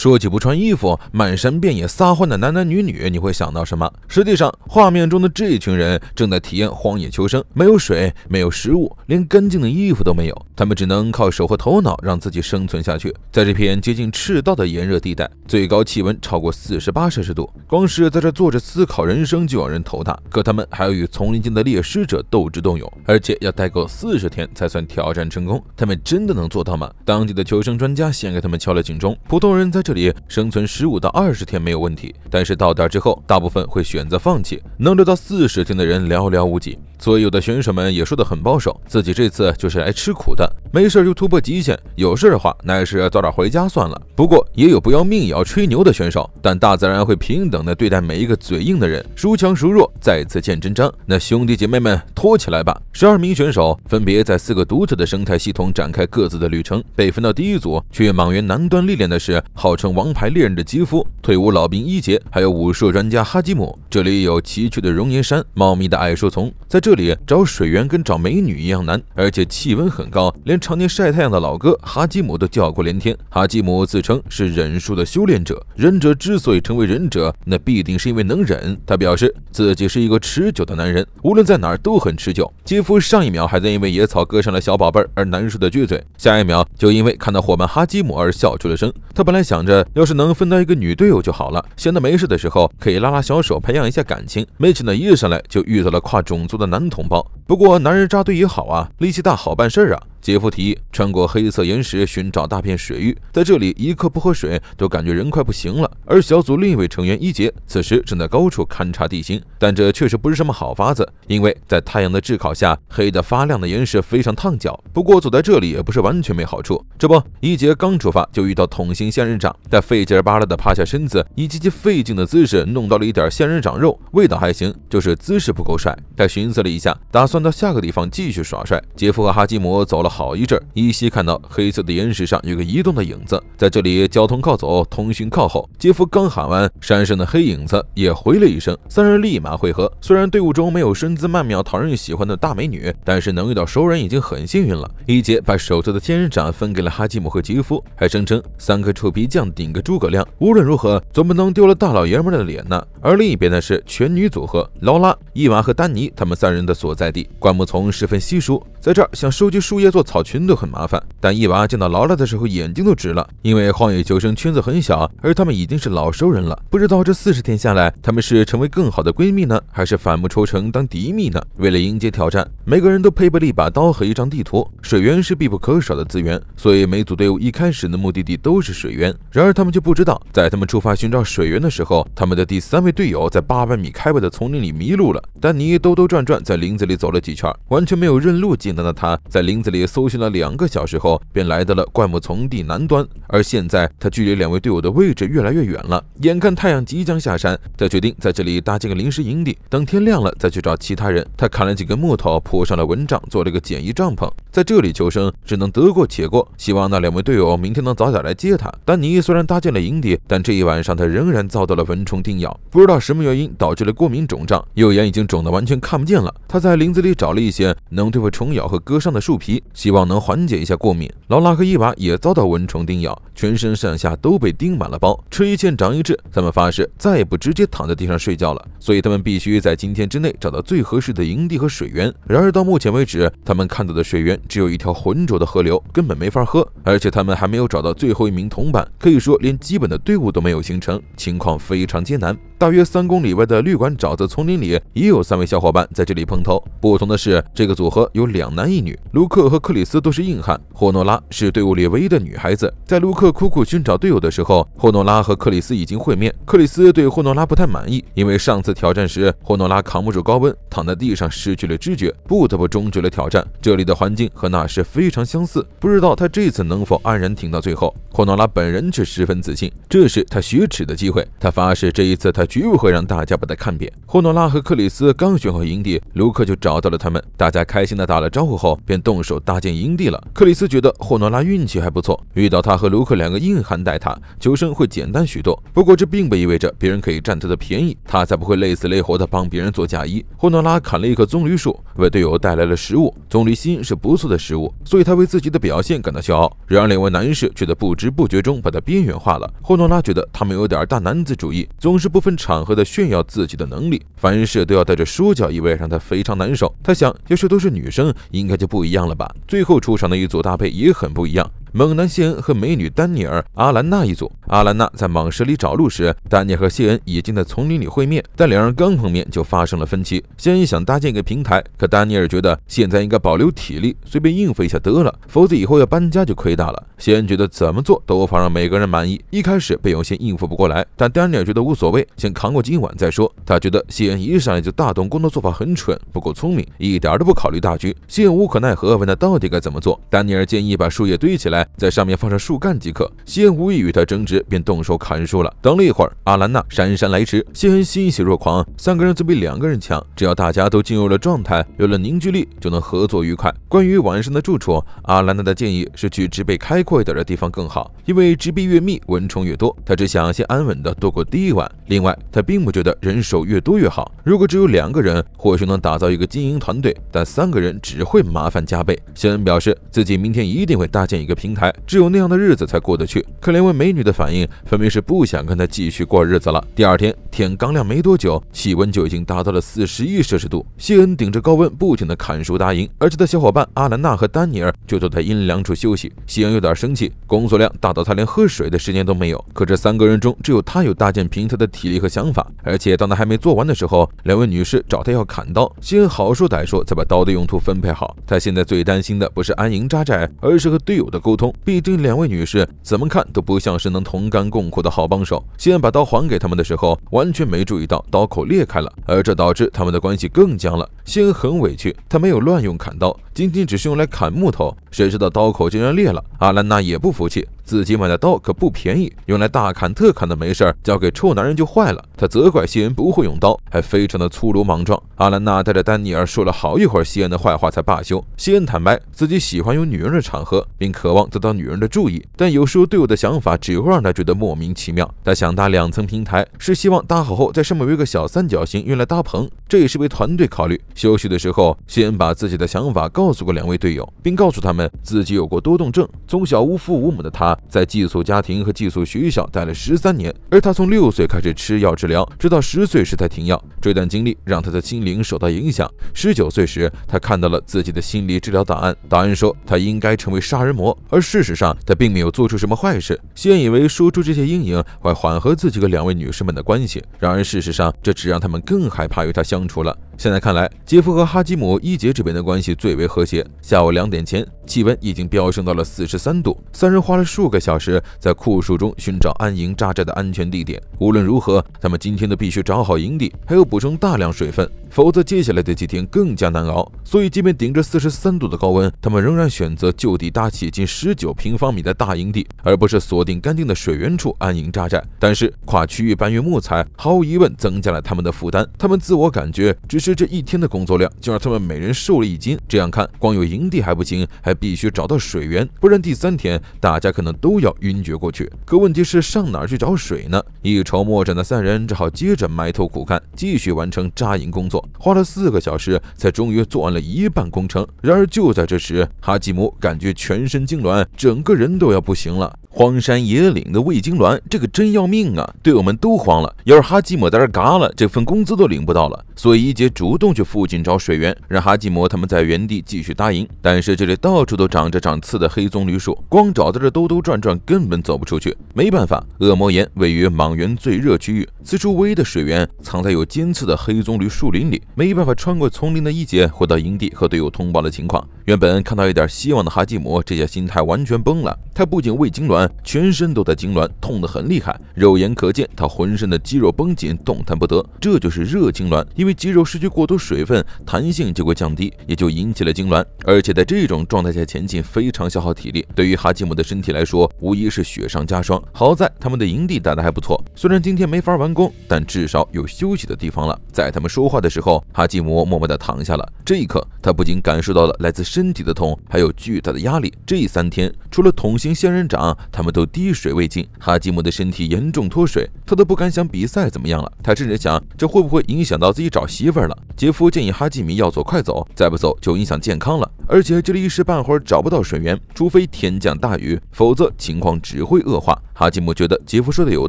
说起不穿衣服、满山遍野撒欢的男男女女，你会想到什么？实际上，画面中的这一群人正在体验荒野求生，没有水，没有食物，连干净的衣服都没有，他们只能靠手和头脑让自己生存下去。在这片接近赤道的炎热地带，最高气温超过四十八摄氏度，光是在这坐着思考人生就让人头大。可他们还要与丛林间的猎食者斗智斗勇，而且要待够四十天才算挑战成功。他们真的能做到吗？当地的求生专家先给他们敲了警钟：普通人在这这里生存十五到二十天没有问题，但是到点之后，大部分会选择放弃。能留到四十天的人寥寥无几。所有的选手们也说得很保守，自己这次就是来吃苦的，没事就突破极限，有事的话那也是早点回家算了。不过也有不要命也要吹牛的选手，但大自然会平等的对待每一个嘴硬的人，孰强孰弱，再次见真章。那兄弟姐妹们，拖起来吧！十二名选手分别在四个独特的生态系统展开各自的旅程。被分到第一组去莽原南端历练的是号称王牌猎人的吉夫、退伍老兵伊杰，还有武术专家哈基姆。这里有崎岖的熔岩山、茂密的矮树丛，在这。这里找水源跟找美女一样难，而且气温很高，连常年晒太阳的老哥哈基姆都叫苦连天。哈基姆自称是忍术的修炼者，忍者之所以成为忍者，那必定是因为能忍。他表示自己是一个持久的男人，无论在哪儿都很持久。杰夫上一秒还在因为野草割伤了小宝贝而难受的撅嘴，下一秒就因为看到伙伴哈基姆而笑出了声。他本来想着，要是能分到一个女队友就好了，闲得没事的时候可以拉拉小手，培养一下感情。没想到一上来就遇到了跨种族的男。男同胞，不过男人扎堆也好啊，力气大好办事儿啊。杰夫提议穿过黑色岩石寻找大片水域，在这里一刻不喝水都感觉人快不行了。而小组另一位成员一杰此时正在高处勘察地形，但这确实不是什么好法子，因为在太阳的炙烤下，黑得发亮的岩石非常烫脚。不过走在这里也不是完全没好处。这不，一杰刚出发就遇到桶形仙人掌，他费劲巴拉的趴下身子，以极其费劲的姿势弄到了一点仙人掌肉，味道还行，就是姿势不够帅。他寻思了一下，打算到下个地方继续耍帅。杰夫和哈基姆走了。好一阵，依稀看到黑色的岩石上有个移动的影子，在这里交通靠走，通讯靠后。杰夫刚喊完，山上的黑影子也回了一声，三人立马汇合。虽然队伍中没有身姿曼妙、讨人喜欢的大美女，但是能遇到熟人已经很幸运了。一杰把手头的仙人掌分给了哈基姆和杰夫，还声称三个臭皮匠顶个诸葛亮，无论如何总不能丢了大老爷们的脸呢。而另一边呢是全女组合，劳拉、伊娃和丹尼他们三人的所在地，灌木丛十分稀疏，在这儿想收集树叶做。草群都很麻烦，但伊娃见到劳拉的时候眼睛都直了，因为荒野求生圈子很小，而他们已经是老熟人了。不知道这四十天下来，他们是成为更好的闺蜜呢，还是反目抽成当敌蜜呢？为了迎接挑战，每个人都配备了一把刀和一张地图。水源是必不可少的资源，所以每组队伍一开始的目的地都是水源。然而他们就不知道，在他们出发寻找水源的时候，他们的第三位队友在八百米开外的丛林里迷路了。丹尼兜兜转转在林子里走了几圈，完全没有认路技能的他，在林子里。搜寻了两个小时后，便来到了灌木丛地南端。而现在，他距离两位队友的位置越来越远了。眼看太阳即将下山，他决定在这里搭建个临时营地，等天亮了再去找其他人。他砍了几根木头，铺上了蚊帐，做了个简易帐篷，在这里求生只能得过且过。希望那两位队友明天能早点来接他。丹尼虽然搭建了营地，但这一晚上他仍然遭到了蚊虫叮咬，不知道什么原因导致了过敏肿胀，右眼已经肿得完全看不见了。他在林子里找了一些能对付虫咬和割伤的树皮。希望能缓解一下过敏。劳拉和伊娃也遭到蚊虫叮咬，全身上下都被叮满了包，吃一堑长一智。他们发誓再也不直接躺在地上睡觉了，所以他们必须在今天之内找到最合适的营地和水源。然而到目前为止，他们看到的水源只有一条浑浊的河流，根本没法喝。而且他们还没有找到最后一名同伴，可以说连基本的队伍都没有形成，情况非常艰难。大约三公里外的绿管沼泽丛林里，也有三位小伙伴在这里碰头。不同的是，这个组合有两男一女，卢克和克里斯都是硬汉，霍诺拉是队伍里唯一的女孩子。在卢克苦苦寻找队友的时候，霍诺拉和克里斯已经会面。克里斯对霍诺拉不太满意，因为上次挑战时，霍诺拉扛不住高温，躺在地上失去了知觉，不得不终止了挑战。这里的环境和那时非常相似，不知道他这次能否安然挺到最后。霍诺拉本人却十分自信，这是他雪耻的机会。他发誓这一次他。绝不会让大家把他看扁。霍诺拉和克里斯刚选好营地，卢克就找到了他们。大家开心的打了招呼后，便动手搭建营地了。克里斯觉得霍诺拉运气还不错，遇到他和卢克两个硬汉带他，求生会简单许多。不过这并不意味着别人可以占他的便宜，他才不会累死累活的帮别人做嫁衣。霍诺拉砍了一棵棕榈树，为队友带来了食物。棕榈心是不错的食物，所以他为自己的表现感到骄傲。然而两位男士却在不知不觉中把他边缘化了。霍诺拉觉得他们有点大男子主义，总是不分场合的炫耀自己的能力，凡事都要带着说教意味，让他非常难受。他想，要是都是女生，应该就不一样了吧。最后出场的一组搭配也很不一样。猛男谢恩和美女丹尼尔·阿兰娜一组。阿兰娜在蟒蛇里找路时，丹尼尔和谢恩已经在丛林里会面，但两人刚碰面就发生了分歧。谢恩想搭建一个平台，可丹尼尔觉得现在应该保留体力，随便应付一下得了，否则以后要搬家就亏大了。谢恩觉得怎么做都无法让每个人满意。一开始贝永先应付不过来，但丹尼尔觉得无所谓，先扛过今晚再说。他觉得谢恩一上来就大动工的做法很蠢，不够聪明，一点都不考虑大局。谢恩无可奈何，问他到底该怎么做。丹尼尔建议把树叶堆起来，在上面放上。树干即可。谢恩无意与他争执，便动手砍树了。等了一会儿，阿兰娜姗姗来迟。谢恩欣喜若狂，三个人总比两个人强。只要大家都进入了状态，有了凝聚力，就能合作愉快。关于晚上的住处，阿兰娜的建议是去植被开阔一点的地方更好，因为植被越密，蚊虫越多。他只想先安稳的度过第一晚。另外，他并不觉得人手越多越好。如果只有两个人，或许能打造一个经营团队，但三个人只会麻烦加倍。谢恩表示自己明天一定会搭建一个平台，只有那样。的日子才过得去，可两位美女的反应分明是不想跟他继续过日子了。第二天天刚亮没多久，气温就已经达到了四十一摄氏度。谢恩顶着高温不停地砍树搭营，而他的小伙伴阿兰娜和丹尼尔就坐在阴凉处休息。谢恩有点生气，工作量大到他连喝水的时间都没有。可这三个人中，只有他有搭建平台的体力和想法。而且当他还没做完的时候，两位女士找他要砍刀。谢恩好说歹说，才把刀的用途分配好。他现在最担心的不是安营扎寨，而是和队友的沟通。毕竟两。位女士怎么看都不像是能同甘共苦的好帮手。西恩把刀还给他们的时候，完完全没注意到刀口裂开了，而这导致他们的关系更僵了。西恩很委屈，他没有乱用砍刀，仅仅只是用来砍木头，谁知道刀口竟然裂了。阿兰娜也不服气。自己买的刀可不便宜，用来大砍特砍的没事儿，交给臭男人就坏了。他责怪谢恩不会用刀，还非常的粗鲁莽撞。阿兰娜带着丹尼尔说了好一会儿谢恩的坏话才罢休。谢恩坦白自己喜欢有女人的场合，并渴望得到女人的注意，但有时候队友的想法只会让他觉得莫名其妙。他想搭两层平台，是希望搭好后在上面围个小三角形用来搭棚，这也是为团队考虑。休息的时候，谢恩把自己的想法告诉过两位队友，并告诉他们自己有过多动症，从小无父无母的他。在寄宿家庭和寄宿学校待了十三年，而他从六岁开始吃药治疗，直到十岁时才停药。这段经历让他的心灵受到影响。十九岁时，他看到了自己的心理治疗档案，档案说他应该成为杀人魔，而事实上他并没有做出什么坏事。先以为说出这些阴影会缓和自己和两位女士们的关系，然而事实上这只让他们更害怕与他相处了。现在看来，杰夫和哈基姆、伊杰这边的关系最为和谐。下午两点前，气温已经飙升到了四十三度。三人花了数个小时在酷暑中寻找安营扎寨的安全地点。无论如何，他们今天都必须找好营地，还要补充大量水分，否则接下来的几天更加难熬。所以，即便顶着四十三度的高温，他们仍然选择就地搭起近十九平方米的大营地，而不是锁定干净的水源处安营扎寨。但是，跨区域搬运木材毫无疑问增加了他们的负担。他们自我感觉只是。这一天的工作量就让他们每人瘦了一斤。这样看，光有营地还不行，还必须找到水源，不然第三天大家可能都要晕厥过去。可问题是上哪儿去找水呢？一筹莫展的三人只好接着埋头苦干，继续完成扎营工作。花了四个小时，才终于做完了一半工程。然而就在这时，哈基姆感觉全身痉挛，整个人都要不行了。荒山野岭的胃痉挛，这个真要命啊！队友们都慌了。要是哈基姆在这嘎了，这份工资都领不到了。所以一杰主动去附近找水源，让哈基姆他们在原地继续搭营。但是这里到处都长着长刺的黑棕榈树，光找在这兜兜转转，根本走不出去。没办法，恶魔岩位于莽原最热区域，此处唯一的水源藏在有尖刺的黑棕榈树林里。没办法穿过丛林的一杰回到营地，和队友通报了情况。原本看到一点希望的哈基姆，这下心态完全崩了。他不仅胃痉挛。全身都在痉挛，痛得很厉害，肉眼可见他浑身的肌肉绷紧，动弹不得。这就是热痉挛，因为肌肉失去过多水分，弹性就会降低，也就引起了痉挛。而且在这种状态下前进，非常消耗体力，对于哈基姆的身体来。说，无疑是雪上加霜。好在他们的营地打得还不错，虽然今天没法完工，但至少有休息的地方了。在他们说话的时候，哈基姆默默地躺下了。这一刻，他不仅感受到了来。自身体的痛，还有巨大的压力。这三天，除了捅心仙人掌，他们都滴水未进。哈基姆的身体严重脱水，他都不敢想比赛怎么样了。他甚至想，这会不会影响到自己找媳妇儿了？杰夫建议哈基米要走快走，再不走就影响健康了。而且这里一时半会儿找不到水源，除非天降大雨，否则情况只会恶化。哈基姆觉得杰夫说的有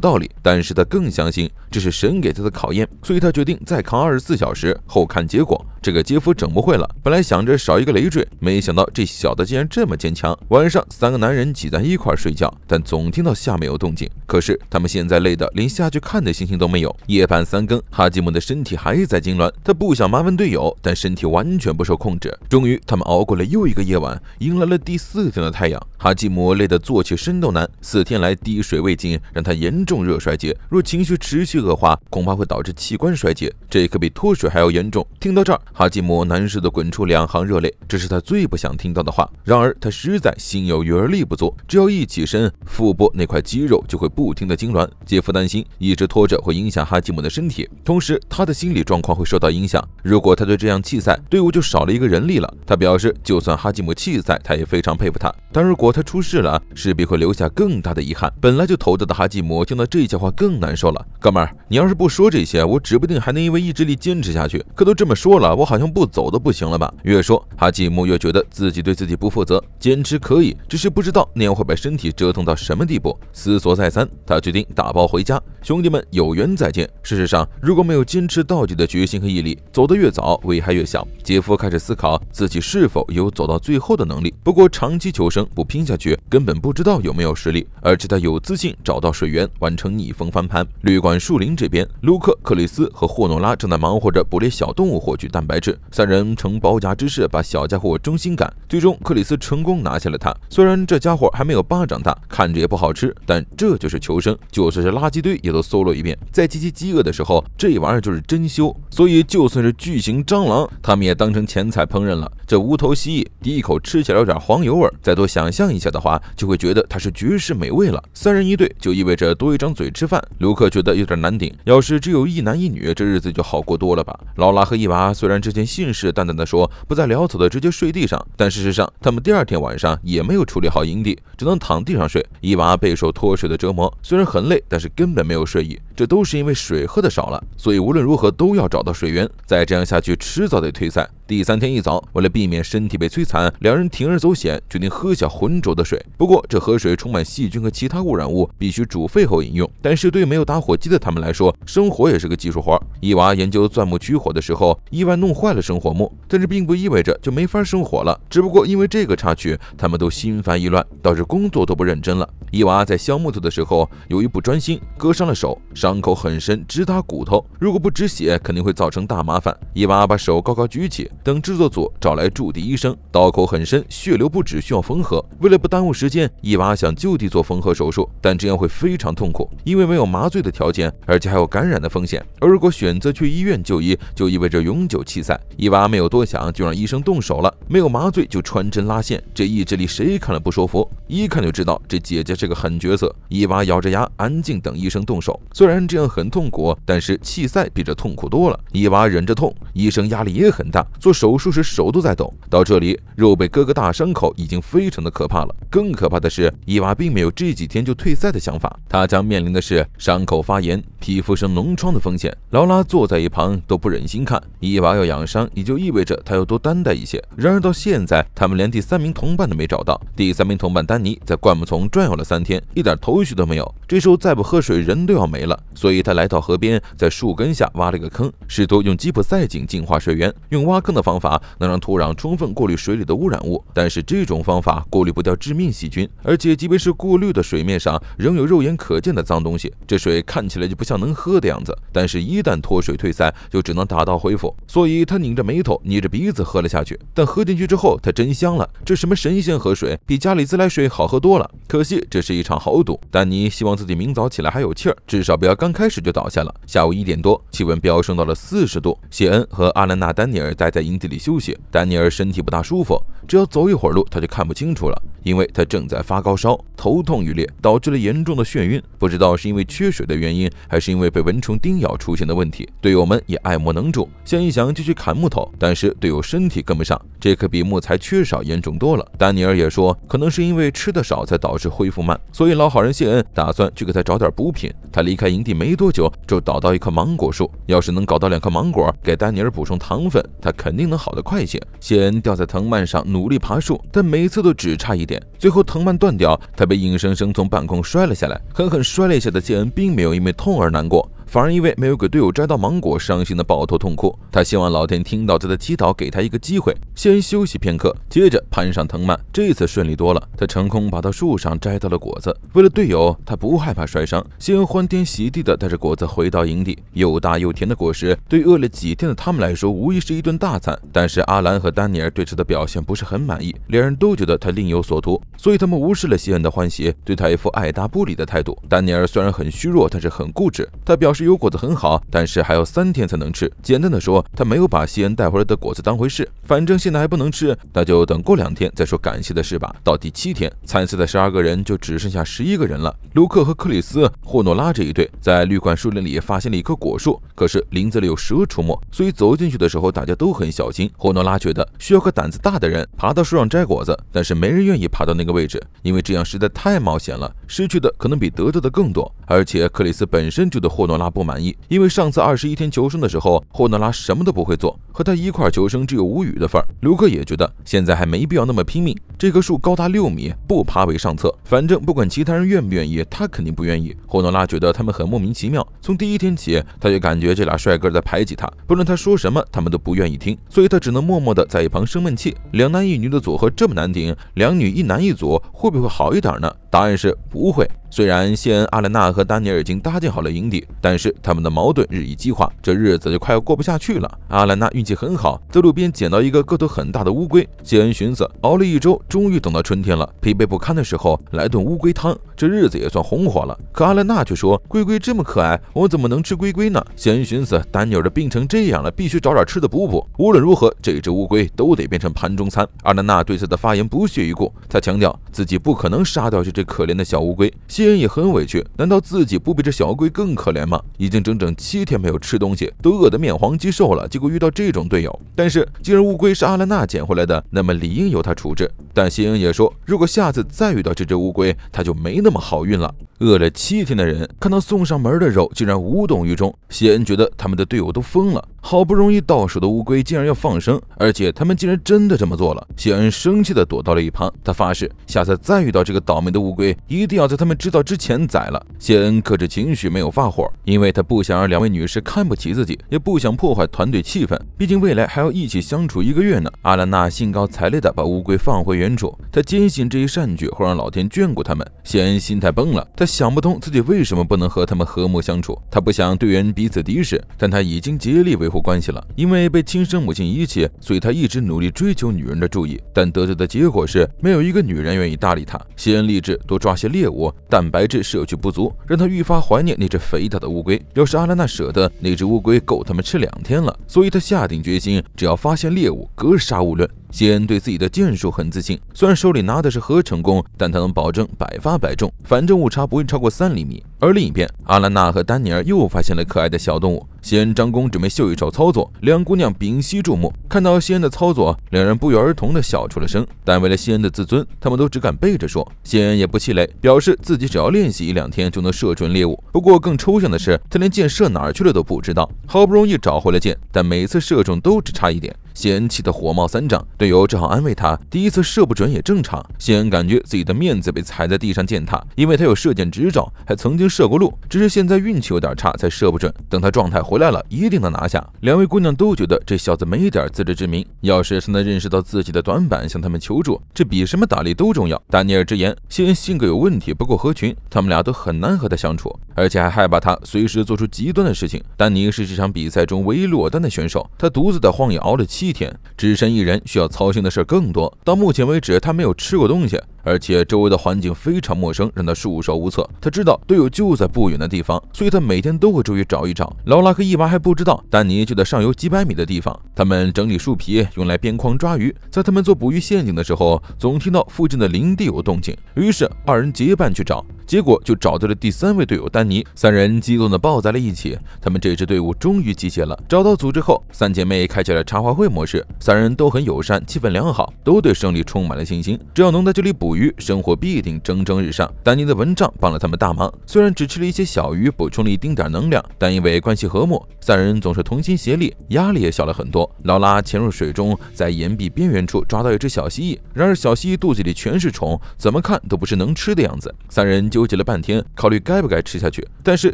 道理，但是他更相信这是神给他的考验，所以他决定再扛二十四小时后看结果。这个杰夫整不会了，本来想着少一个累赘，没想到这小子竟然这么坚强。晚上，三个男人挤在一块睡觉，但总听到下面有动静。可是他们现在累得连下去看的心情都没有。夜半三更，哈基姆的身体还在痉挛，他不想麻烦队友，但身体完全不受控制。终于，他们熬过了又一个夜晚，迎来了第四天的太阳。哈基姆累得坐起身都难，四天来滴水未进，让他严重热衰竭。若情绪持续恶化，恐怕会导致器官衰竭，这可比脱水还要严重。听到这儿。哈基姆难受的滚出两行热泪，这是他最不想听到的话。然而他实在心有余而力不足，只要一起身，腹部那块肌肉就会不停的痉挛。杰夫担心一直拖着会影响哈基姆的身体，同时他的心理状况会受到影响。如果他对这样弃赛，队伍就少了一个人力了。他表示，就算哈基姆弃赛，他也非常佩服他。但如果他出事了，势必会留下更大的遗憾。本来就头大的哈基姆听到这些话更难受了。哥们儿，你要是不说这些，我指不定还能因为意志力坚持下去。可都这么说了，我好像不走都不行了吧？越说哈基姆越觉得自己对自己不负责。坚持可以，只是不知道那样会把身体折腾到什么地步。思索再三，他决定打包回家。兄弟们，有缘再见。事实上，如果没有坚持到底的决心和毅力，走得越早，危害越小。杰夫开始思考自己是否有走到最后的能力。不过，长期求生不拼下去，根本不知道有没有实力。而且他有自信找到水源，完成逆风翻盘。旅馆树林这边，卢克、克里斯和霍诺拉正在忙活着捕猎小动物，获取蛋白质。三人呈包夹之势，把小家伙中心赶。最终，克里斯成功拿下了他。虽然这家伙还没有巴掌大，看着也不好吃，但这就是求生。就算是垃圾堆，也都搜罗一遍。在极其饥饿的时候，这玩意儿就是珍馐。所以，就算是巨型蟑螂，他们也当成前菜烹饪了。这无头蜥蜴，第一口吃起来有点黄油味，再多想象一下的话，就会觉得它是绝世美味了。三人一队，就意味着多一张嘴吃饭。卢克觉得有点难顶，要是只有一男一女，这日子就好过多了吧。劳拉和伊娃虽然之前信誓旦旦地说不再潦草的直接睡地上，但事实上他们第二天晚上也没有处理好营地，只能躺地上睡。伊娃备受脱水的折磨，虽然很累，但是根本没有睡意。这都是因为水喝的少了，所以无论如何都要找到水源。再这样下去，迟早得退赛。第三天一早，为了避免身体被摧残，两人铤而走险，决定喝下浑浊的水。不过，这河水充满细菌和其他污染物，必须煮沸后饮用。但是，对没有打火机的他们来说，生火也是个技术活。伊娃研究钻木取火的时候，意外弄坏了生火木，但这并不意味着就没法生火了。只不过因为这个插曲，他们都心烦意乱，导致工作都不认真了。伊娃在削木头的时候，由于不专心，割伤了手，伤口很深，直达骨头。如果不止血，肯定会造成大麻烦。伊娃把手高高举起。等制作组找来来驻地医生，刀口很深，血流不止，需要缝合。为了不耽误时间，伊娃想就地做缝合手术，但这样会非常痛苦，因为没有麻醉的条件，而且还有感染的风险。而如果选择去医院就医，就意味着永久弃赛。伊娃没有多想，就让医生动手了。没有麻醉就穿针拉线，这意志力谁看了不说服？一看就知道这姐姐是个狠角色。伊娃咬着牙，安静等医生动手。虽然这样很痛苦，但是弃赛比这痛苦多了。伊娃忍着痛，医生压力也很大。做手术时手都在抖，到这里肉被割个大伤口已经非常的可怕了。更可怕的是，伊娃并没有这几天就退赛的想法，她将面临的是伤口发炎、皮肤生脓疮的风险。劳拉坐在一旁都不忍心看，伊娃要养伤，也就意味着她要多担待一些。然而到现在，他们连第三名同伴都没找到。第三名同伴丹尼在灌木丛转悠了三天，一点头绪都没有。这时候再不喝水，人都要没了。所以他来到河边，在树根下挖了个坑，试图用吉普赛井净化水源，用挖坑的方法能让土壤充分过滤水里的污染物，但是这种方法过滤不掉致命细菌，而且即便是过滤的水面上仍有肉眼可见的脏东西，这水看起来就不像能喝的样子。但是，一旦脱水退散，就只能打道回府。所以他拧着眉头，捏着鼻子喝了下去。但喝进去之后，他真香了，这什么神仙河水，比家里自来水好喝多了。可惜这是一场豪赌，丹尼希望自己明早起来还有气儿，至少不要刚开始就倒下了。下午一点多，气温飙升到了四十度，谢恩和阿兰娜·丹尼尔待在营地里休息。丹尼尼尔身体不大舒服，只要走一会儿路，他就看不清楚了，因为他正在发高烧，头痛欲裂，导致了严重的眩晕。不知道是因为缺水的原因，还是因为被蚊虫叮咬出现的问题。队友们也爱莫能助，想一想就去砍木头，但是队友身体跟不上，这可比木材缺少严重多了。丹尼尔也说，可能是因为吃的少才导致恢复慢，所以老好人谢恩打算去给他找点补品。他离开营地没多久，就找到一棵芒果树，要是能搞到两颗芒果，给丹尼尔补充糖分，他肯定能好得快些。谢恩吊在藤蔓上努力爬树，但每次都只差一点，最后藤蔓断掉，他被硬生生从半空摔了下来。狠狠摔了一下的谢恩，并没有因为痛而难过。反而因为没有给队友摘到芒果，伤心的抱头痛哭。他希望老天听到他的祈祷，给他一个机会。先休息片刻，接着攀上藤蔓，这次顺利多了。他成功爬到树上，摘到了果子。为了队友，他不害怕摔伤。先欢天喜地的带着果子回到营地，又大又甜的果实，对饿了几天的他们来说，无疑是一顿大餐。但是阿兰和丹尼尔对他的表现不是很满意，两人都觉得他另有所图，所以他们无视了谢恩的欢喜，对他一副爱答不理的态度。丹尼尔虽然很虚弱，但是很固执。他表示。有果子很好，但是还要三天才能吃。简单的说，他没有把西恩带回来的果子当回事。反正现在还不能吃，那就等过两天再说感谢的事吧。到第七天，参赛的十二个人就只剩下十一个人了。卢克和克里斯、霍诺拉这一对在旅馆树林里发现了一棵果树，可是林子里有蛇出没，所以走进去的时候大家都很小心。霍诺拉觉得需要个胆子大的人爬到树上摘果子，但是没人愿意爬到那个位置，因为这样实在太冒险了，失去的可能比得到的更多。而且克里斯本身就对霍诺拉。不满意，因为上次二十一天求生的时候，霍诺拉什么都不会做，和他一块求生只有无语的份儿。卢克也觉得现在还没必要那么拼命。这棵树高达六米，不爬为上策。反正不管其他人愿不愿意，他肯定不愿意。霍诺拉觉得他们很莫名其妙。从第一天起，他就感觉这俩帅哥在排挤他，不论他说什么，他们都不愿意听，所以他只能默默的在一旁生闷气。两男一女的组合这么难顶，两女一男一组会不会好一点呢？答案是不会。虽然谢恩、阿兰娜和丹尼尔已经搭建好了营地，但是他们的矛盾日益激化，这日子就快要过不下去了。阿兰娜运气很好，在路边捡到一个个头很大的乌龟。谢恩寻思，熬了一周，终于等到春天了。疲惫不堪的时候，来顿乌龟汤，这日子也算红火了。可阿兰娜却说，龟龟这么可爱，我怎么能吃龟龟呢？谢恩寻思，丹尼尔的病成这样了，必须找点吃的补补。无论如何，这只乌龟都得变成盘中餐。阿兰娜对此的发言不屑一顾，他强调自己不可能杀掉这只可怜的小乌龟。谢西恩也很委屈，难道自己不比这小乌龟更可怜吗？已经整整七天没有吃东西，都饿得面黄肌瘦了，结果遇到这种队友。但是既然乌龟是阿兰娜捡回来的，那么理应由他处置。但谢恩也说，如果下次再遇到这只乌龟，他就没那么好运了。饿了七天的人看到送上门的肉，竟然无动于衷。谢恩觉得他们的队友都疯了，好不容易到手的乌龟竟然要放生，而且他们竟然真的这么做了。谢恩生气地躲到了一旁，他发誓下次再遇到这个倒霉的乌龟，一定要在他们之道之前宰了。谢恩克制情绪，没有发火，因为他不想让两位女士看不起自己，也不想破坏团队气氛。毕竟未来还要一起相处一个月呢。阿兰娜兴高采烈地把乌龟放回原处，她坚信这一善举会让老天眷顾他们。谢恩心态崩了，他。想不通自己为什么不能和他们和睦相处。他不想队员彼此敌视，但他已经竭力维护关系了。因为被亲生母亲遗弃，所以他一直努力追求女人的注意，但得到的结果是没有一个女人愿意搭理他。谢恩立志多抓些猎物，但蛋白质摄取不足，让他愈发怀念那只肥大的乌龟。要是阿兰娜舍得，那只乌龟够他们吃两天了。所以他下定决心，只要发现猎物，格杀勿论。谢恩对自己的箭术很自信，虽然手里拿的是合成弓，但他能保证百发百中，反正误差不会超过三厘米。而另一边，阿兰娜和丹尼尔又发现了可爱的小动物。谢恩张弓准备秀一手操作，两姑娘屏息注目，看到谢恩的操作，两人不约而同的笑出了声。但为了谢恩的自尊，他们都只敢背着说。谢恩也不气馁，表示自己只要练习一两天就能射准猎物。不过更抽象的是，他连箭射哪儿去了都不知道。好不容易找回了箭，但每次射中都只差一点。谢恩气得火冒三丈，队友只好安慰他，第一次射不准也正常。谢恩感觉自己的面子被踩在地上践踏，因为他有射箭执照，还曾经射过路，只是现在运气有点差，才射不准。等他状态回来了，一定能拿下。两位姑娘都觉得这小子没一点自知之明，要是他能认识到自己的短板，向他们求助，这比什么打猎都重要。丹尼尔直言，谢恩性格有问题，不够合群，他们俩都很难和他相处，而且还害怕他随时做出极端的事情。丹尼是这场比赛中唯一落单的选手，他独自在荒野熬了七天，只身一人，需要操心的事更多。到目前为止，他没有吃过东西。而且周围的环境非常陌生，让他束手无策。他知道队友就在不远的地方，所以他每天都会出去找一找。劳拉和伊娃还不知道，丹尼就在上游几百米的地方。他们整理树皮，用来边框抓鱼。在他们做捕鱼陷阱的时候，总听到附近的林地有动静，于是二人结伴去找。结果就找到了第三位队友丹尼，三人激动地抱在了一起。他们这支队伍终于集结了。找到组织后，三姐妹开启了茶话会模式，三人都很友善，气氛良好，都对胜利充满了信心。只要能在这里捕捕鱼，生活必定蒸蒸日上。丹尼的蚊帐帮了他们大忙，虽然只吃了一些小鱼，补充了一丁点能量，但因为关系和睦，三人总是同心协力，压力也小了很多。劳拉潜入水中，在岩壁边缘处抓到一只小蜥蜴，然而小蜥蜴肚子里全是虫，怎么看都不是能吃的样子。三人。纠结了半天，考虑该不该吃下去。但是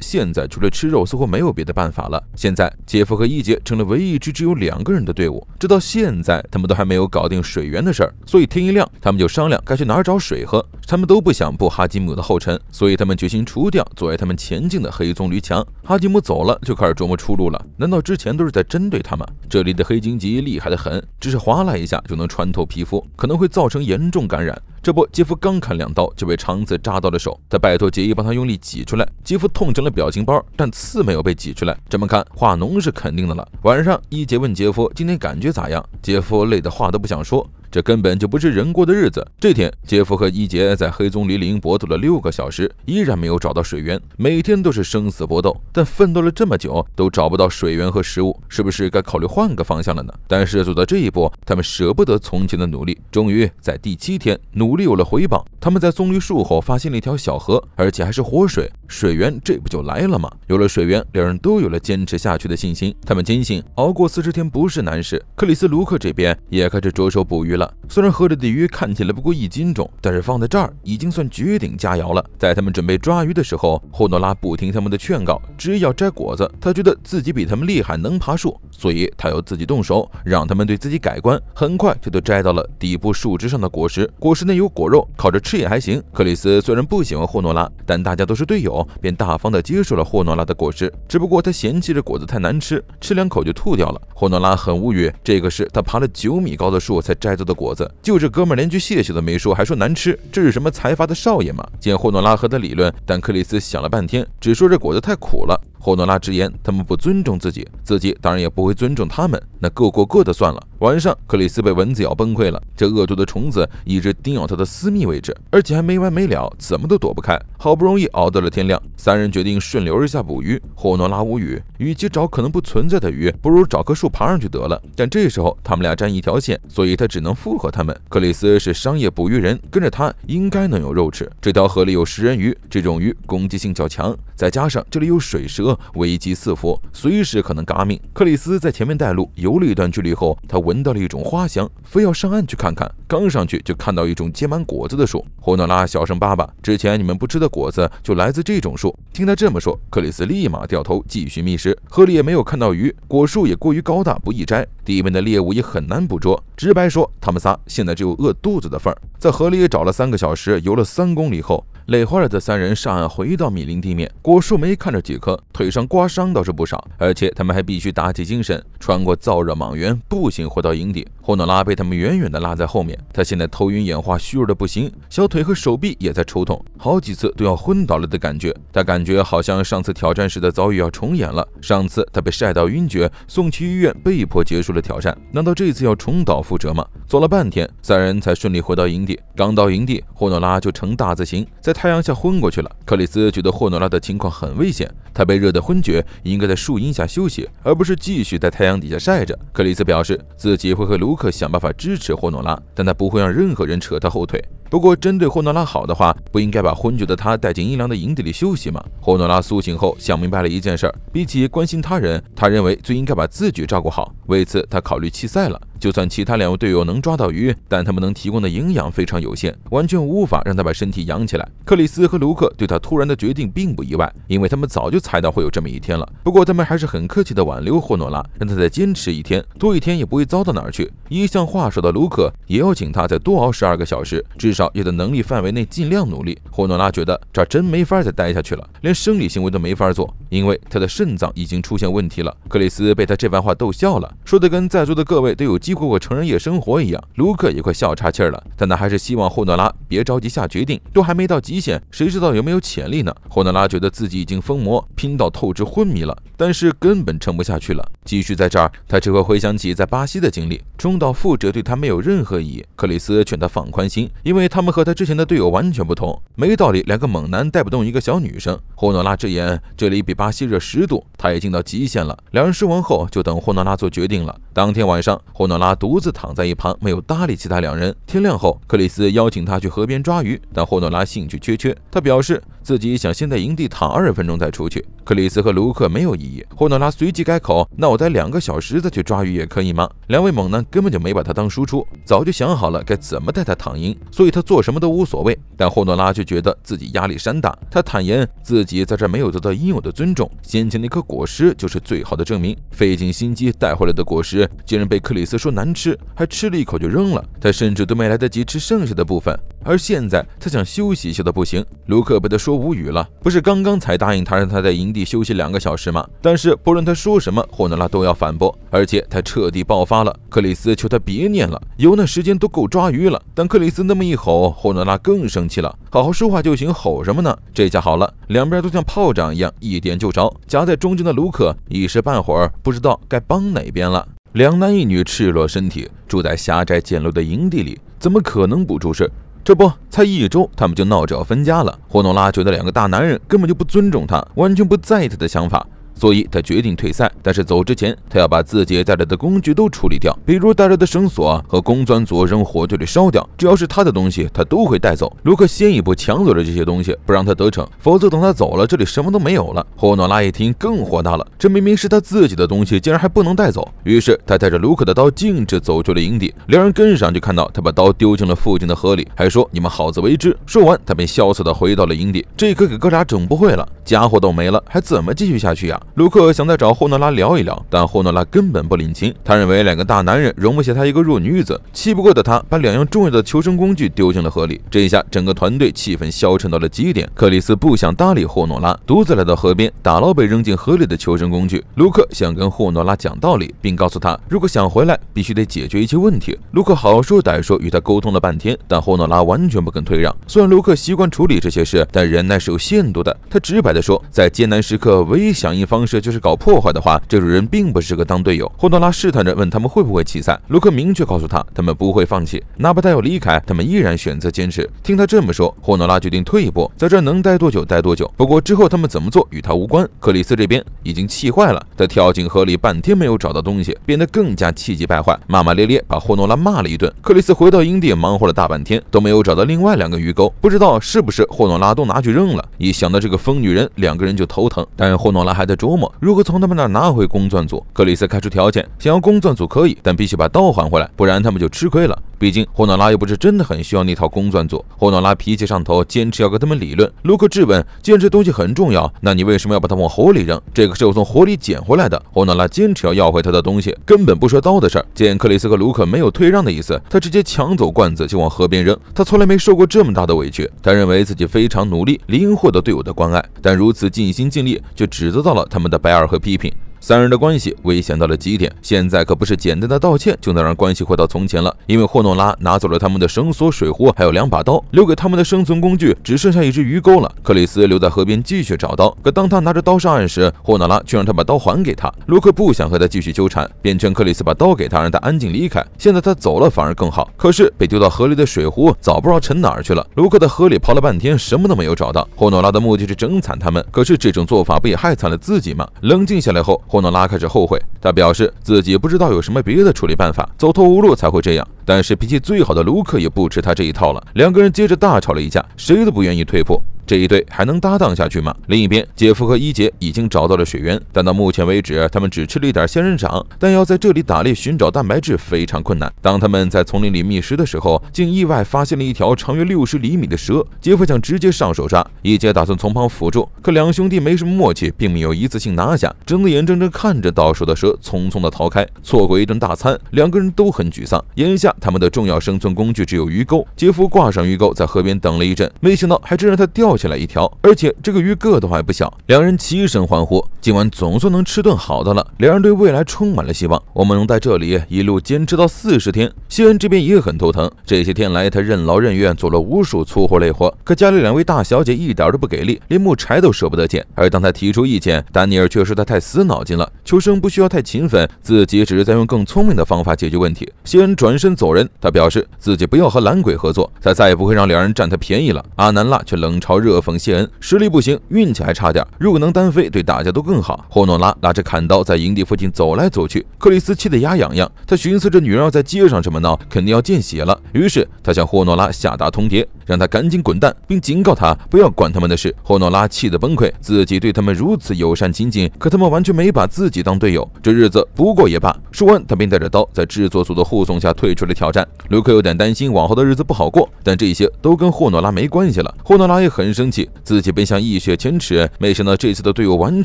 现在除了吃肉，似乎没有别的办法了。现在杰夫和伊杰成了唯一一支只有两个人的队伍。直到现在，他们都还没有搞定水源的事儿。所以天一亮，他们就商量该去哪儿找水喝。他们都不想步哈吉姆的后尘，所以他们决心除掉阻碍他们前进的黑棕榈墙。哈吉姆走了，就开始琢磨出路了。难道之前都是在针对他们？这里的黑荆棘厉害的很，只是划拉一下就能穿透皮肤，可能会造成严重感染。这不，杰夫刚砍两刀就被长刺扎到了手，他拜托杰伊帮他用力挤出来。杰夫痛成了表情包，但刺没有被挤出来。这么看，化脓是肯定的了。晚上，伊杰问杰夫今天感觉咋样？杰夫累得话都不想说。这根本就不是人过的日子。这天，杰夫和伊杰在黑棕榈林搏斗了六个小时，依然没有找到水源。每天都是生死搏斗，但奋斗了这么久都找不到水源和食物，是不是该考虑换个方向了呢？但是走到这一步，他们舍不得从前的努力。终于在第七天，努力有了回报。他们在棕榈树后发现了一条小河，而且还是活水，水源这不就来了吗？有了水源，两人都有了坚持下去的信心。他们坚信熬过四十天不是难事。克里斯·卢克这边也开始着手捕鱼了。虽然河里的鱼看起来不过一斤重，但是放在这儿已经算绝顶佳肴了。在他们准备抓鱼的时候，霍诺拉不听他们的劝告，执意要摘果子。他觉得自己比他们厉害，能爬树，所以他要自己动手，让他们对自己改观。很快就都摘到了底部树枝上的果实，果实内有果肉，烤着吃也还行。克里斯虽然不喜欢霍诺拉，但大家都是队友，便大方地接受了霍诺拉的果实。只不过他嫌弃这果子太难吃，吃两口就吐掉了。霍诺拉很无语，这个是他爬了九米高的树才摘到的果子。就这哥们连句谢谢都没说，还说难吃，这是什么财阀的少爷吗？见霍诺拉和他理论，但克里斯想了半天，只说这果子太苦了。霍诺拉直言，他们不尊重自己，自己当然也不会尊重他们。那各过各的算了。晚上，克里斯被蚊子咬崩溃了，这恶毒的虫子一直叮咬他的私密位置，而且还没完没了，怎么都躲不开。好不容易熬到了天亮，三人决定顺流而下捕鱼。霍诺拉无语，与其找可能不存在的鱼，不如找棵树爬上去得了。但这时候他们俩站一条线，所以他只能附和他们。克里斯是商业捕鱼人，跟着他应该能有肉吃。这条河里有食人鱼，这种鱼攻击性较强，再加上这里有水蛇。危机四伏，随时可能嘎命。克里斯在前面带路，游了一段距离后，他闻到了一种花香，非要上岸去看看。刚上去就看到一种结满果子的树。霍诺拉小声叭叭：“之前你们不吃的果子就来自这种树。”听他这么说，克里斯立马掉头继续觅食。河里也没有看到鱼，果树也过于高大，不易摘，地面的猎物也很难捕捉。直白说，他们仨现在只有饿肚子的份儿。在河里找了三个小时，游了三公里后。累坏了的三人上岸，回到米林地面。果树没看着几棵，腿上刮伤倒是不少，而且他们还必须打起精神，穿过燥热莽原，步行回到营地。霍诺拉被他们远远地拉在后面，他现在头晕眼花，虚弱的不行，小腿和手臂也在抽痛，好几次都要昏倒了的感觉。他感觉好像上次挑战时的遭遇要重演了。上次他被晒到晕厥，送去医院，被迫结束了挑战。难道这次要重蹈覆辙吗？走了半天，三人才顺利回到营地。刚到营地，霍诺拉就呈大字形，在。太阳下昏过去了，克里斯觉得霍诺拉的情况很危险，他被热得昏厥，应该在树荫下休息，而不是继续在太阳底下晒着。克里斯表示自己会和卢可想办法支持霍诺拉，但他不会让任何人扯他后腿。不过，针对霍诺拉好的话，不应该把昏厥的他带进阴凉的营地里休息吗？霍诺拉苏醒后想明白了一件事：比起关心他人，他认为最应该把自己照顾好。为此，他考虑弃赛了。就算其他两位队友能抓到鱼，但他们能提供的营养非常有限，完全无法让他把身体养起来。克里斯和卢克对他突然的决定并不意外，因为他们早就猜到会有这么一天了。不过他们还是很客气的挽留霍诺拉，让他再坚持一天，多一天也不会糟到哪儿去。一向话少的卢克也要请他再多熬十二个小时，至少也在能力范围内尽量努力。霍诺拉觉得这真没法再待下去了，连生理行为都没法做，因为他的肾脏已经出现问题了。克里斯被他这番话逗笑了，说的跟在座的各位都有机会过成人夜。生活一样，卢克也快笑岔气了。但他还是希望霍诺拉别着急下决定，都还没到极限，谁知道有没有潜力呢？霍诺拉觉得自己已经疯魔，拼到透支昏迷了，但是根本撑不下去了。继续在这儿，他只会回想起在巴西的经历，重蹈覆辙对他没有任何意义。克里斯劝他放宽心，因为他们和他之前的队友完全不同，没道理两个猛男带不动一个小女生。霍诺拉直言，这里比巴西热十度，他已经到极限了。两人试完后，就等霍诺拉做决定了。当天晚上，霍诺拉独自躺。在一旁没有搭理其他两人。天亮后，克里斯邀请他去河边抓鱼，但霍诺拉兴趣缺缺。他表示自己想先在营地躺二十分钟再出去。克里斯和卢克没有异议。霍诺拉随即改口：“那我待两个小时再去抓鱼也可以吗？”两位猛男根本就没把他当输出，早就想好了该怎么带他躺赢，所以他做什么都无所谓。但霍诺拉却觉得自己压力山大。他坦言自己在这没有得到应有的尊重。先前那颗果实就是最好的证明。费尽心机带回来的果实，竟然被克里斯说难吃，还。吃了一口就扔了，他甚至都没来得及吃剩下的部分。而现在他想休息，休的不行。卢克被他说无语了，不是刚刚才答应他让他在营地休息两个小时吗？但是不论他说什么，霍诺拉都要反驳，而且他彻底爆发了。克里斯求他别念了，有那时间都够抓鱼了。但克里斯那么一吼，霍诺拉更生气了。好好说话就行，吼什么呢？这下好了，两边都像炮仗一样，一点就着。夹在中间的卢克一时半会儿不知道该帮哪边了。两男一女赤裸身体住在狭窄简陋的营地里，怎么可能不出事？这不，才一周，他们就闹着要分家了。霍诺拉觉得两个大男人根本就不尊重他，完全不在意他的想法。所以他决定退赛，但是走之前，他要把自己带来的工具都处理掉，比如带来的绳索和工钻组扔火堆里烧掉。只要是他的东西，他都会带走。卢克先一步抢走了这些东西，不让他得逞，否则等他走了，这里什么都没有了。霍诺拉一听更火大了，这明明是他自己的东西，竟然还不能带走。于是他带着卢克的刀径直走出了营地，两人跟上就看到他把刀丢进了附近的河里，还说你们好自为之。说完，他便潇洒的回到了营地。这可给哥俩整不会了，家伙都没了，还怎么继续下去呀？卢克想再找霍诺拉聊一聊，但霍诺拉根本不领情。他认为两个大男人容不下他一个弱女子，气不过的他把两样重要的求生工具丢进了河里。这一下，整个团队气氛消沉到了极点。克里斯不想搭理霍诺拉，独自来到河边打捞被扔进河里的求生工具。卢克想跟霍诺拉讲道理，并告诉他，如果想回来，必须得解决一些问题。卢克好说歹说与他沟通了半天，但霍诺拉完全不肯退让。虽然卢克习惯处理这些事，但忍耐是有限度的。他直白地说，在艰难时刻，唯一响应方方式就是。搞破坏的话，这种人并不适合当队友。霍诺拉试探着问他们会不会弃赛，卢克明确告诉他，他们不会放弃，哪怕他要离开，他们依然选择坚持。听他这么说，霍诺拉决定退一步，在这能待多久待多久。不过之后他们怎么做与他无关。克里斯这边已经气坏了，他跳进河里半天没有找到东西，变得更加气急败坏，骂骂咧咧，把霍诺拉骂了一顿。克里斯回到营地，忙活了大半天都没有找到另外两个鱼钩，不知道是不是霍诺拉都拿去扔了。一想到这个疯女人，两个人就头疼。但霍诺拉还在琢磨。如何从他们那拿回工钻组？克里斯开出条件，想要工钻组可以，但必须把刀还回来，不然他们就吃亏了。毕竟霍诺拉又不是真的很需要那套工钻组。霍诺拉脾气上头，坚持要跟他们理论。卢克质问：既然这东西很重要，那你为什么要把它往火里扔？这个是我从火里捡回来的。霍诺拉坚持要要回他的东西，根本不说刀的事儿。见克里斯和卢克没有退让的意思，他直接抢走罐子就往河边扔。他从来没受过这么大的委屈。他认为自己非常努力，理应获得队友的关爱，但如此尽心尽力，却只得到了他他们的白耳和。批评。三人的关系危险到了极点，现在可不是简单的道歉就能让关系回到从前了。因为霍诺拉拿走了他们的绳索、水壶，还有两把刀，留给他们的生存工具只剩下一只鱼钩了。克里斯留在河边继续找刀，可当他拿着刀上岸时，霍诺拉却让他把刀还给他。卢克不想和他继续纠缠，便劝克里斯把刀给他，让他安静离开。现在他走了反而更好，可是被丢到河里的水壶早不知道沉哪儿去了。卢克在河里刨了半天，什么都没有找到。霍诺拉的目的是整惨他们，可是这种做法不也害惨了自己吗？冷静下来后，霍诺拉开始后悔，他表示自己不知道有什么别的处理办法，走投无路才会这样。但是脾气最好的卢克也不吃他这一套了，两个人接着大吵了一架，谁都不愿意退步。这一对还能搭档下去吗？另一边，杰夫和伊杰已经找到了水源，但到目前为止，他们只吃了一点仙人掌。但要在这里打猎寻找蛋白质非常困难。当他们在丛林里觅食的时候，竟意外发现了一条长约六十厘米的蛇。杰夫想直接上手抓，伊杰打算从旁辅助，可两兄弟没什么默契，并没有一次性拿下，只能眼睁睁看着到手的蛇匆匆的逃开，错过一顿大餐。两个人都很沮丧。眼下他们的重要生存工具只有鱼钩。杰夫挂上鱼钩，在河边等了一阵，没想到还真让他钓起来一条。而且这个鱼个头还不小，两人齐声欢呼，今晚总算能吃顿好的了。两人对未来充满了希望。我们能在这里一路坚持到四十天。谢恩这边也很头疼，这些天来他任劳任怨，做了无数粗活累活，可家里两位大小姐一点都不给力，连木柴都舍不得捡。而当他提出意见，丹尼尔却说他太死脑筋了，求生不需要太勤奋，自己只是在用更聪明的方法解决问题。谢恩转身走人，他表示自己不要和懒鬼合作，他再也不会让两人占他便宜了。阿南拉却冷嘲热热讽谢恩实力不行，运气还差点。如果能单飞，对大家都更好。霍诺拉拿着砍刀在营地附近走来走去，克里斯气得牙痒痒。他寻思着女儿要在街上这么闹，肯定要见血了。于是他向霍诺拉下达通牒，让他赶紧滚蛋，并警告他不要管他们的事。霍诺拉气得崩溃，自己对他们如此友善亲近，可他们完全没把自己当队友。这日子不过也罢。说完，他便带着刀在制作组的护送下退出了挑战。卢克有点担心往后的日子不好过，但这些都跟霍诺拉没关系了。霍诺拉也很生气，自己。本想一雪前耻，没想到这次的队友完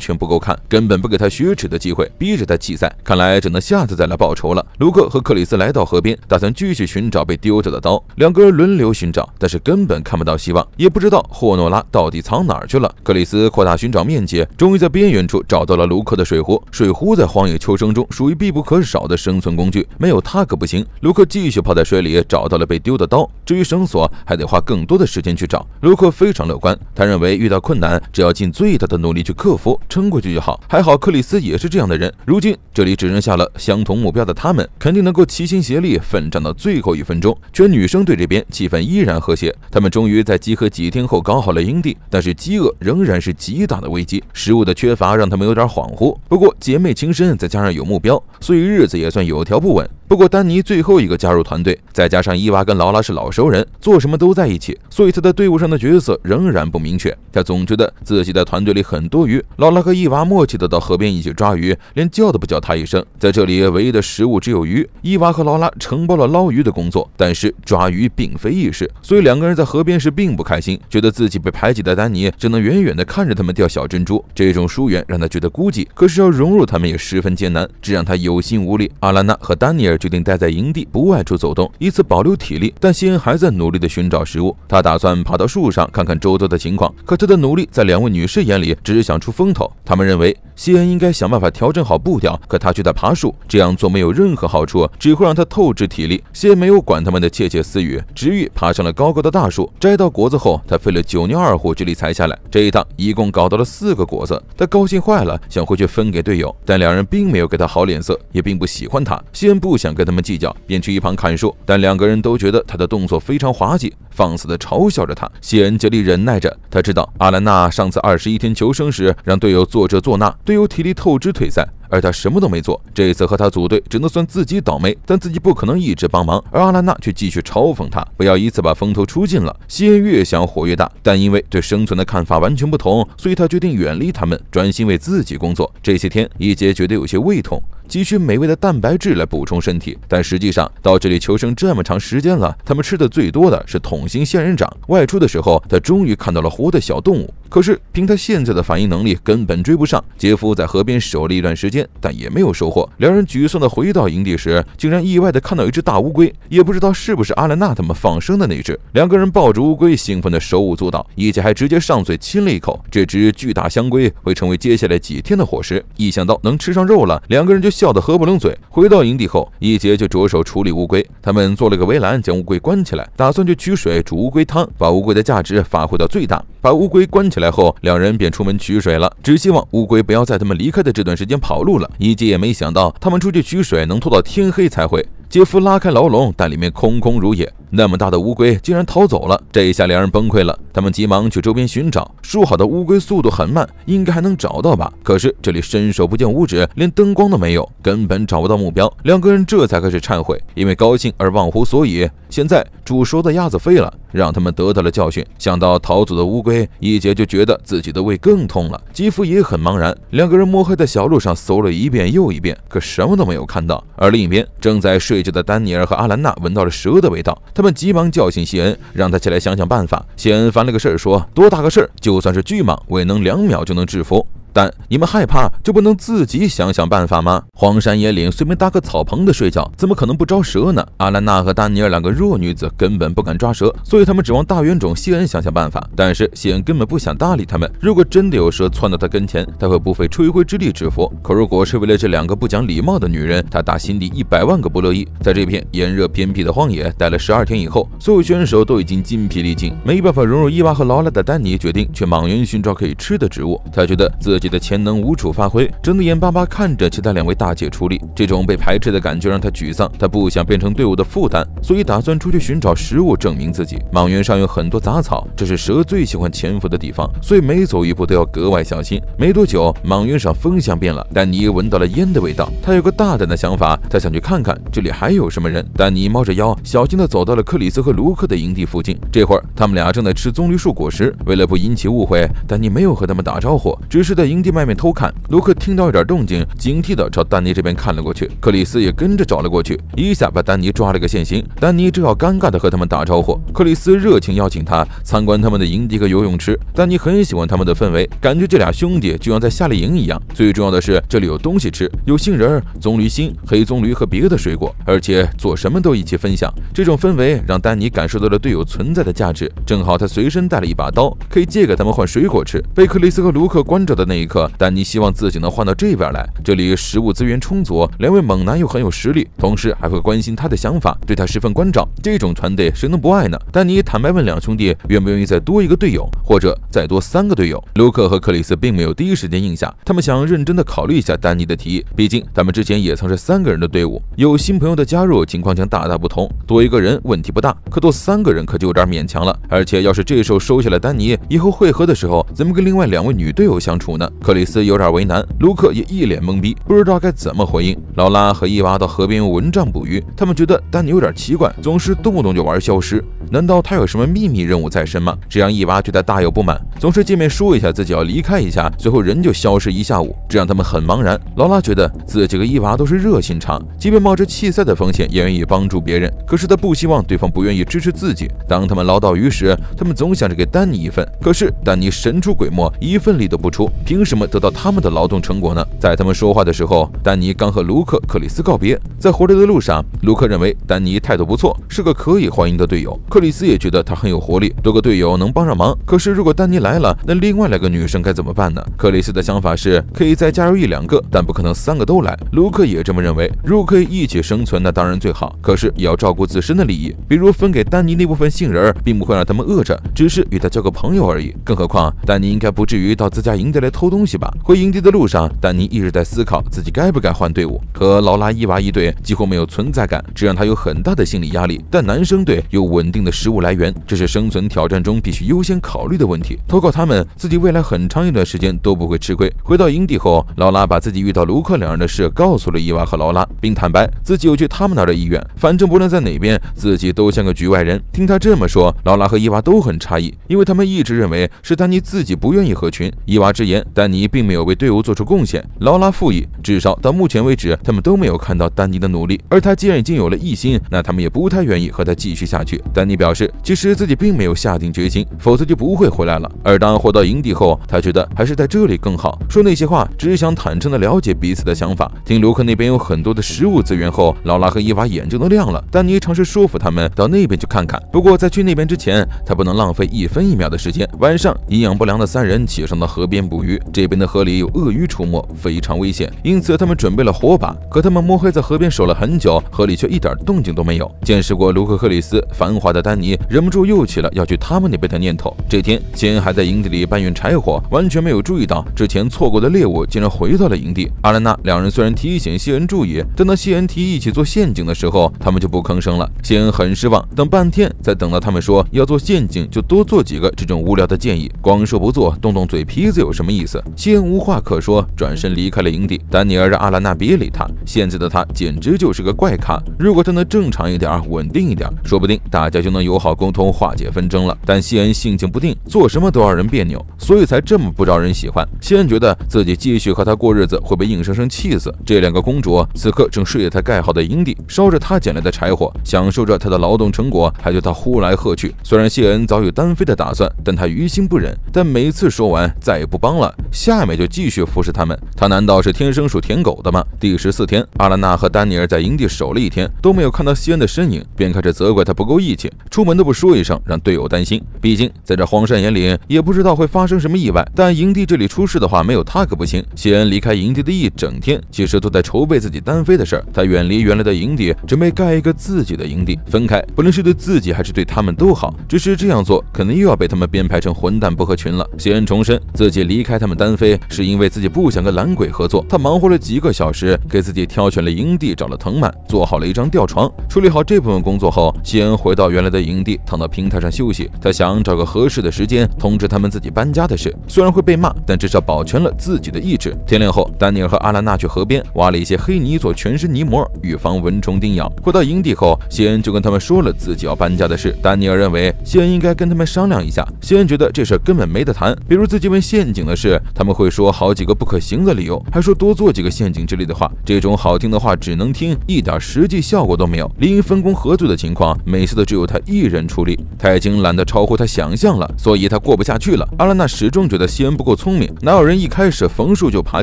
全不够看，根本不给他雪耻的机会，逼着他弃赛。看来只能下次再来报仇了。卢克和克里斯来到河边，打算继续寻找被丢掉的刀。两个人轮流寻找，但是根本看不到希望，也不知道霍诺拉到底藏哪儿去了。克里斯扩大寻找面积，终于在边缘处找到了卢克的水壶。水壶在荒野求生中属于必不可少的生存工具，没有它可不行。卢克继续泡在水里，找到了被丢的刀。至于绳索，还得花更多的时间去找。卢克非常乐，他认为。遇到困难，只要尽最大的努力去克服，撑过去就好。还好克里斯也是这样的人。如今这里只剩下了相同目标的他们，肯定能够齐心协力奋战到最后一分钟。全女生队这边气氛依然和谐，他们终于在集合几天后搞好了营地，但是饥饿仍然是极大的危机。食物的缺乏让他们有点恍惚。不过姐妹情深，再加上有目标，所以日子也算有条不紊。不过丹尼最后一个加入团队，再加上伊娃跟劳拉是老熟人，做什么都在一起，所以他在队伍上的角色仍然不明确。他总觉得自己的团队里很多余。劳拉和伊娃默契的到河边一起抓鱼，连叫都不叫他一声。在这里，唯一的食物只有鱼。伊娃和劳拉承包了捞鱼的工作，但是抓鱼并非易事，所以两个人在河边时并不开心，觉得自己被排挤的丹尼只能远远的看着他们钓小珍珠，这种疏远让他觉得孤寂。可是要融入他们也十分艰难，这让他有心无力。阿兰娜和丹尼尔。决定待在营地，不外出走动，以此保留体力。但西恩还在努力地寻找食物。他打算爬到树上看看周遭的情况。可他的努力在两位女士眼里只是想出风头。他们认为西恩应该想办法调整好步调，可他却在爬树。这样做没有任何好处，只会让他透支体力。西恩没有管他们的窃窃私语，执意爬上了高高的大树。摘到果子后，他费了九牛二虎之力才下来。这一趟一共搞到了四个果子。他高兴坏了，想回去分给队友。但两人并没有给他好脸色，也并不喜欢他。西恩不想。跟他们计较，便去一旁砍树。但两个人都觉得他的动作非常滑稽，放肆地嘲笑着他。谢恩竭力忍耐着，他知道阿兰娜上次二十一天求生时让队友做这做那，队友体力透支退赛。而他什么都没做，这次和他组队只能算自己倒霉，但自己不可能一直帮忙。而阿兰娜却继续嘲讽他，不要一次把风头出尽了。西恩越想火越大，但因为对生存的看法完全不同，所以他决定远离他们，专心为自己工作。这些天，一杰觉得有些胃痛，急需美味的蛋白质来补充身体。但实际上，到这里求生这么长时间了，他们吃的最多的是桶形仙人掌。外出的时候，他终于看到了活的小动物，可是凭他现在的反应能力，根本追不上。杰夫在河边守了一段时间。但也没有收获。两人沮丧地回到营地时，竟然意外地看到一只大乌龟，也不知道是不是阿兰娜他们放生的那只。两个人抱着乌龟，兴奋地手舞足蹈，一起还直接上嘴亲了一口。这只巨大香龟会成为接下来几天的伙食。一想到能吃上肉了，两个人就笑得合不拢嘴。回到营地后，一杰就着手处理乌龟。他们做了个围栏，将乌龟关起来，打算去取水煮乌龟汤，把乌龟的价值发挥到最大。把乌龟关起来后，两人便出门取水了，只希望乌龟不要在他们离开的这段时间跑路了。一杰也没想到，他们出去取水能拖到天黑才回。杰夫拉开牢笼，但里面空空如也。那么大的乌龟竟然逃走了，这一下两人崩溃了。他们急忙去周边寻找，说好的乌龟速度很慢，应该还能找到吧？可是这里伸手不见五指，连灯光都没有，根本找不到目标。两个人这才开始忏悔，因为高兴而忘乎所以。现在煮熟的鸭子飞了，让他们得到了教训。想到逃走的乌龟，一杰就觉得自己的胃更痛了。吉夫也很茫然，两个人摸黑在小路上搜了一遍又一遍，可什么都没有看到。而另一边，正在睡着的丹尼尔和阿兰娜闻到了蛇的味道，他们急忙叫醒谢恩，让他起来想想办法。谢恩烦了个事儿，说多大个事儿，就算是巨蟒，我也能两秒就能制服。但你们害怕就不能自己想想办法吗？荒山野岭随便搭个草棚的睡觉，怎么可能不招蛇呢？阿兰娜和丹尼尔两个弱女子根本不敢抓蛇，所以他们指望大冤种谢恩想想办法。但是谢恩根本不想搭理他们。如果真的有蛇窜到他跟前，他会不费吹灰之力制服。可如果是为了这两个不讲礼貌的女人，他打心底一百万个不乐意。在这片炎热偏僻的荒野待了十二天以后，所有选手都已经筋疲力尽，没办法融入伊娃和劳拉的丹尼决定去莽原寻找可以吃的植物。他觉得自己己的潜能无。处发挥，睁得眼巴巴看着其他两位大姐出力，这种被排斥的感觉让他沮丧。他不想变成队伍的负担，所以打算出去寻找食物证明自己。莽原上有很多杂草，这是蛇最喜欢潜伏的地方，所以每走一步都要格外小心。没多久，莽原上风向变了，丹尼闻到了烟的味道。他有个大胆的想法，他想去看看这里还有什么人。丹尼猫着腰，小心地走到了克里斯和卢克的营地附近。这会儿，他们俩正在吃棕榈树果实。为了不引起误会，丹尼没有和他们打招呼，只是在营地外面偷看。卢克听到一点动静，警惕地朝丹尼这边看了过去。克里斯也跟着找了过去，一下把丹尼抓了个现行。丹尼正要尴尬地和他们打招呼，克里斯热情邀请他参观他们的营地和游泳池。丹尼很喜欢他们的氛围，感觉这俩兄弟就像在夏令营一样。最重要的是，这里有东西吃，有杏仁、棕榈心、黑棕榈和别的水果，而且做什么都一起分享。这种氛围让丹尼感受到了队友存在的价值。正好他随身带了一把刀，可以借给他们换水果吃。被克里斯和卢克关着的那一刻，丹尼希望。自己能换到这边来，这里食物资源充足，两位猛男又很有实力，同时还会关心他的想法，对他十分关照。这种团队谁能不爱呢？丹尼坦白问两兄弟愿不愿意再多一个队友，或者再多三个队友。卢克和克里斯并没有第一时间应下，他们想认真的考虑一下丹尼的提议，毕竟他们之前也曾是三个人的队伍，有新朋友的加入，情况将大大不同。多一个人问题不大，可多三个人可就有点勉强了。而且要是这时候收下了丹尼，以后会合的时候怎么跟另外两位女队友相处呢？克里斯有点。为难，卢克也一脸懵逼，不知道该怎么回应。劳拉和伊娃到河边用蚊帐捕鱼，他们觉得丹尼有点奇怪，总是动不动就玩消失。难道他有什么秘密任务在身吗？这让伊娃对他大有不满，总是见面说一下自己要离开一下，最后人就消失一下午，这让他们很茫然。劳拉觉得自己和伊娃都是热心肠，即便冒着弃赛的风险也愿意帮助别人，可是他不希望对方不愿意支持自己。当他们捞到鱼时，他们总想着给丹尼一份，可是丹尼神出鬼没，一份力都不出，凭什么得到他们的劳动成果呢？在他们说话的时候，丹尼刚和卢克、克里斯告别，在回来的路上，卢克认为丹尼态度不错，是个可以欢迎的队友。克里斯也觉得他很有活力，多个队友能帮上忙。可是如果丹尼来了，那另外两个女生该怎么办呢？克里斯的想法是可以再加入一两个，但不可能三个都来。卢克也这么认为，如果可以一起生存，那当然最好。可是也要照顾自身的利益，比如分给丹尼那部分杏仁，并不会让他们饿着，只是与他交个朋友而已。更何况，丹尼应该不至于到自家营地来偷东西吧？回营地的路上，丹尼一直在思考自己该不该换队伍。和劳拉伊娃一队几乎没有存在感，这让他有很大的心理压力。但男生队有稳定的食物来。源，这是生存挑战中必须优先考虑的问题。投靠他们，自己未来很长一段时间都不会吃亏。回到营地后，劳拉把自己遇到卢克两人的事告诉了伊娃和劳拉，并坦白自己有去他们那的意愿。反正不论在哪边，自己都像个局外人。听他这么说，劳拉和伊娃都很诧异，因为他们一直认为是丹尼自己不愿意合群。伊娃直言，丹丹尼并没有为队伍做出贡献。劳拉附议，至少到目前为止，他们都没有看到丹尼的努力。而他既然已经有了异心，那他们也不太愿意和他继续下去。丹尼表示。其实自己并没有下定决心，否则就不会回来了。而当回到营地后，他觉得还是在这里更好。说那些话，只想坦诚地了解彼此的想法。听卢克那边有很多的食物资源后，劳拉和伊娃眼睛都亮了。丹尼尝试说服他们到那边去看看，不过在去那边之前，他不能浪费一分一秒的时间。晚上，营养不良的三人起床到河边捕鱼。这边的河里有鳄鱼出没，非常危险，因此他们准备了火把。可他们摸黑在河边守了很久，河里却一点动静都没有。见识过卢克克里斯繁华的丹尼忍不住又起了要去他们那边的念头。这天，谢恩还在营地里搬运柴火，完全没有注意到之前错过的猎物竟然回到了营地。阿兰娜两人虽然提醒谢恩注意，等到谢恩提议一起做陷阱的时候，他们就不吭声了。谢恩很失望，等半天才等到他们说要做陷阱就多做几个这种无聊的建议，光说不做，动动嘴皮子有什么意思？谢恩无话可说，转身离开了营地。丹尼尔让阿兰娜别理他，现在的他简直就是个怪咖。如果他能正常一点，稳定一点，说不定大家就能友好沟通，化解纷争了。但谢恩性情不定，做什么都让人别扭，所以才这么不招人喜欢。谢恩觉得自己继续和他过日子会被硬生生气死。这两个公主此刻正睡在他盖好的营地，烧着他捡来的柴火，享受着他的劳动成果，还对他呼来喝去。虽然谢恩早有单飞的打算，但他于心不忍。但每次说完再也不帮了，下面就继续服侍他们。他难道是天生属舔狗的吗？第十四天，阿兰娜和丹尼尔在营地守了一天，都没有看到西恩的身影，便开始责怪他不够义气，出门都不说一声，让队友担心。毕竟在这荒山野岭，也不知道会发生什么意外。但营地这里出事的话，没有他可不行。西恩离开营地的一整天，其实都在筹备自己单飞的事儿。他远离原来的营地，准备盖一个自己的营地，分开，不论是对自己还是对他们都好。只是这样做，可能又要被他们编排成混蛋不合群了。西恩重申，自己离开他们单飞，是因为自己不想跟懒鬼合作。他忙活了几个小时，给自己挑选了营地，找了藤蔓，做好了一张吊床。处理好这部分工作后，西恩回到原来的营地，躺到平台上休息。他想找个合适的时间通知他们自己搬家的事，虽然会被骂，但至少保全了自己的意志。天亮后，丹尼尔和阿拉娜去河边挖了一些黑泥做全身泥膜，预防蚊虫叮咬。回到营地后，西恩就跟他们说了自己要搬家的事。丹尼尔认为西恩应该跟他们商量一下。西恩觉得这事根本没得谈，比如自己问陷阱的事，他们会说好几个不可行的理由，还说多做几个陷阱之类的话。这种好听的话只能听，一点实际效果都没有。因分工合作的情况，每次都只有他一人出力，他已经懒得超乎他想象了，所以他过不下去了。阿拉娜始终觉得西恩不够聪明，哪有人一开始逢树就爬，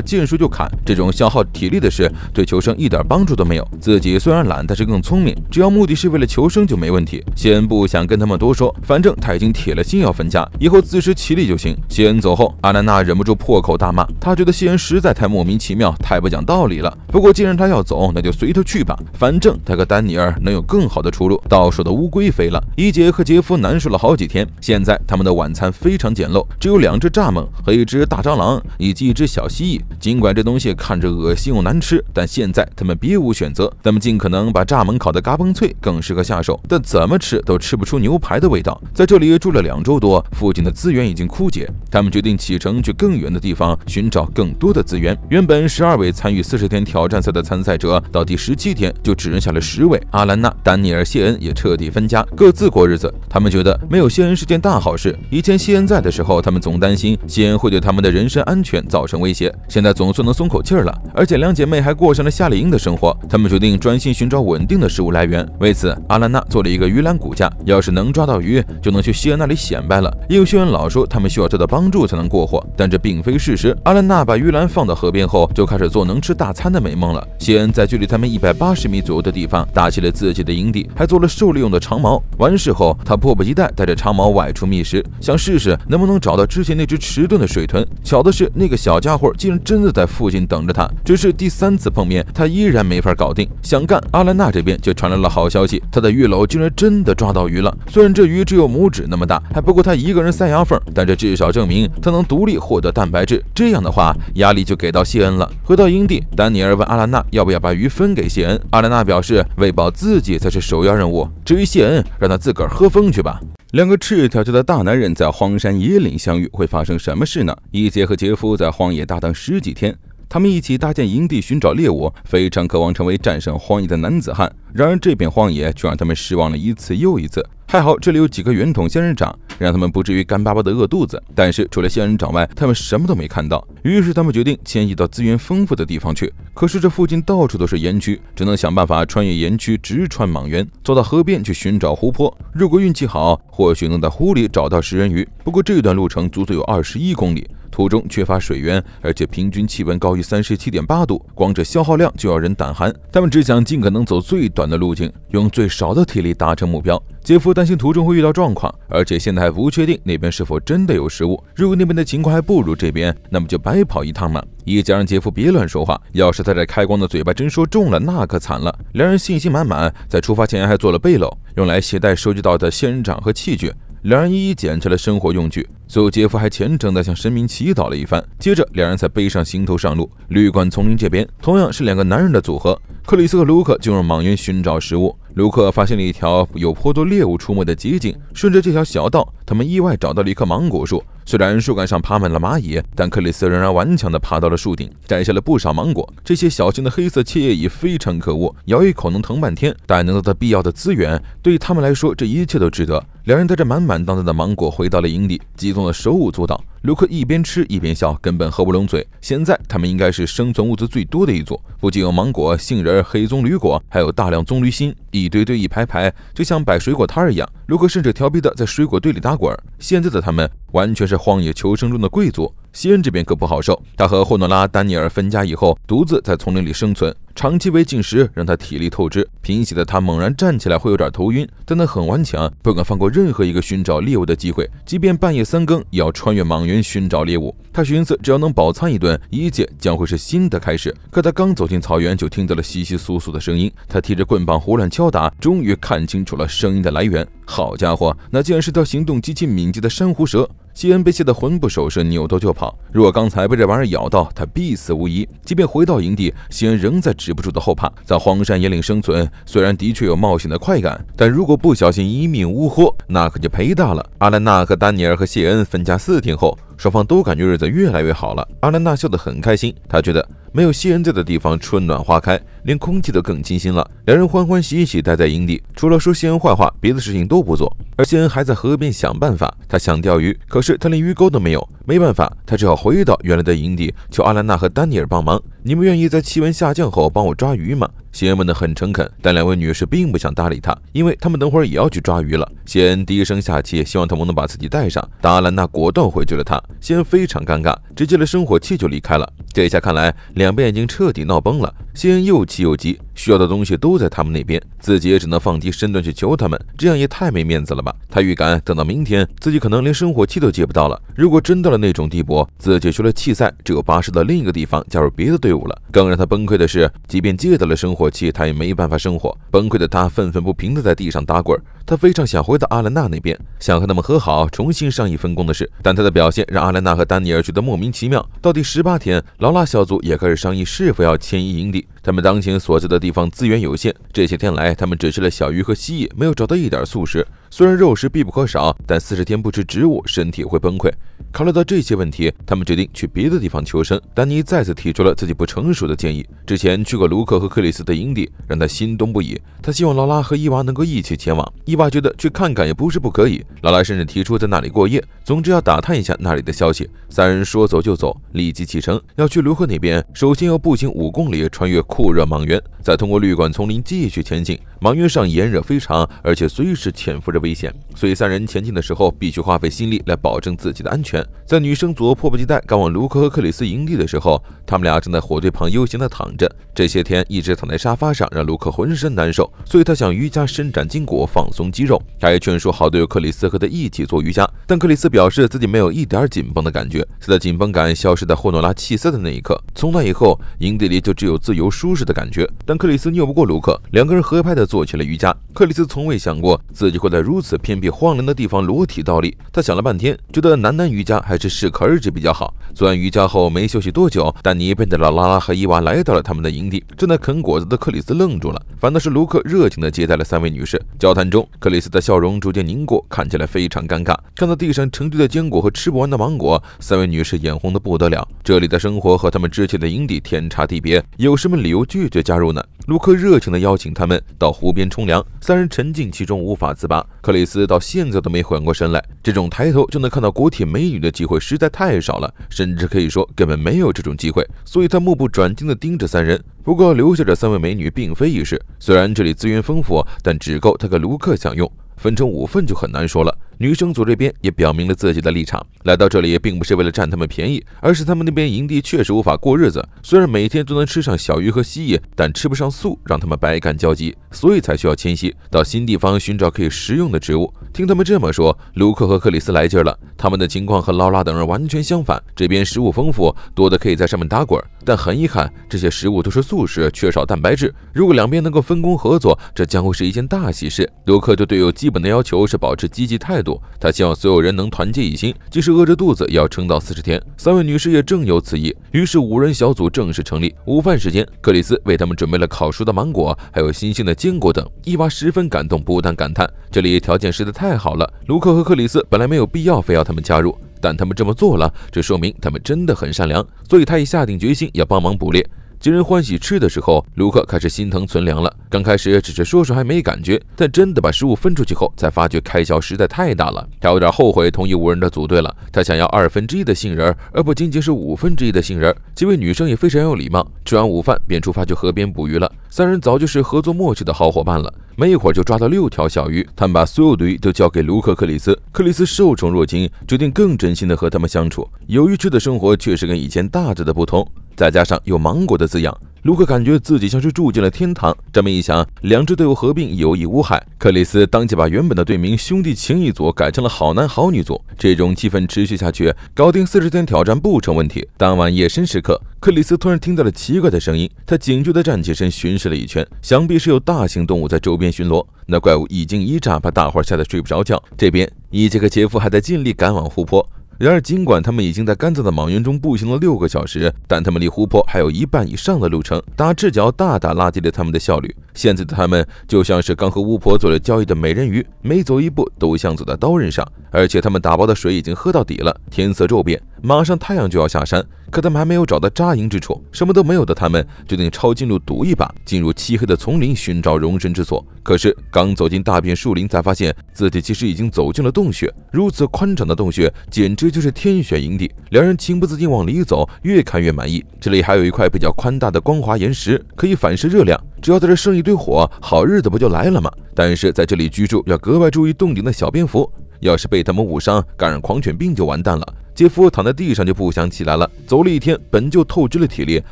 见树就砍，这种消耗体力的事，对求生一点帮助都没有。自己虽然懒，但是更聪明，只要目的是为了求生就没问题。谢恩不想跟他们多说，反正他已经铁了心要分家，以后自食其力就行。西恩走后，阿兰娜忍不住就破口大骂，他觉得西恩实在太莫名其妙，太不讲道理了。不过既然他要走，那就随他去吧，反正他和丹尼尔能有更好的出路。到手的乌龟飞了，伊杰和杰夫难受了好几天，现在他们的晚餐非常简陋，只有两只蚱蜢和一只大蟑螂以及一只小蜥蜴。尽管这东西看着恶心又难吃，但现在他们别无选择，他们尽可能把蚱蜢烤得嘎嘣脆，更适合下手。但怎么吃都吃不出牛排的味道。在这里住了两周多，附近的资源已经枯竭，他们决定启程去更远远的地方寻找更多的资源。原本十二位参与四十天挑战赛的参赛者，到第十七天就只剩下了十位。阿兰娜、丹尼尔、谢恩也彻底分家，各自过日子。他们觉得没有谢恩是件大好事。以前谢恩在的时候，他们总担心谢恩会对他们的人身安全造成威胁，现在总算能松口气了。而且两姐妹还过上了夏令营的生活。他们决定专心寻找稳定的食物来源。为此，阿兰娜做了一个鱼篮骨架，要是能抓到鱼，就能去谢恩那里显摆了。因为谢恩老说他们需要他的帮助才能过活，但这并并非事实。阿兰娜把鱼篮放到河边后，就开始做能吃大餐的美梦了。谢恩在距离他们一百八十米左右的地方搭起了自己的营地，还做了狩猎用的长矛。完事后，他迫不及待带着长矛外出觅食，想试试能不能找到之前那只迟钝的水豚。巧的是，那个小家伙竟然真的在附近等着他。只是第三次碰面，他依然没法搞定。想干，阿兰娜这边就传来了好消息，他的鱼篓竟然真的抓到鱼了。虽然这鱼只有拇指那么大，还不够他一个人塞牙缝，但这至少证明他能独立获得蛋白质。这样的话，压力就给到谢恩了。回到营地，丹尼尔问阿兰娜要不要把鱼分给谢恩。阿兰娜表示，喂饱自己才是首要任务。至于谢恩，让他自个儿喝风去吧。两个赤条条的大男人在荒山野岭相遇，会发生什么事呢？伊杰和杰夫在荒野搭档十几天。他们一起搭建营地寻找猎物，非常渴望成为战胜荒野的男子汉。然而这片荒野却让他们失望了一次又一次。还好这里有几个圆筒仙人掌，让他们不至于干巴巴的饿肚子。但是除了仙人掌外，他们什么都没看到。于是他们决定迁移到资源丰富的地方去。可是这附近到处都是岩区，只能想办法穿越岩区，直穿莽原，走到河边去寻找湖泊。如果运气好，或许能在湖里找到食人鱼。不过这段路程足足有二十一公里。途中缺乏水源，而且平均气温高于三十七点八度，光这消耗量就要人胆寒。他们只想尽可能走最短的路径，用最少的体力达成目标。杰夫、担心途中会遇到状况，而且现在还不确定那边是否真的有食物。如果那边的情况还不如这边，那么就白跑一趟嘛。一家让杰夫别乱说话，要是他这开光的嘴巴真说中了，那可惨了。两人信心满满，在出发前还做了背篓，用来携带收集到的仙人掌和器具。两人一一检查了生活用具，最后杰夫还虔诚地向神明祈祷了一番。接着，两人才背上行头上路。旅馆丛林这边同样是两个男人的组合，克里斯和卢克进入莽原寻找食物。卢克发现了一条有颇多猎物出没的街径，顺着这条小道，他们意外找到了一棵芒果树。虽然树干上爬满了蚂蚁，但克里斯仍然顽强地爬到了树顶，摘下了不少芒果。这些小型的黑色切叶蚁非常可恶，咬一口能疼半天，但能得到必要的资源，对于他们来说，这一切都值得。两人带着满满当当的芒果回到了营地，激动的手舞足蹈。卢克一边吃一边笑，根本合不拢嘴。现在他们应该是生存物资最多的一组，不仅有芒果、杏仁、黑棕榈果，还有大量棕榈芯，一堆堆一排排，就像摆水果摊一样。卢克甚至调皮的在水果堆里打滚。现在的他们完全是荒野求生中的贵族。西恩这边可不好受，他和霍诺拉、丹尼尔分家以后，独自在丛林里生存，长期未进食让他体力透支。贫血的他猛然站起来会有点头晕，但他很顽强，不敢放过任何一个寻找猎物的机会，即便半夜三更也要穿越莽原寻找猎物。他寻思，只要能饱餐一顿，一切将会是新的开始。可他刚走进草原，就听到了窸窸窣窣的声音。他提着棍棒胡乱敲打，终于看清楚了声音的来源。好家伙，那竟然是条行动极其敏捷的珊瑚蛇！西恩被吓得魂不守舍，扭头就跑。如果刚才被这玩意儿咬到，他必死无疑。即便回到营地，西恩仍在止不住的后怕。在荒山野岭生存，虽然的确有冒险的快感，但如果不小心一命呜呼，那可就赔大了。阿兰娜和丹尼尔和谢恩分家四天后，双方都感觉日子越来越好了。阿兰娜笑得很开心，她觉得。没有西恩在的地方，春暖花开，连空气都更清新了。两人欢欢喜喜待在营地，除了说西恩坏话，别的事情都不做。而西恩还在河边想办法，他想钓鱼，可是他连鱼钩都没有。没办法，他只好回到原来的营地，求阿兰娜和丹尼尔帮忙。你们愿意在气温下降后帮我抓鱼吗？谢恩问得很诚恳，但两位女士并不想搭理他，因为他们等会儿也要去抓鱼了。谢恩低声下气，希望他们能把自己带上，达兰娜果断回绝了他。谢恩非常尴尬，直接了生火气就离开了。这下看来，两边已经彻底闹崩了。谢恩又气又急，需要的东西都在他们那边，自己也只能放低身段去求他们，这样也太没面子了吧？他预感等到明天，自己可能连生火器都借不到了。如果真到了那种地步，自己除了弃赛，只有跋涉到另一个地方加入别的队伍了。更让他崩溃的是，即便借到了生火器，他也没办法生火。崩溃的他愤愤不平地在地上打滚。他非常想回到阿兰娜那边，想和他们和好，重新商议分工的事。但他的表现让阿兰娜和丹尼尔觉得莫名其妙。到第十八天，劳拉小组也开始商议是否要迁移营地。他们当前所在的地方资源有限，这些天来他们只吃了小鱼和蜥蜴，没有找到一点素食。虽然肉食必不可少，但四十天不吃植物，身体会崩溃。考虑到这些问题，他们决定去别的地方求生。丹尼再次提出了自己不成熟的建议。之前去过卢克和克里斯的营地，让他心动不已。他希望劳拉和伊娃能够一起前往。伊娃觉得去看看也不是不可以。劳拉甚至提出在那里过夜，总之要打探一下那里的消息。三人说走就走，立即启程，要去卢克那边。首先要步行五公里，穿越酷热莽原，再通过旅馆丛林继续前进。莽原上炎热非常，而且随时潜伏着危险，所以三人前进的时候必须花费心力来保证自己的安全。在女生组迫不及待赶往卢克和克里斯营地的时候，他们俩正在火堆旁悠闲地躺着。这些天一直躺在沙发上，让卢克浑身难受，所以他想瑜伽伸展筋骨，放松肌肉。他还劝说好队友克里斯和他一起做瑜伽，但克里斯表示自己没有一点紧绷的感觉。他的紧绷感消失在霍诺拉气色的那一刻。从那以后，营地里就只有自由舒适的感觉。但克里斯拗不过卢克，两个人合拍的。做起了瑜伽。克里斯从未想过自己会在如此偏僻荒凉的地方裸体倒立。他想了半天，觉得男男瑜伽还是适可而止比较好。做完瑜伽后，没休息多久，丹尼便带着拉拉和伊娃来到了他们的营地。正在啃果子的克里斯愣住了，反倒是卢克热情地接待了三位女士。交谈中，克里斯的笑容逐渐凝固，看起来非常尴尬。看到地上成堆的坚果和吃不完的芒果，三位女士眼红的不得了。这里的生活和他们之前的营地天差地别，有什么理由拒绝加入呢？卢克热情地邀请他们到湖边冲凉，三人沉浸其中无法自拔。克里斯到现在都没缓过神来，这种抬头就能看到国体美女的机会实在太少了，甚至可以说根本没有这种机会。所以他目不转睛地盯着三人。不过留下这三位美女并非易事，虽然这里资源丰富，但只够他和卢克享用。分成五份就很难说了。女生组这边也表明了自己的立场，来到这里也并不是为了占他们便宜，而是他们那边营地确实无法过日子。虽然每天都能吃上小鱼和蜥蜴，但吃不上素，让他们百感交集，所以才需要迁徙到新地方寻找可以食用的植物。听他们这么说，卢克和克里斯来劲了。他们的情况和劳拉等人完全相反，这边食物丰富，多的可以在上面打滚。但很遗憾，这些食物都是素食，缺少蛋白质。如果两边能够分工合作，这将会是一件大喜事。卢克对队友基本的要求是保持积极态度，他希望所有人能团结一心，即使饿着肚子也要撑到四十天。三位女士也正有此意，于是五人小组正式成立。午饭时间，克里斯为他们准备了烤熟的芒果，还有新鲜的坚果等。伊娃十分感动，不但感叹这里条件实在太好了。卢克和克里斯本来没有必要非要他们加入，但他们这么做了，这说明他们真的很善良，所以他也下定决心要帮忙捕猎。几人欢喜吃的时候，卢克开始心疼存粮了。刚开始只是说说还没感觉，但真的把食物分出去后，才发觉开销实在太大了。他有点后悔同意五人的组队了。他想要二分之一的杏仁，而不仅仅是五分之一的杏仁。几位女生也非常有礼貌，吃完午饭便出发去河边捕鱼了。三人早就是合作默契的好伙伴了，没一会儿就抓到六条小鱼。他们把所有的鱼都交给卢克克里斯，克里斯受宠若惊，决定更真心的和他们相处。有鱼吃的生活确实跟以前大致的不同。再加上有芒果的字样，卢克感觉自己像是住进了天堂。这么一想，两支队伍合并有益无害。克里斯当即把原本的队名“兄弟情谊组”改成了“好男好女组”。这种气氛持续下去，搞定四十天挑战不成问题。当晚夜深时刻，克里斯突然听到了奇怪的声音，他警觉地站起身巡视了一圈，想必是有大型动物在周边巡逻。那怪物一惊一乍，把大伙吓得睡不着觉。这边，伊杰克杰夫还在尽力赶往湖泊。然而，尽管他们已经在干燥的莽原中步行了六个小时，但他们离湖泊还有一半以上的路程，打赤脚大大拉低了他们的效率。现在的他们就像是刚和巫婆做了交易的美人鱼，每走一步都像走在刀刃上。而且他们打包的水已经喝到底了，天色骤变，马上太阳就要下山。可他们还没有找到扎营之处，什么都没有的他们决定抄近路赌一把，进入漆黑的丛林寻找容身之所。可是刚走进大片树林，才发现自己其实已经走进了洞穴。如此宽敞的洞穴，简直就是天选营地。两人情不自禁往里走，越看越满意。这里还有一块比较宽大的光滑岩石，可以反射热量。只要在这生一堆火，好日子不就来了吗？但是在这里居住要格外注意洞顶的小蝙蝠，要是被他们误伤，感染狂犬病就完蛋了。杰夫躺在地上就不想起来了，走了一天，本就透支了体力，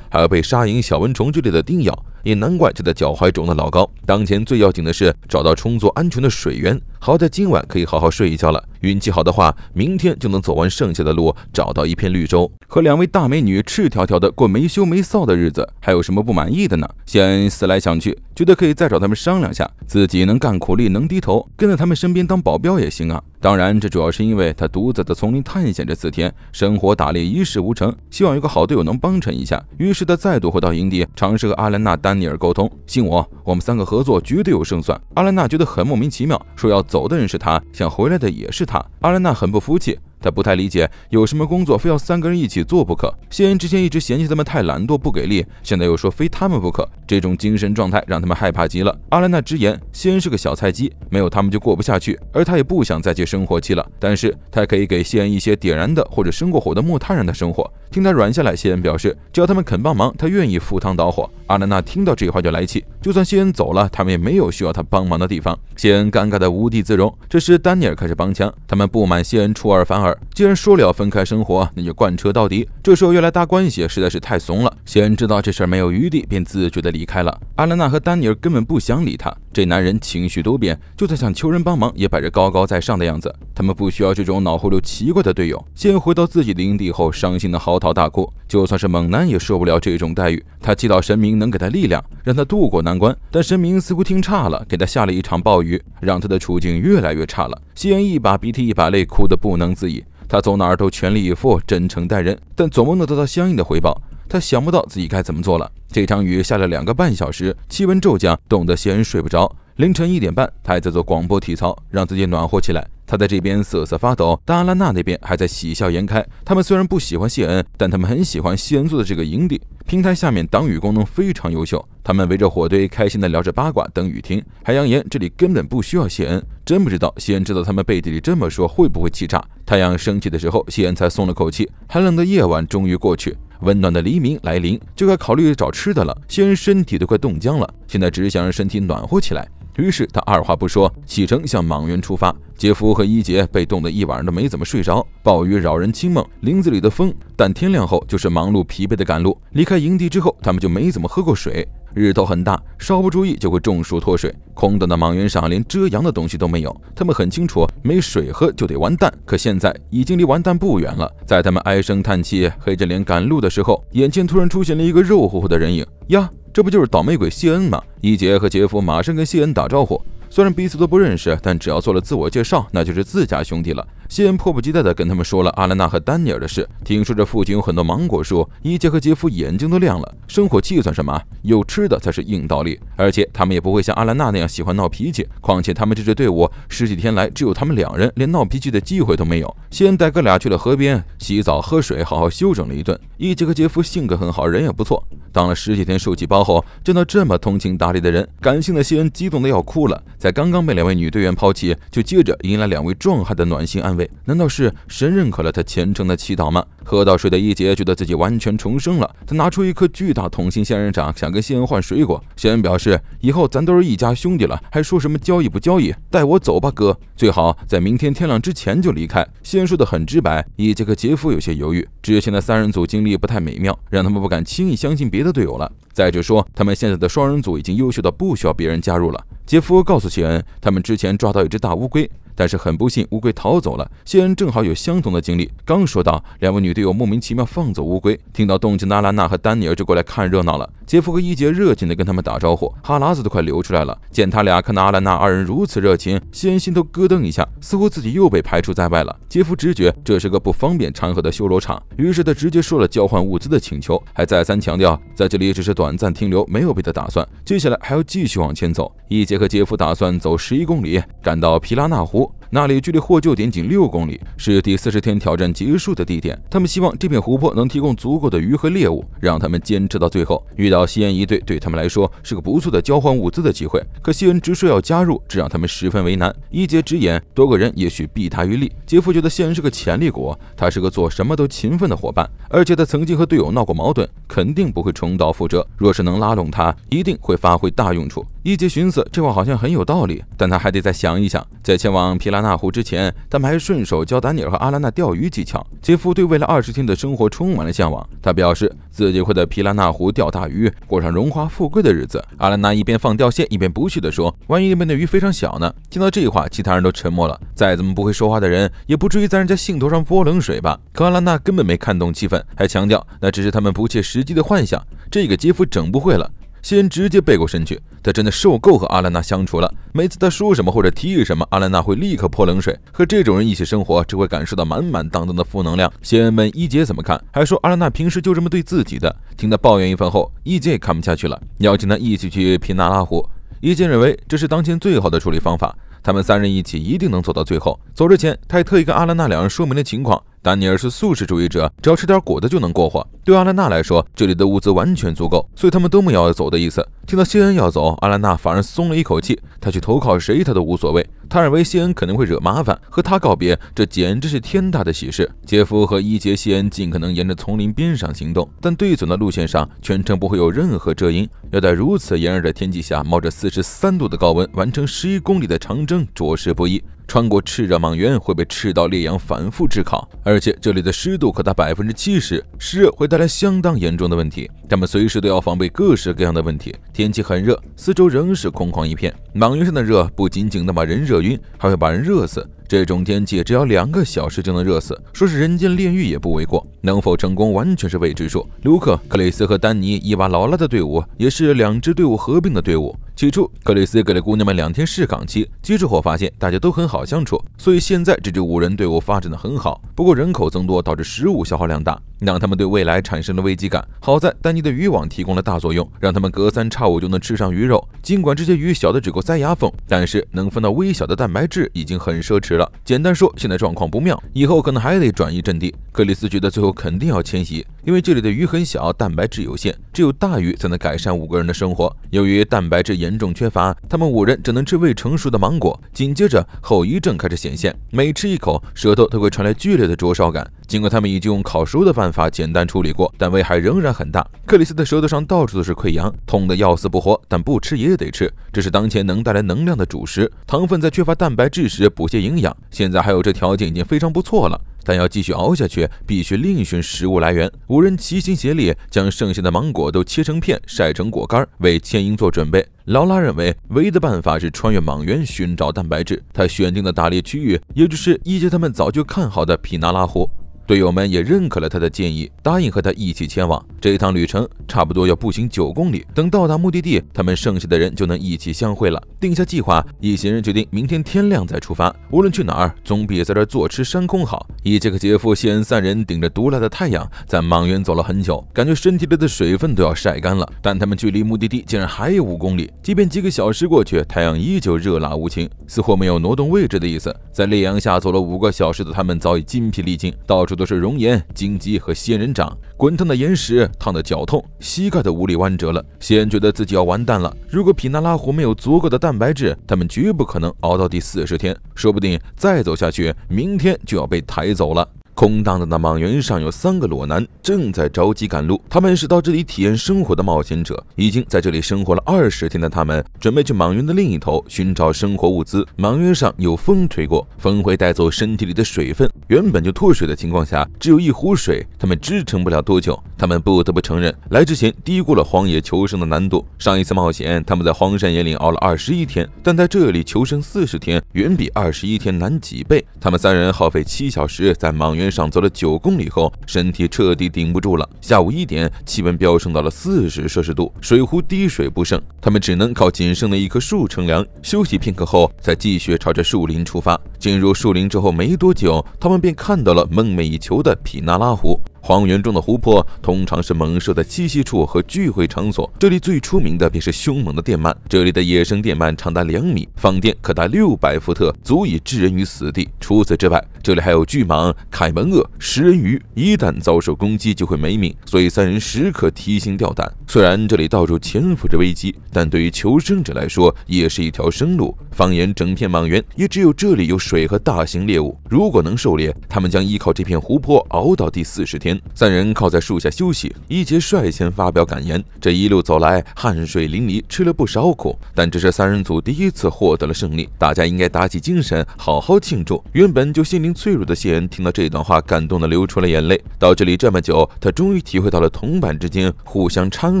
还要被沙蝇、小蚊虫之类的叮咬，也难怪这的脚踝肿得老高。当前最要紧的是找到充足安全的水源，好在今晚可以好好睡一觉了。运气好的话，明天就能走完剩下的路，找到一片绿洲，和两位大美女赤条条的过没羞没臊的日子。还有什么不满意的呢？谢恩思来想去，觉得可以再找他们商量下，自己能干苦力，能低头，跟在他们身边当保镖也行啊。当然，这主要是因为他独自在丛林探险这四天，生活打猎一事无成，希望有个好队友能帮衬一下。于是他再度回到营地，尝试和阿兰娜、丹尼尔沟通。信我，我们三个合作绝对有胜算。阿兰娜觉得很莫名其妙，说要走走的人是他，想回来的也是他。阿兰娜很不服气。他不太理解，有什么工作非要三个人一起做不可？谢恩之前一直嫌弃他们太懒惰不给力，现在又说非他们不可，这种精神状态让他们害怕极了。阿兰娜直言，谢恩是个小菜鸡，没有他们就过不下去，而他也不想再接生活期了。但是他可以给谢恩一些点燃的或者生过火的木炭让他生火。听他软下来，谢恩表示，只要他们肯帮忙，他愿意赴汤蹈火。阿兰娜听到这话就来气，就算谢恩走了，他们也没有需要他帮忙的地方。谢恩尴尬的无地自容。这时丹尼尔开始帮腔，他们不满谢恩出尔反尔。既然说了要分开生活，那就贯彻到底。这时候又来搭关系，实在是太怂了。显然知道这事儿没有余地，便自觉地离开了。阿兰娜和丹尼尔根本不想理他。这男人情绪多变，就算想求人帮忙，也摆着高高在上的样子。他们不需要这种脑回路奇怪的队友。先回到自己的营地后，伤心的嚎啕大哭。就算是猛男也受不了这种待遇。他祈祷神明能给他力量，让他渡过难关。但神明似乎听差了，给他下了一场暴雨，让他的处境越来越差了。谢恩一把鼻涕一把泪，哭得不能自已。他走哪儿都全力以赴，真诚待人，但总不能得到相应的回报。他想不到自己该怎么做了。这场雨下了两个半小时，气温骤降，冻得谢恩睡不着。凌晨一点半，他还在做广播体操，让自己暖和起来。他在这边瑟瑟发抖，达拉娜那边还在喜笑颜开。他们虽然不喜欢谢恩，但他们很喜欢谢恩做的这个营地。平台下面挡雨功能非常优秀。他们围着火堆，开心地聊着八卦，等雨停。还扬言这里根本不需要谢恩。真不知道谢恩知道他们背地里这么说，会不会气炸？太阳升起的时候，谢恩才松了口气。寒冷的夜晚终于过去，温暖的黎明来临，就该考虑找吃的了。先身体都快冻僵了，现在只想让身体暖和起来。于是他二话不说，启程向莽原出发。杰夫和伊杰被冻得一晚上都没怎么睡着，暴雨扰人清梦，林子里的风。但天亮后就是忙碌疲惫的赶路。离开营地之后，他们就没怎么喝过水。日头很大，稍不注意就会中暑脱水。空荡的莽原上连遮阳的东西都没有，他们很清楚，没水喝就得完蛋。可现在已经离完蛋不远了。在他们唉声叹气、黑着脸赶路的时候，眼前突然出现了一个肉乎乎的人影呀！这不就是倒霉鬼谢恩吗？伊杰和杰夫马上跟谢恩打招呼。虽然彼此都不认识，但只要做了自我介绍，那就是自家兄弟了。谢恩迫不及待地跟他们说了阿兰娜和丹尼尔的事。听说这附近有很多芒果树，伊杰和杰夫眼睛都亮了。生火气算什么？有吃的才是硬道理。而且他们也不会像阿兰娜那样喜欢闹脾气。况且他们这支队伍十几天来只有他们两人，连闹脾气的机会都没有。谢恩带哥俩去了河边洗澡、喝水，好好休整了一顿。伊杰和杰夫性格很好，人也不错。当了十几天受气包后，见到这么通情达理的人，感性的谢恩激动的要哭了。在刚刚被两位女队员抛弃，就接着迎来两位壮汉的暖心安难道是神认可了他虔诚的祈祷吗？喝到水的一杰觉得自己完全重生了。他拿出一颗巨大桶形仙人掌，想跟谢恩换水果。谢恩表示，以后咱都是一家兄弟了，还说什么交易不交易？带我走吧，哥，最好在明天天亮之前就离开。谢恩说的很直白。一杰和杰夫有些犹豫，之前的三人组经历不太美妙，让他们不敢轻易相信别的队友了。再者说，他们现在的双人组已经优秀到不需要别人加入了。杰夫告诉谢恩，他们之前抓到一只大乌龟。但是很不幸，乌龟逃走了。谢恩正好有相同的经历。刚说到，两位女队友莫名其妙放走乌龟，听到动静的阿拉娜和丹尼尔就过来看热闹了。杰夫和伊杰热情地跟他们打招呼，哈喇子都快流出来了。见他俩看到阿兰娜二人如此热情，谢恩心头咯噔一下，似乎自己又被排除在外了。杰夫直觉这是个不方便掺和的修罗场，于是他直接说了交换物资的请求，还再三强调在这里只是短暂停留，没有别的打算。接下来还要继续往前走。伊杰和杰夫打算走十一公里，赶到皮拉纳湖。那里距离获救点仅六公里，是第四十天挑战结束的地点。他们希望这片湖泊能提供足够的鱼和猎物，让他们坚持到最后。遇到西恩一队，对他们来说是个不错的交换物资的机会。可西恩直说要加入，这让他们十分为难。一杰直言，多个人也许弊大于利。杰夫觉得西恩是个潜力股，他是个做什么都勤奋的伙伴，而且他曾经和队友闹过矛盾，肯定不会重蹈覆辙。若是能拉拢他，一定会发挥大用处。一杰寻思，这话好像很有道理，但他还得再想一想。在前往皮拉纳纳湖之前，他们还顺手教丹尼尔和阿拉娜钓鱼技巧。杰夫对未来二十天的生活充满了向往，他表示自己会在皮拉纳湖钓大鱼，过上荣华富贵的日子。阿拉娜一边放钓线，一边不屑地说：“万一那边的鱼非常小呢？”听到这话，其他人都沉默了。再怎么不会说话的人，也不至于在人家兴头上泼冷水吧？可阿拉娜根本没看懂气氛，还强调那只是他们不切实际的幻想。这个杰夫整不会了。先直接背过身去，他真的受够和阿兰娜相处了。每次他说什么或者提议什么，阿兰娜会立刻泼冷水。和这种人一起生活，只会感受到满满当当的负能量。先问一姐怎么看，还说阿兰娜平时就这么对自己的。听他抱怨一番后，一姐也看不下去了，邀请他一起去皮纳拉湖。一姐认为这是当前最好的处理方法，他们三人一起一定能走到最后。走之前，他还特意跟阿兰娜两人说明了。情况。丹尼尔是素食主义者，只要吃点果子就能过活。对阿兰娜来说，这里的物资完全足够，所以他们都没有要走的意思。听到谢恩要走，阿兰娜反而松了一口气。他去投靠谁，他都无所谓。他认为谢恩可能会惹麻烦，和他告别，这简直是天大的喜事。杰夫和伊杰、谢恩尽可能沿着丛林边上行动，但对准的路线上全程不会有任何遮阴。要在如此炎热的天气下，冒着四十三度的高温完成十一公里的长征，着实不易。穿过炽热莽原会被赤道烈阳反复炙烤，而且这里的湿度可达百分之七十，湿热会带来相当严重的问题。他们随时都要防备各式各样的问题。天气很热，四周仍是空旷一片。莽原上的热不仅仅能把人热晕，还会把人热死。这种天气只要两个小时就能热死，说是人间炼狱也不为过。能否成功完全是未知数。卢克、克里斯和丹尼伊娃劳拉的队伍也是两支队伍合并的队伍。起初，克里斯给了姑娘们两天试岗期，接触后发现大家都很好相处，所以现在这支五人队伍发展的很好。不过人口增多导致食物消耗量大，让他们对未来产生了危机感。好在丹尼的渔网提供了大作用，让他们隔三差五就能吃上鱼肉。尽管这些鱼小的只够塞牙缝，但是能分到微小的蛋白质已经很奢侈 了。简单说，现在状况不妙，以后可能还得转移阵地。克里斯觉得最后肯定要迁徙，因为这里的鱼很小，蛋白质有限，只有大鱼才能改善五个人的生活。由于蛋白质严重缺乏，他们五人只能吃未成熟的芒果。紧接着，后遗症开始显现，每吃一口，舌头都会传来剧烈的灼烧感。尽管他们已经用烤熟的办法简单处理过，但危害仍然很大。克里斯的舌头上到处都是溃疡，痛得要死不活，但不吃也得吃，这是当前能带来能量的主食。糖分在缺乏蛋白质时补些营养，现在还有这条件已经非常不错了。但要继续熬下去，必须另寻食物来源。五人齐心协力，将剩下的芒果都切成片，晒成果干，为千鹰做准备。劳拉认为，唯一的办法是穿越莽原寻找蛋白质。他选定的打猎区域，也就是伊杰他们早就看好的皮纳拉湖。队友们也认可了他的建议，答应和他一起前往。这一趟旅程差不多要步行九公里。等到达目的地，他们剩下的人就能一起相会了。定下计划，一行人决定明天天亮再出发。无论去哪儿，总比在这坐吃山空好。伊杰克杰夫先三人顶着毒辣的太阳，在莽原走了很久，感觉身体里的水分都要晒干了。但他们距离目的地竟然还有五公里。即便几个小时过去，太阳依旧热辣无情，似乎没有挪动位置的意思。在烈阳下走了五个小时的他们，早已筋疲力尽，到处。都是熔岩、荆棘和仙人掌，滚烫的岩石烫得脚痛，膝盖都无力弯折了。先觉得自己要完蛋了。如果皮纳拉湖没有足够的蛋白质，他们绝不可能熬到第四十天，说不定再走下去，明天就要被抬走了。空荡荡的莽原上有三个裸男正在着急赶路。他们是到这里体验生活的冒险者，已经在这里生活了二十天的他们，准备去莽原的另一头寻找生活物资。莽原上有风吹过，风会带走身体里的水分。原本就脱水的情况下，只有一壶水，他们支撑不了多久。他们不得不承认，来之前低估了荒野求生的难度。上一次冒险，他们在荒山野岭熬了二十一天，但在这里求生四十天，远比二十一天难几倍。他们三人耗费七小时在莽原。上走了九公里后，身体彻底顶不住了。下午一点，气温飙升到了四十摄氏度，水壶滴水不剩，他们只能靠仅剩的一棵树乘凉。休息片刻后，才继续朝着树林出发。进入树林之后没多久，他们便看到了梦寐以求的皮纳拉湖。荒原中的湖泊通常是猛兽的栖息处和聚会场所，这里最出名的便是凶猛的电鳗。这里的野生电鳗长达两米，放电可达六百伏特，足以置人于死地。除此之外，这里还有巨蟒、凯门鳄、食人鱼，一旦遭受攻击就会没命，所以三人时刻提心吊胆。虽然这里到处潜伏着危机，但对于求生者来说也是一条生路。放眼整片莽原，也只有这里有水和大型猎物。如果能狩猎，他们将依靠这片湖泊熬到第四十天。三人靠在树下休息，一杰率先发表感言：这一路走来，汗水淋漓，吃了不少苦，但这是三人组第一次获得了胜利，大家应该打起精神，好好庆祝。原本就心灵脆弱的谢恩听到这段话，感动的流出了眼泪。到这里这么久，他终于体会到了同伴之间互相搀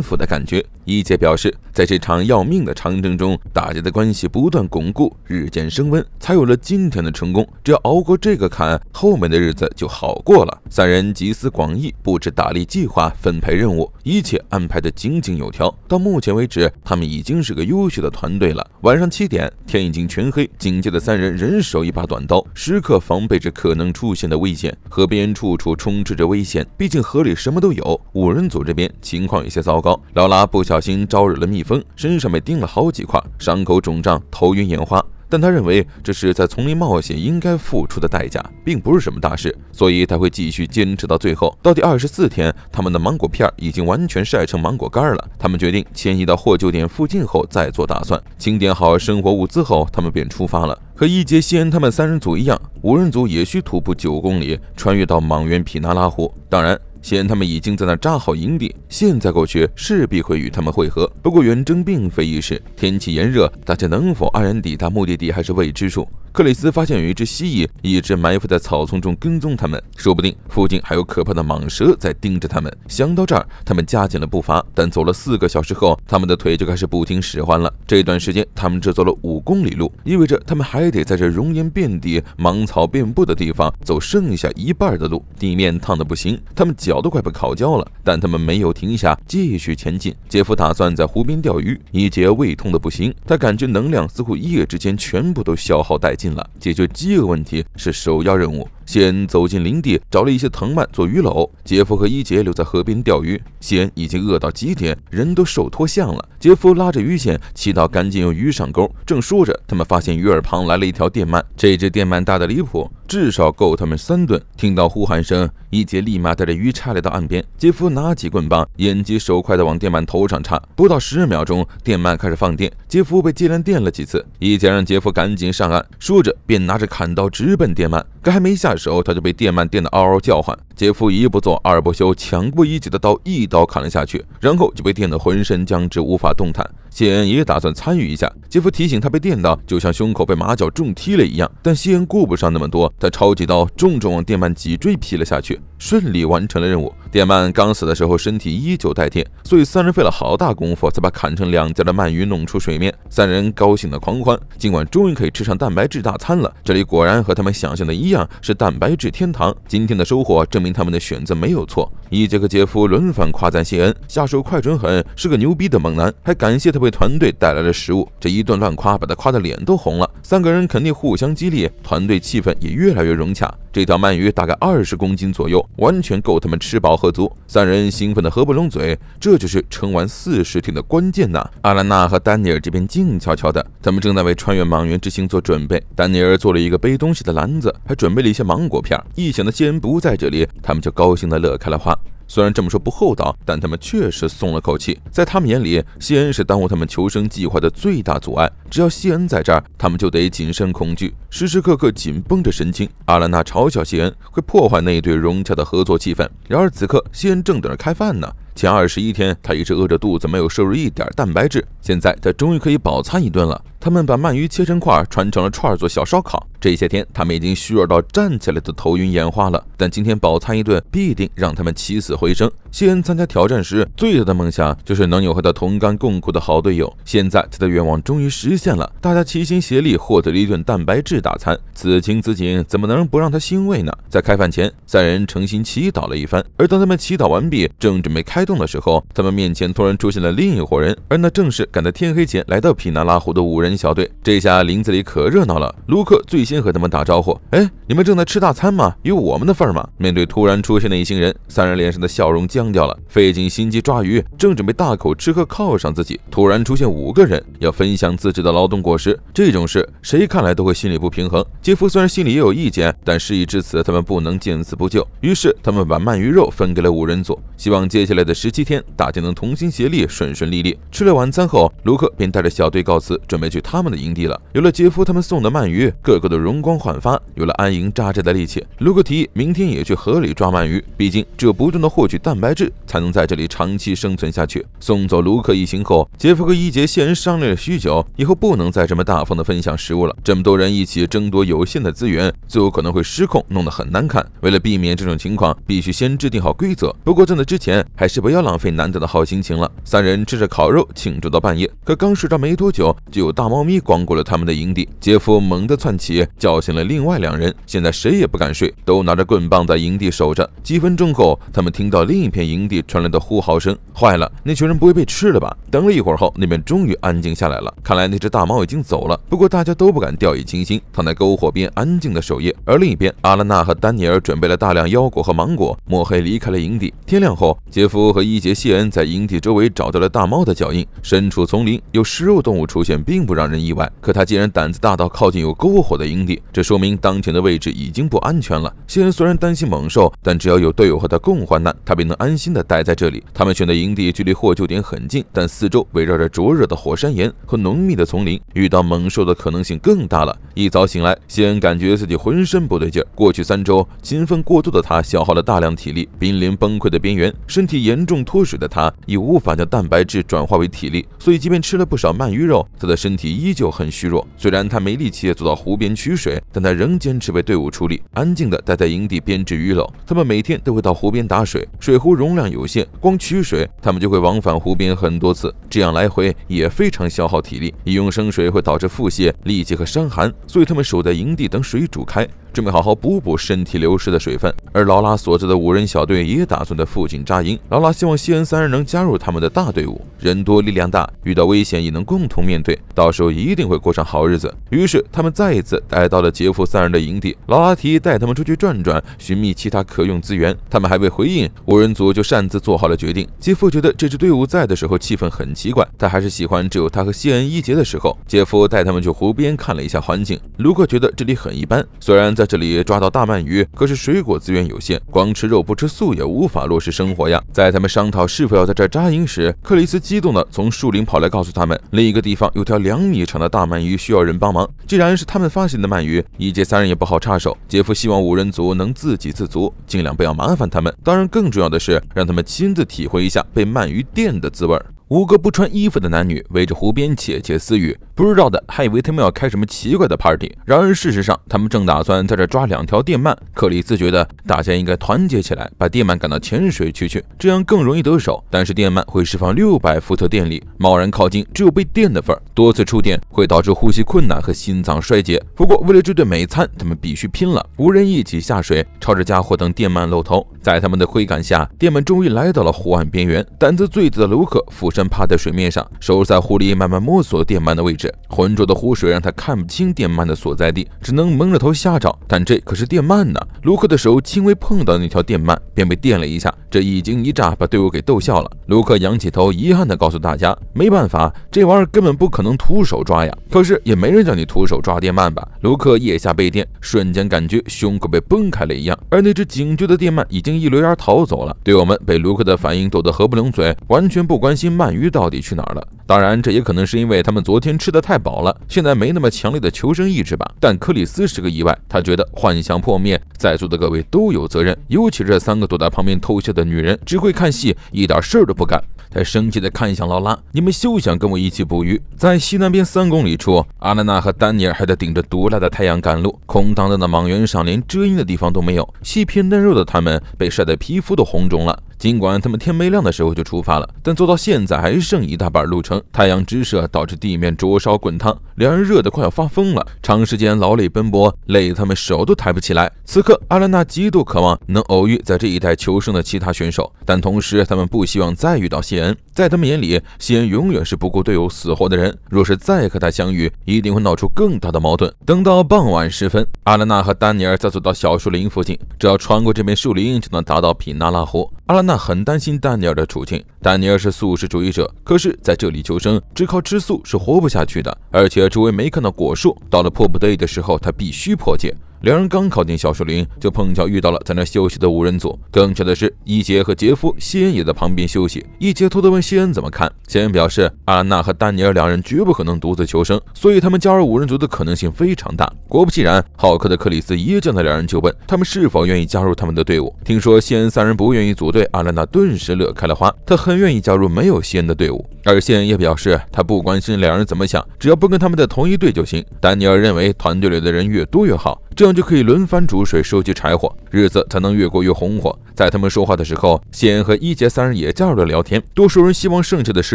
扶的感觉。一杰表示，在这场要命的长征中，大家的关系不断巩固，日渐升温，才有了今天的成功。只要熬过这个坎，后面的日子就好过了。三人集思广。广义布置打猎计划，分配任务，一切安排的井井有条。到目前为止，他们已经是个优秀的团队了。晚上七点，天已经全黑，警戒的三人人手一把短刀，时刻防备着可能出现的危险。河边处处充斥着危险，毕竟河里什么都有。五人组这边情况有些糟糕，劳拉不小心招惹了蜜蜂，身上被叮了好几块，伤口肿胀，头晕眼花。但他认为这是在丛林冒险应该付出的代价，并不是什么大事，所以他会继续坚持到最后。到第二十四天，他们的芒果片已经完全晒成芒果干了。他们决定迁移到获救点附近后再做打算。清点好生活物资后，他们便出发了。和一杰、西恩他们三人组一样，五人组也需徒步九公里，穿越到莽原皮纳拉湖。当然。现他们已经在那扎好营地，现在过去势必会与他们会合。不过远征并非易事，天气炎热，大家能否安然抵达目的地还是未知数。克里斯发现有一只蜥蜴一直埋伏在草丛中跟踪他们，说不定附近还有可怕的蟒蛇在盯着他们。想到这儿，他们加紧了步伐。但走了四个小时后，他们的腿就开始不听使唤了。这段时间，他们只走了五公里路，意味着他们还得在这熔岩遍地、芒草遍布的地方走剩下一半的路。地面烫得不行，他们脚都快被烤焦了。但他们没有停下，继续前进。杰夫打算在湖边钓鱼，一杰胃痛的不行，他感觉能量似乎一夜之间全部都消耗殆尽。了，解决饥饿问题是首要任务。谢恩走进林地，找了一些藤蔓做鱼篓。杰夫和伊杰留在河边钓鱼。谢恩已经饿到极点，人都瘦脱相了。杰夫拉着鱼线，祈祷赶紧有鱼上钩。正说着，他们发现鱼饵旁来了一条电鳗，这只电鳗大得离谱，至少够他们三顿。听到呼喊声，伊杰立马带着鱼叉来到岸边。杰夫拿起棍棒，眼疾手快地往电鳗头上插。不到十秒钟，电鳗开始放电。杰夫被接连电了几次，伊杰让杰夫赶紧上岸，说着便拿着砍刀直奔电鳗。可还没下时候，他就被电鳗电得嗷嗷叫唤。杰夫一不做二不休，抢过一杰的刀，一刀砍了下去，然后就被电得浑身僵直，无法动弹。谢恩也打算参与一下，杰夫提醒他被电到，就像胸口被马脚重踢了一样。但谢恩顾不上那么多，他抄起刀，重重往电鳗脊椎劈了下去，顺利完成了任务。电鳗刚死的时候，身体依旧带电，所以三人费了好大功夫，才把砍成两截的鳗鱼弄出水面。三人高兴的狂欢，今晚终于可以吃上蛋白质大餐了。这里果然和他们想象的一样，是蛋白质天堂。今天的收获证明他们的选择没有错。伊杰克杰夫轮番夸赞谢恩下手快准狠，是个牛逼的猛男，还感谢他为团队带来了食物。这一顿乱夸，把他夸的脸都红了。三个人肯定互相激励，团队气氛也越来越融洽。这条鳗鱼大概二十公斤左右，完全够他们吃饱喝足。三人兴奋的合不拢嘴，这就是撑完四十天的关键呐！阿兰娜和丹尼尔这边静悄悄的，他们正在为穿越莽原之行做准备。丹尼尔做了一个背东西的篮子，还准备了一些芒果片。一想到谢恩不在这里，他们就高兴的乐开了花。虽然这么说不厚道，但他们确实松了口气。在他们眼里，谢恩是耽误他们求生计划的最大阻碍。只要谢恩在这儿，他们就得谨慎恐惧，时时刻刻紧绷着神经。阿兰娜嘲笑谢恩会破坏那一对融洽的合作气氛。然而此刻，谢恩正等着开饭呢。前二十一天，他一直饿着肚子，没有摄入一点蛋白质。现在他终于可以饱餐一顿了。他们把鳗鱼切成块，穿成了串做小烧烤。这些天，他们已经虚弱到站起来都头晕眼花了。但今天饱餐一顿，必定让他们起死回生。谢恩参加挑战时最大的梦想就是能有和他同甘共苦的好队友。现在他的愿望终于实现了，大家齐心协力获得了一顿蛋白质大餐。此情此景，怎么能不让他欣慰呢？在开饭前，三人诚心祈祷了一番。而当他们祈祷完毕，正准备开动的时候，他们面前突然出现了另一伙人，而那正是赶在天黑前来到皮纳拉湖的五人小队。这下林子里可热闹了。卢克最先和他们打招呼：“哎，你们正在吃大餐吗？有我们的份吗？”面对突然出现的一行人，三人脸上的笑容僵掉了。费尽心机抓鱼，正准备大口吃喝犒赏自己，突然出现五个人要分享自己的劳动果实。这种事谁看来都会心里不平衡。杰夫虽然心里也有意见，但事已至此，他们不能见死不救。于是他们把鳗鱼肉分给了五人组，希望接下来的十七天大家能同心协力，顺顺利利。吃了晚餐后，卢克便带着小队告辞，准备去他们的营地了。有了杰夫他们送的鳗鱼，个个都容光焕发，有了安营扎寨的力气。卢克提议明天也去河里抓鳗鱼，毕竟只有不断的获取蛋白质，才能在这里长期生存下去。送走卢克一行后，杰夫和伊杰先商量了许久，以后不能再这么大方的分享食物了。这么多人一起争夺有限的资源，最后可能会失控，弄得很难看。为了避免这种情况，必须先制定好规则。不过在那之前，还是不要浪费难得的好心情了。三人吃着烤肉，庆祝到半夜。可刚睡着没多久，就有大猫咪光顾了他们的营地。杰夫猛地窜起，叫醒了另外两人。现在谁也不敢睡，都拿着棍棒在营地守着。几分钟后，他们听到另一片营地传来的呼号声。坏了，那群人不会被吃了吧？等了一会儿后，那边终于安静下来了。看来那只大猫已经走了。不过大家都不敢掉以轻心，躺在篝火边安静的守夜。而另一边，阿拉娜和丹尼尔准备了大量腰果和芒果，抹黑离开了营地。天亮后，杰夫和伊杰谢恩在营地周围找到了大猫的脚印。身处丛林，有食肉动物出现，并不让人意外。可他竟然胆子大到靠近有篝火的营地，这说明当前的位置已经不安全了。谢恩虽然担心猛兽，但只要有队友和他共患难，他便能安心的待在这里。他们选的营地距离获救点很近，但四周围绕着灼热的火山岩和浓密的丛林，遇到猛兽的可能性更大了。一早醒来，谢恩感觉自己浑身不对劲。过去三周勤奋过度的他消耗了大量体力，濒临崩溃的边缘，身体严重脱水的他已无法将蛋白质转化为体力，所以即便吃了不少鳗鱼肉，他的身体依旧很虚弱。虽然他没力气走到湖边取水，但他仍坚持为队伍出力，安静的待在营地编织鱼篓。他们每天都会到湖边打水，水壶容量有限，光取水他们就会往返湖边很多次，这样来回也非常消耗体力。饮用生水会导致腹泻、痢疾和伤寒，所以他们守在营地等水煮开。准备好好补补身体流失的水分，而劳拉所在的五人小队也打算在附近扎营。劳拉他希望西恩三人能加入他们的大队伍，人多力量大，遇到危险也能共同面对。到时。候一定会过上好日子。于是他们再一次来到了杰夫三人的营地，劳拉提带他们出去转转，寻觅其他可用资源。他们还未回应，五人组就擅自做好了决定。杰夫觉得这支队伍在的时候气氛很奇怪，他还是喜欢只有他和西恩、一杰的时候。杰夫带他们去湖边看了一下环境，卢克觉得这里很一般，虽然在这里抓到大鳗鱼，可是水果资源有限，光吃肉不吃素也无法落实生活呀。在他们商讨是否要在这扎营时，克里斯激动地从树林跑来，告诉他们另一个地方有条两米长的大鳗鱼需要人帮忙。既然是他们发现的鳗鱼，一杰三人也不好插手。杰夫希望五人族能自给自足，尽量不要麻烦他们。当然，更重要的是让他们亲自体会一下被鳗鱼电的滋味儿。五个不穿衣服的男女围着湖边窃窃私语，不知道的还以为他们要开什么奇怪的 party。然而事实上，他们正打算在这抓两条电鳗。克里斯觉得大家应该团结起来，把电鳗赶到浅水区去，这样更容易得手。但是电鳗会释放六百伏特电力，贸然靠近只有被电的份儿，多次触电会导致呼吸困难和心脏衰竭。不过为了这顿美餐，他们必须拼了。五人一起下水，朝着家伙等电鳗露头。在他们的挥赶下，电鳗终于来到了湖岸边缘。胆子最大的卢克俯身趴在水面上，手在湖里慢慢摸索电鳗的位置。浑浊的湖水让他看不清电鳗的所在地，只能蒙着头瞎找。但这可是电鳗呢！卢克的手轻微碰到那条电鳗，便被电了一下。这一惊一乍，把队伍给逗笑了。卢克仰起头，遗憾地告诉大家：“没办法，这玩意儿根本不可能徒手抓呀。可是也没人叫你徒手抓电鳗吧？”卢克腋下被电，瞬间感觉胸口被崩开了一样。而那只警觉的电鳗已经。一溜烟逃走了，队友们被卢克的反应逗得合不拢嘴，完全不关心鳗鳗鱼到底去哪儿了。当然，这也可能是因为他们昨天吃的太饱了，现在没那么强烈的求生意志吧。但克里斯是个意外，他觉得幻想破灭，在座的各位都有责任，尤其这三个躲在旁边偷笑的女人，只会看戏，一点事儿都不干。他生气地看向劳拉：“你们休想跟我一起捕鱼！”在西南边三公里处，阿兰娜和丹尼尔还在顶着毒辣的太阳赶路，空荡荡的莽原上连遮阴的地方都没有，细皮嫩肉的他们被晒得皮肤都红肿了。尽管他们天没亮的时候就出发了，但做到现在还剩一大半路程。太阳直射导致地面灼烧滚烫，两人热得快要发疯了。长时间劳累奔波，累得他们手都抬不起来。此刻，阿兰娜极度渴望能偶遇在这一带求生的其他选手，但同时他们不希望再遇到谢恩。在他们眼里，谢恩永远是不顾队友死活的人。若是再和他相遇，一定会闹出更大的矛盾。等到傍晚时分，阿兰娜和丹尼尔再走到小树林附近，只要穿过这片树林，就能达到皮纳拉湖。阿拉娜很担心丹尼尔的处境。丹尼尔是素食主义者，可是在这里求生，只靠吃素是活不下去的。而且周围没看到果树，到了迫不得已的时候，他必须破戒。两人刚靠近小树林，就碰巧遇到了在那休息的五人组。更巧的是，伊杰和杰夫、西恩也在旁边休息。伊杰偷偷问西恩怎么看，西恩表示阿兰娜和丹尼尔两人绝不可能独自求生，所以他们加入五人组的可能性非常大。果不其然，好客的克里斯一见到两人，就问他们是否愿意加入他们的队伍。听说西恩三人不愿意组队，阿兰娜顿时乐开了花，她很愿意加入没有西恩的队伍。而西恩也表示，他不关心两人怎么想，只要不跟他们在同一队就行。丹尼尔认为团队里的人越多越好。这样就可以轮番煮水、收集柴火，日子才能越过越红火。在他们说话的时候，谢恩和伊杰三人也加入了聊天。多数人希望剩下的十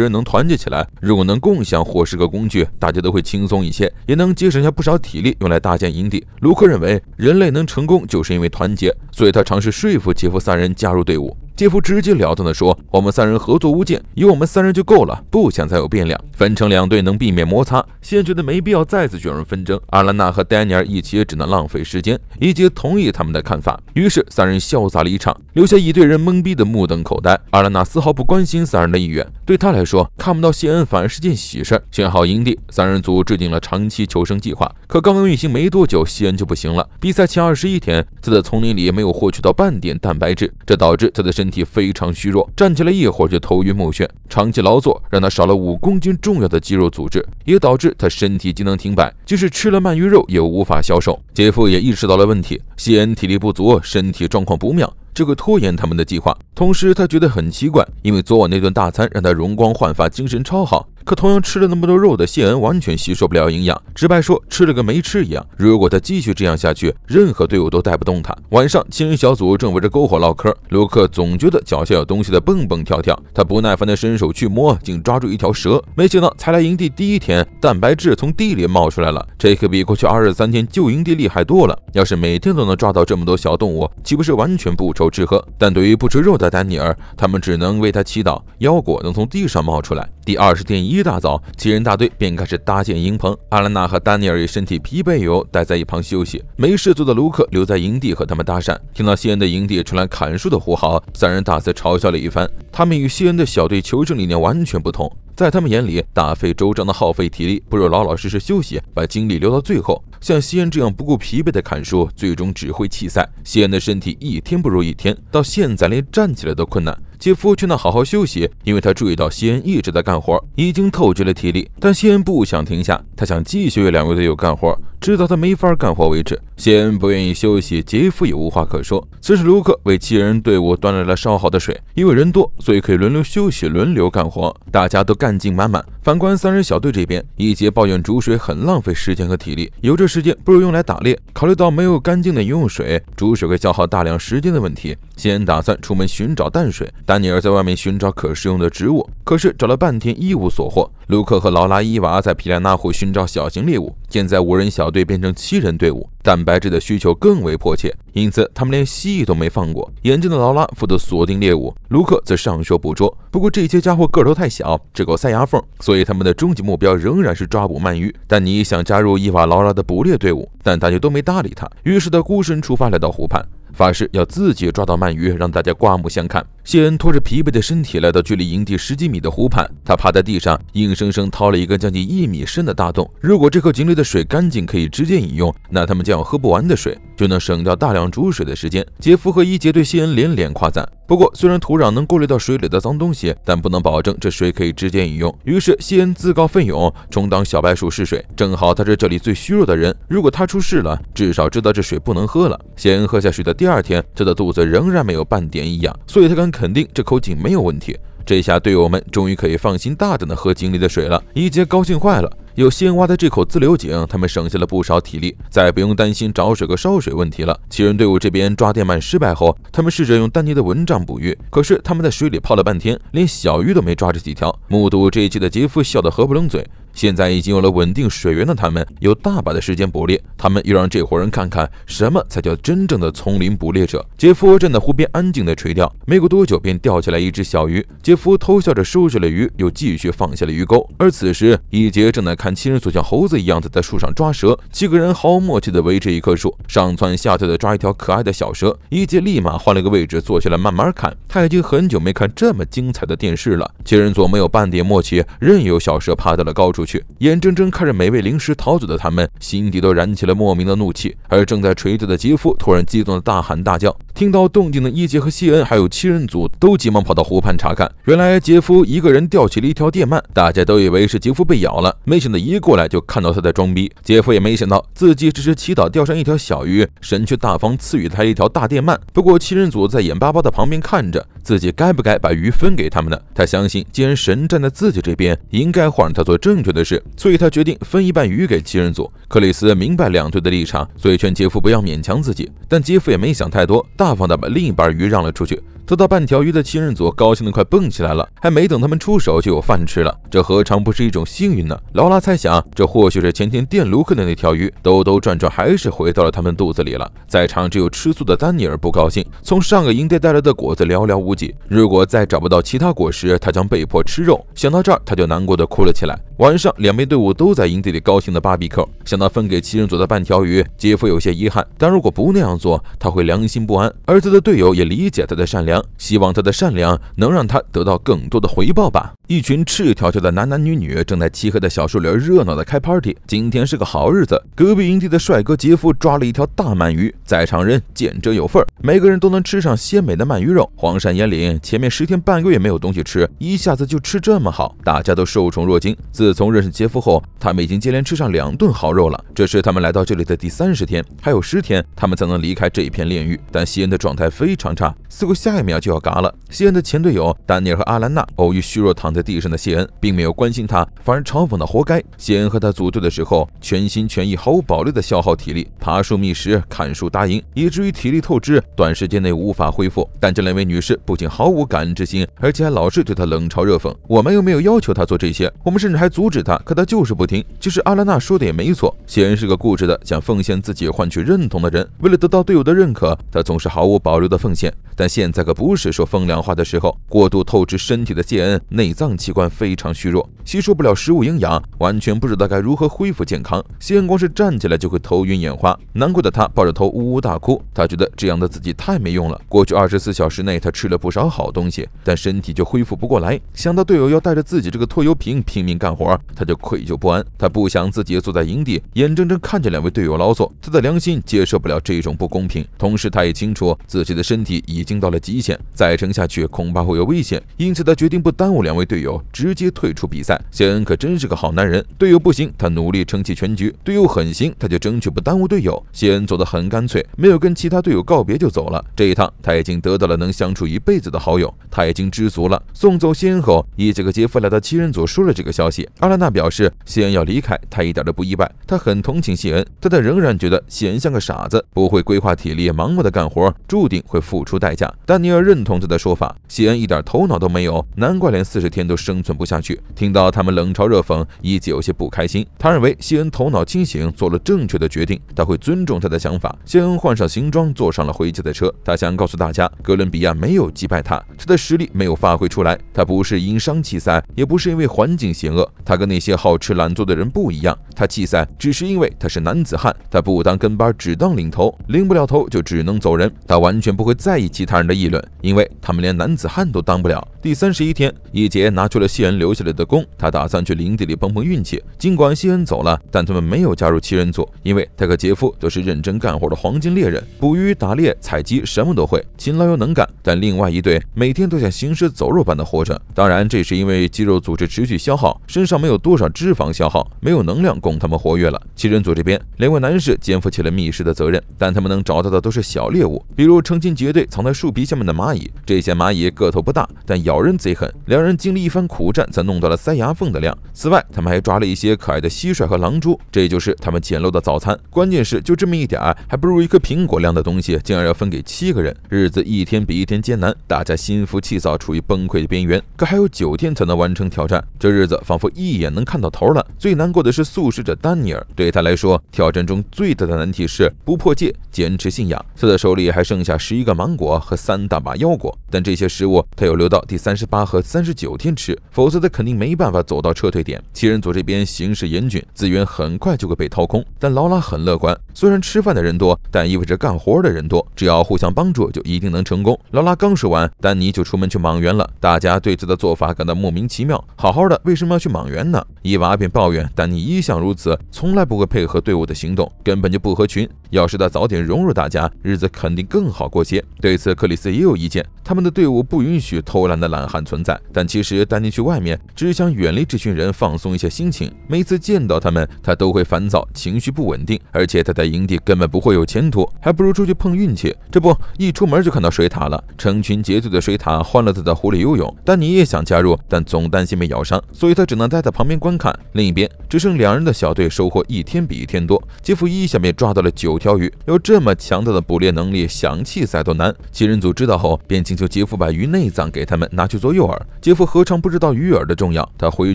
人能团结起来，如果能共享或是个工具，大家都会轻松一些，也能节省下不少体力用来搭建营地。卢克认为，人类能成功就是因为团结，所以他尝试说服杰夫三人加入队伍。杰夫直截了当地说：“我们三人合作无间，有我们三人就够了，不想再有变量。分成两队能避免摩擦。现在觉得没必要再次卷入纷争。阿兰娜和丹尼尔一起也只能浪费时间。”伊杰同意他们的看法，于是三人潇洒离场，留下一队人懵逼的目瞪口呆。阿兰娜丝毫不关心三人的意愿，对他来说，看不到谢恩反而是件喜事。选好营地，三人组制定了长期求生计划。可刚刚运行没多久，谢恩就不行了。比赛前二十一天，他在丛林里没有获取到半点蛋白质，这导致他的身。身体非常虚弱，站起来一会儿就头晕目眩。长期劳作让他少了五公斤重要的肌肉组织，也导致他身体机能停摆，即使吃了鳗鱼肉也无法消瘦。杰夫也意识到了问题，西恩体力不足，身体状况不妙。这个拖延他们的计划，同时他觉得很奇怪，因为昨晚那顿大餐让他容光焕发，精神超好。可同样吃了那么多肉的谢恩完全吸收不了营养，直白说吃了个没吃一样。如果他继续这样下去，任何队伍都带不动他。晚上，七人小组正围着篝火唠嗑，卢克总觉得脚下有东西在蹦蹦跳跳，他不耐烦地伸手去摸，竟抓住一条蛇。没想到才来营地第一天，蛋白质从地里冒出来了，这可比过去二十三天救营地厉害多了。要是每天都能抓到这么多小动物，岂不是完全不愁吃喝？但对于不吃肉的丹尼尔，他们只能为他祈祷，腰果能从地上冒出来。第二十天一。一大早，七人大队便开始搭建营棚。阿兰娜和丹尼尔也身体疲惫有待在一旁休息。没事做的卢克留在营地和他们搭讪。听到西恩的营地传来砍树的呼号，三人大肆嘲笑了一番。他们与西恩的小队求生理念完全不同。在他们眼里，大费周章的耗费体力，不如老老实实休息，把精力留到最后。像西恩这样不顾疲惫的砍树，最终只会弃赛。西恩的身体一天不如一天，到现在连站起来都困难。杰夫劝他好好休息，因为他注意到西恩一直在干活，已经透支了体力。但西恩不想停下，他想继续为两位队友干活，直到他没法干活为止。西恩不愿意休息，杰夫也无话可说。此时，卢克为七人队伍端来了烧好的水，因为人多，所以可以轮流休息，轮流干活，大家都干劲满满。反观三人小队这边，一杰抱怨煮水很浪费时间和体力，有这时间不如用来打猎。考虑到没有干净的饮用水，煮水会消耗大量时间的问题，西恩打算出门寻找淡水。丹尼尔在外面寻找可食用的植物，可是找了半天一无所获。卢克和劳拉、伊娃在皮兰纳湖寻找小型猎物。现在五人小队变成七人队伍，蛋白质的需求更为迫切，因此他们连蜥蜴都没放过。眼尖的劳拉负责锁定猎物，卢克则上手捕捉。不过这些家伙个头太小，只够塞牙缝，所以他们的终极目标仍然是抓捕鳗鱼。丹尼想加入伊娃、劳拉的捕猎队伍，但大家都没搭理他。于是他孤身出发来到湖畔。发誓要自己抓到鳗鱼，让大家刮目相看。谢恩拖着疲惫的身体来到距离营地十几米的湖畔，他趴在地上，硬生生掏了一个将近一米深的大洞。如果这口井里的水干净，可以直接饮用，那他们将有喝不完的水，就能省掉大量煮水的时间。杰夫和伊杰对谢恩连连夸赞。不过，虽然土壤能过滤到水里的脏东西，但不能保证这水可以直接饮用。于是，谢恩自告奋勇充当小白鼠试水，正好他是这里最虚弱的人。如果他出事了，至少知道这水不能喝了。谢恩喝下水的第二天，他的肚子仍然没有半点异样，所以他敢肯定这口井没有问题。这下队友们终于可以放心大胆的喝井里的水了。一杰高兴坏了，有先挖的这口自流井，他们省下了不少体力，再不用担心找水和烧水问题了。七人队伍这边抓电鳗失败后，他们试着用丹尼的蚊帐捕鱼，可是他们在水里泡了半天，连小鱼都没抓着几条。目睹这一切的杰夫笑得合不拢嘴。现在已经有了稳定水源的他们，有大把的时间捕猎。他们又让这伙人看看什么才叫真正的丛林捕猎者。杰夫站在湖边安静地垂钓，没过多久便钓起来一只小鱼。杰夫偷笑着收拾了鱼，又继续放下了鱼钩。而此时，一杰正在看七人组像猴子一样的在树上抓蛇。七个人毫无默契地围着一棵树，上蹿下跳地抓一条可爱的小蛇。一杰立马换了个位置坐下来慢慢看。他已经很久没看这么精彩的电视了。七人组没有半点默契，任由小蛇爬到了高处。去，眼睁睁看着美味零食逃走的他们，心底都燃起了莫名的怒气。而正在垂钓的杰夫突然激动的大喊大叫，听到动静的伊杰和谢恩还有七人组都急忙跑到湖畔查看。原来杰夫一个人钓起了一条电鳗，大家都以为是杰夫被咬了，没想到一过来就看到他在装逼。杰夫也没想到自己只是祈祷钓上一条小鱼，神却大方赐予他一条大电鳗。不过七人组在眼巴巴的旁边看着，自己该不该把鱼分给他们呢？他相信，既然神站在自己这边，应该会让他做正确的。的事，所以他决定分一半鱼给七人组。克里斯明白两队的立场，所以劝杰夫不要勉强自己。但杰夫也没想太多，大方的把另一半鱼让了出去。得到半条鱼的七人组高兴得快蹦起来了，还没等他们出手就有饭吃了，这何尝不是一种幸运呢？劳拉猜想，这或许是前天电卢克的那条鱼，兜兜转转还是回到了他们肚子里了。在场只有吃素的丹尼尔不高兴，从上个营地带来的果子寥寥无几，如果再找不到其他果实，他将被迫吃肉。想到这儿，他就难过的哭了起来。晚上，两边队伍都在营地里高兴的芭比 Q，想到分给七人组的半条鱼，杰夫有些遗憾，但如果不那样做，他会良心不安。而他的队友也理解他的善良，希望他的。善良能让他得到更多的回报吧。一群赤条条的男男女女正在漆黑的小树林热闹的开 party。今天是个好日子，隔壁营地的帅哥杰夫抓了一条大鳗鱼，在场人见者有份，每个人都能吃上鲜美的鳗鱼肉。黄山眼里，前面十天半个月没有东西吃，一下子就吃这么好，大家都受宠若惊。自从认识杰夫后，他们已经接连吃上两顿好肉了。这是他们来到这里的第三十天，还有十天他们才能离开这一片炼狱。但西恩的状态非常差，似乎下一一秒就要嘎了。谢恩的前队友丹尼尔和阿兰娜偶遇虚弱躺在地上的谢恩，并没有关心他，反而嘲讽他活该。谢恩和他组队的时候，全心全意、毫无保留地消耗体力，爬树觅食、砍树搭营，以至于体力透支，短时间内无法恢复。但这两位女士不仅毫无感恩之心，而且还老是对他冷嘲热讽。我们又没有要求他做这些，我们甚至还阻止他，可他就是不听。其实阿兰娜说的也没错，谢恩是个固执的、想奉献自己换取认同的人。为了得到队友的认可，他总是毫无保留的奉献。但现在可不是说风凉话的时候。过度透支身体的谢恩，内脏器官非常虚弱，吸收不了食物营养，完全不知道该如何恢复健康。谢恩光是站起来就会头晕眼花，难过的他抱着头呜呜大哭。他觉得这样的自己太没用了。过去二十四小时内，他吃了不少好东西，但身体就恢复不过来。想到队友要带着自己这个拖油瓶拼命干活，他就愧疚不安。他不想自己坐在营地，眼睁睁看着两位队友劳作，他的良心接受不了这种不公平。同时，他也清楚自己的身体已经到了极，再撑下去恐怕会有危险。因此，他决定不耽误两位队友，直接退出比赛。谢恩可真是个好男人，队友不行，他努力撑起全局；队友很行，他就争取不耽误队友。谢恩走的很干脆，没有跟其他队友告别就走了。这一趟，他已经得到了能相处一辈子的好友，他已经知足了。送走谢恩后，伊杰克杰夫来到七人组说了这个消息。阿拉娜表示，谢恩要离开，他一点都不意外，他很同情谢恩，但他仍然觉得谢恩像个傻子，不会规划体力，盲目的干活，注定会付出代价。丹尼尔认同他的说法，西恩一点头脑都没有，难怪连四十天都生存不下去。听到他们冷嘲热讽，伊杰有些不开心。他认为西恩头脑清醒，做了正确的决定，他会尊重他的想法。西恩换上行装，坐上了回家的车。他想告诉大家，哥伦比亚没有击败他，他的实力没有发挥出来。他不是因伤弃赛，也不是因为环境险恶。他跟那些好吃懒做的人不一样。他弃赛只是因为他是男子汉，他不当跟班，只当领头，领不了头就只能走人。他完全不会在意其他人的议论，因为他们连男子汉都当不了。第三十一天，一杰拿出了谢恩留下来的弓，他打算去林地里碰碰运气。尽管谢恩走了，但他们没有加入七人组，因为他和杰夫都是认真干活的黄金猎人，捕鱼、打猎、采集，什么都会，勤劳又能干。但另外一队每天都像行尸走肉般的活着，当然这是因为肌肉组织持续消耗，身上没有多少脂肪消耗，没有能量供他们活跃了。七人组这边，两位男士肩负起了觅食的责任，但他们能找到的都是小猎物，比如成群结队藏在树皮下面的蚂蚁。这些蚂蚁个头不大，但咬人贼狠。两人经历一番苦战，才弄到了塞牙缝的量。此外，他们还抓了一些可爱的蟋蟀和狼蛛，这就是他们简陋的早餐。关键是，就这么一点儿，还不如一颗苹果量的东西，竟然要分给七个人。日子一天比一天艰难，大家心浮气躁，处于崩溃的边缘。可还有九天才能完成挑战，这日子仿佛一眼能看到头了。最难过的是素食者丹尼尔，对他来说，挑战中最大的难题是不破戒，坚持信仰。他的手里还剩下十一个芒果和三大把腰果，但这些食物他要留到第三十八和三十九天吃，否则他肯定没办法走到撤退点。七人组这边形势严峻，资源很快就会被掏空。但劳拉很乐观，虽然吃饭的人多，但意味着干活的人多，只要互相帮助，就一定能成功。劳拉刚说完，丹尼就出门去莽原了。大家对他的做法感到莫名其妙，好好的为什么要去莽原呢？伊娃便抱怨，丹尼一向如此，从来不会配合队伍的行动，根本就不合群。要是他早点融入大家，日子肯定更好过些。对此，克里斯也有意见，他们的队伍不允许偷懒的懒汉存在。但其实丹尼去外面只想远离这群人，放松一下心情。每次见到他们，他都会烦躁，情绪不稳定，而且他的在营地根本不会有前途，还不如出去碰运气。这不，一出门就看到水獭了，成群结队的水獭欢乐地在湖里游泳。丹尼也想加入，但总担心被咬伤，所以他只能待在旁边观看。另一边，只剩两人的小队收获一天比一天多。杰夫一下便抓到了九条鱼，有这么强大的捕猎能力，想弃赛都难。七人组知道后，便请求杰夫把鱼内脏给他们拿去做诱饵。杰夫何尝不知道鱼饵的重要？他回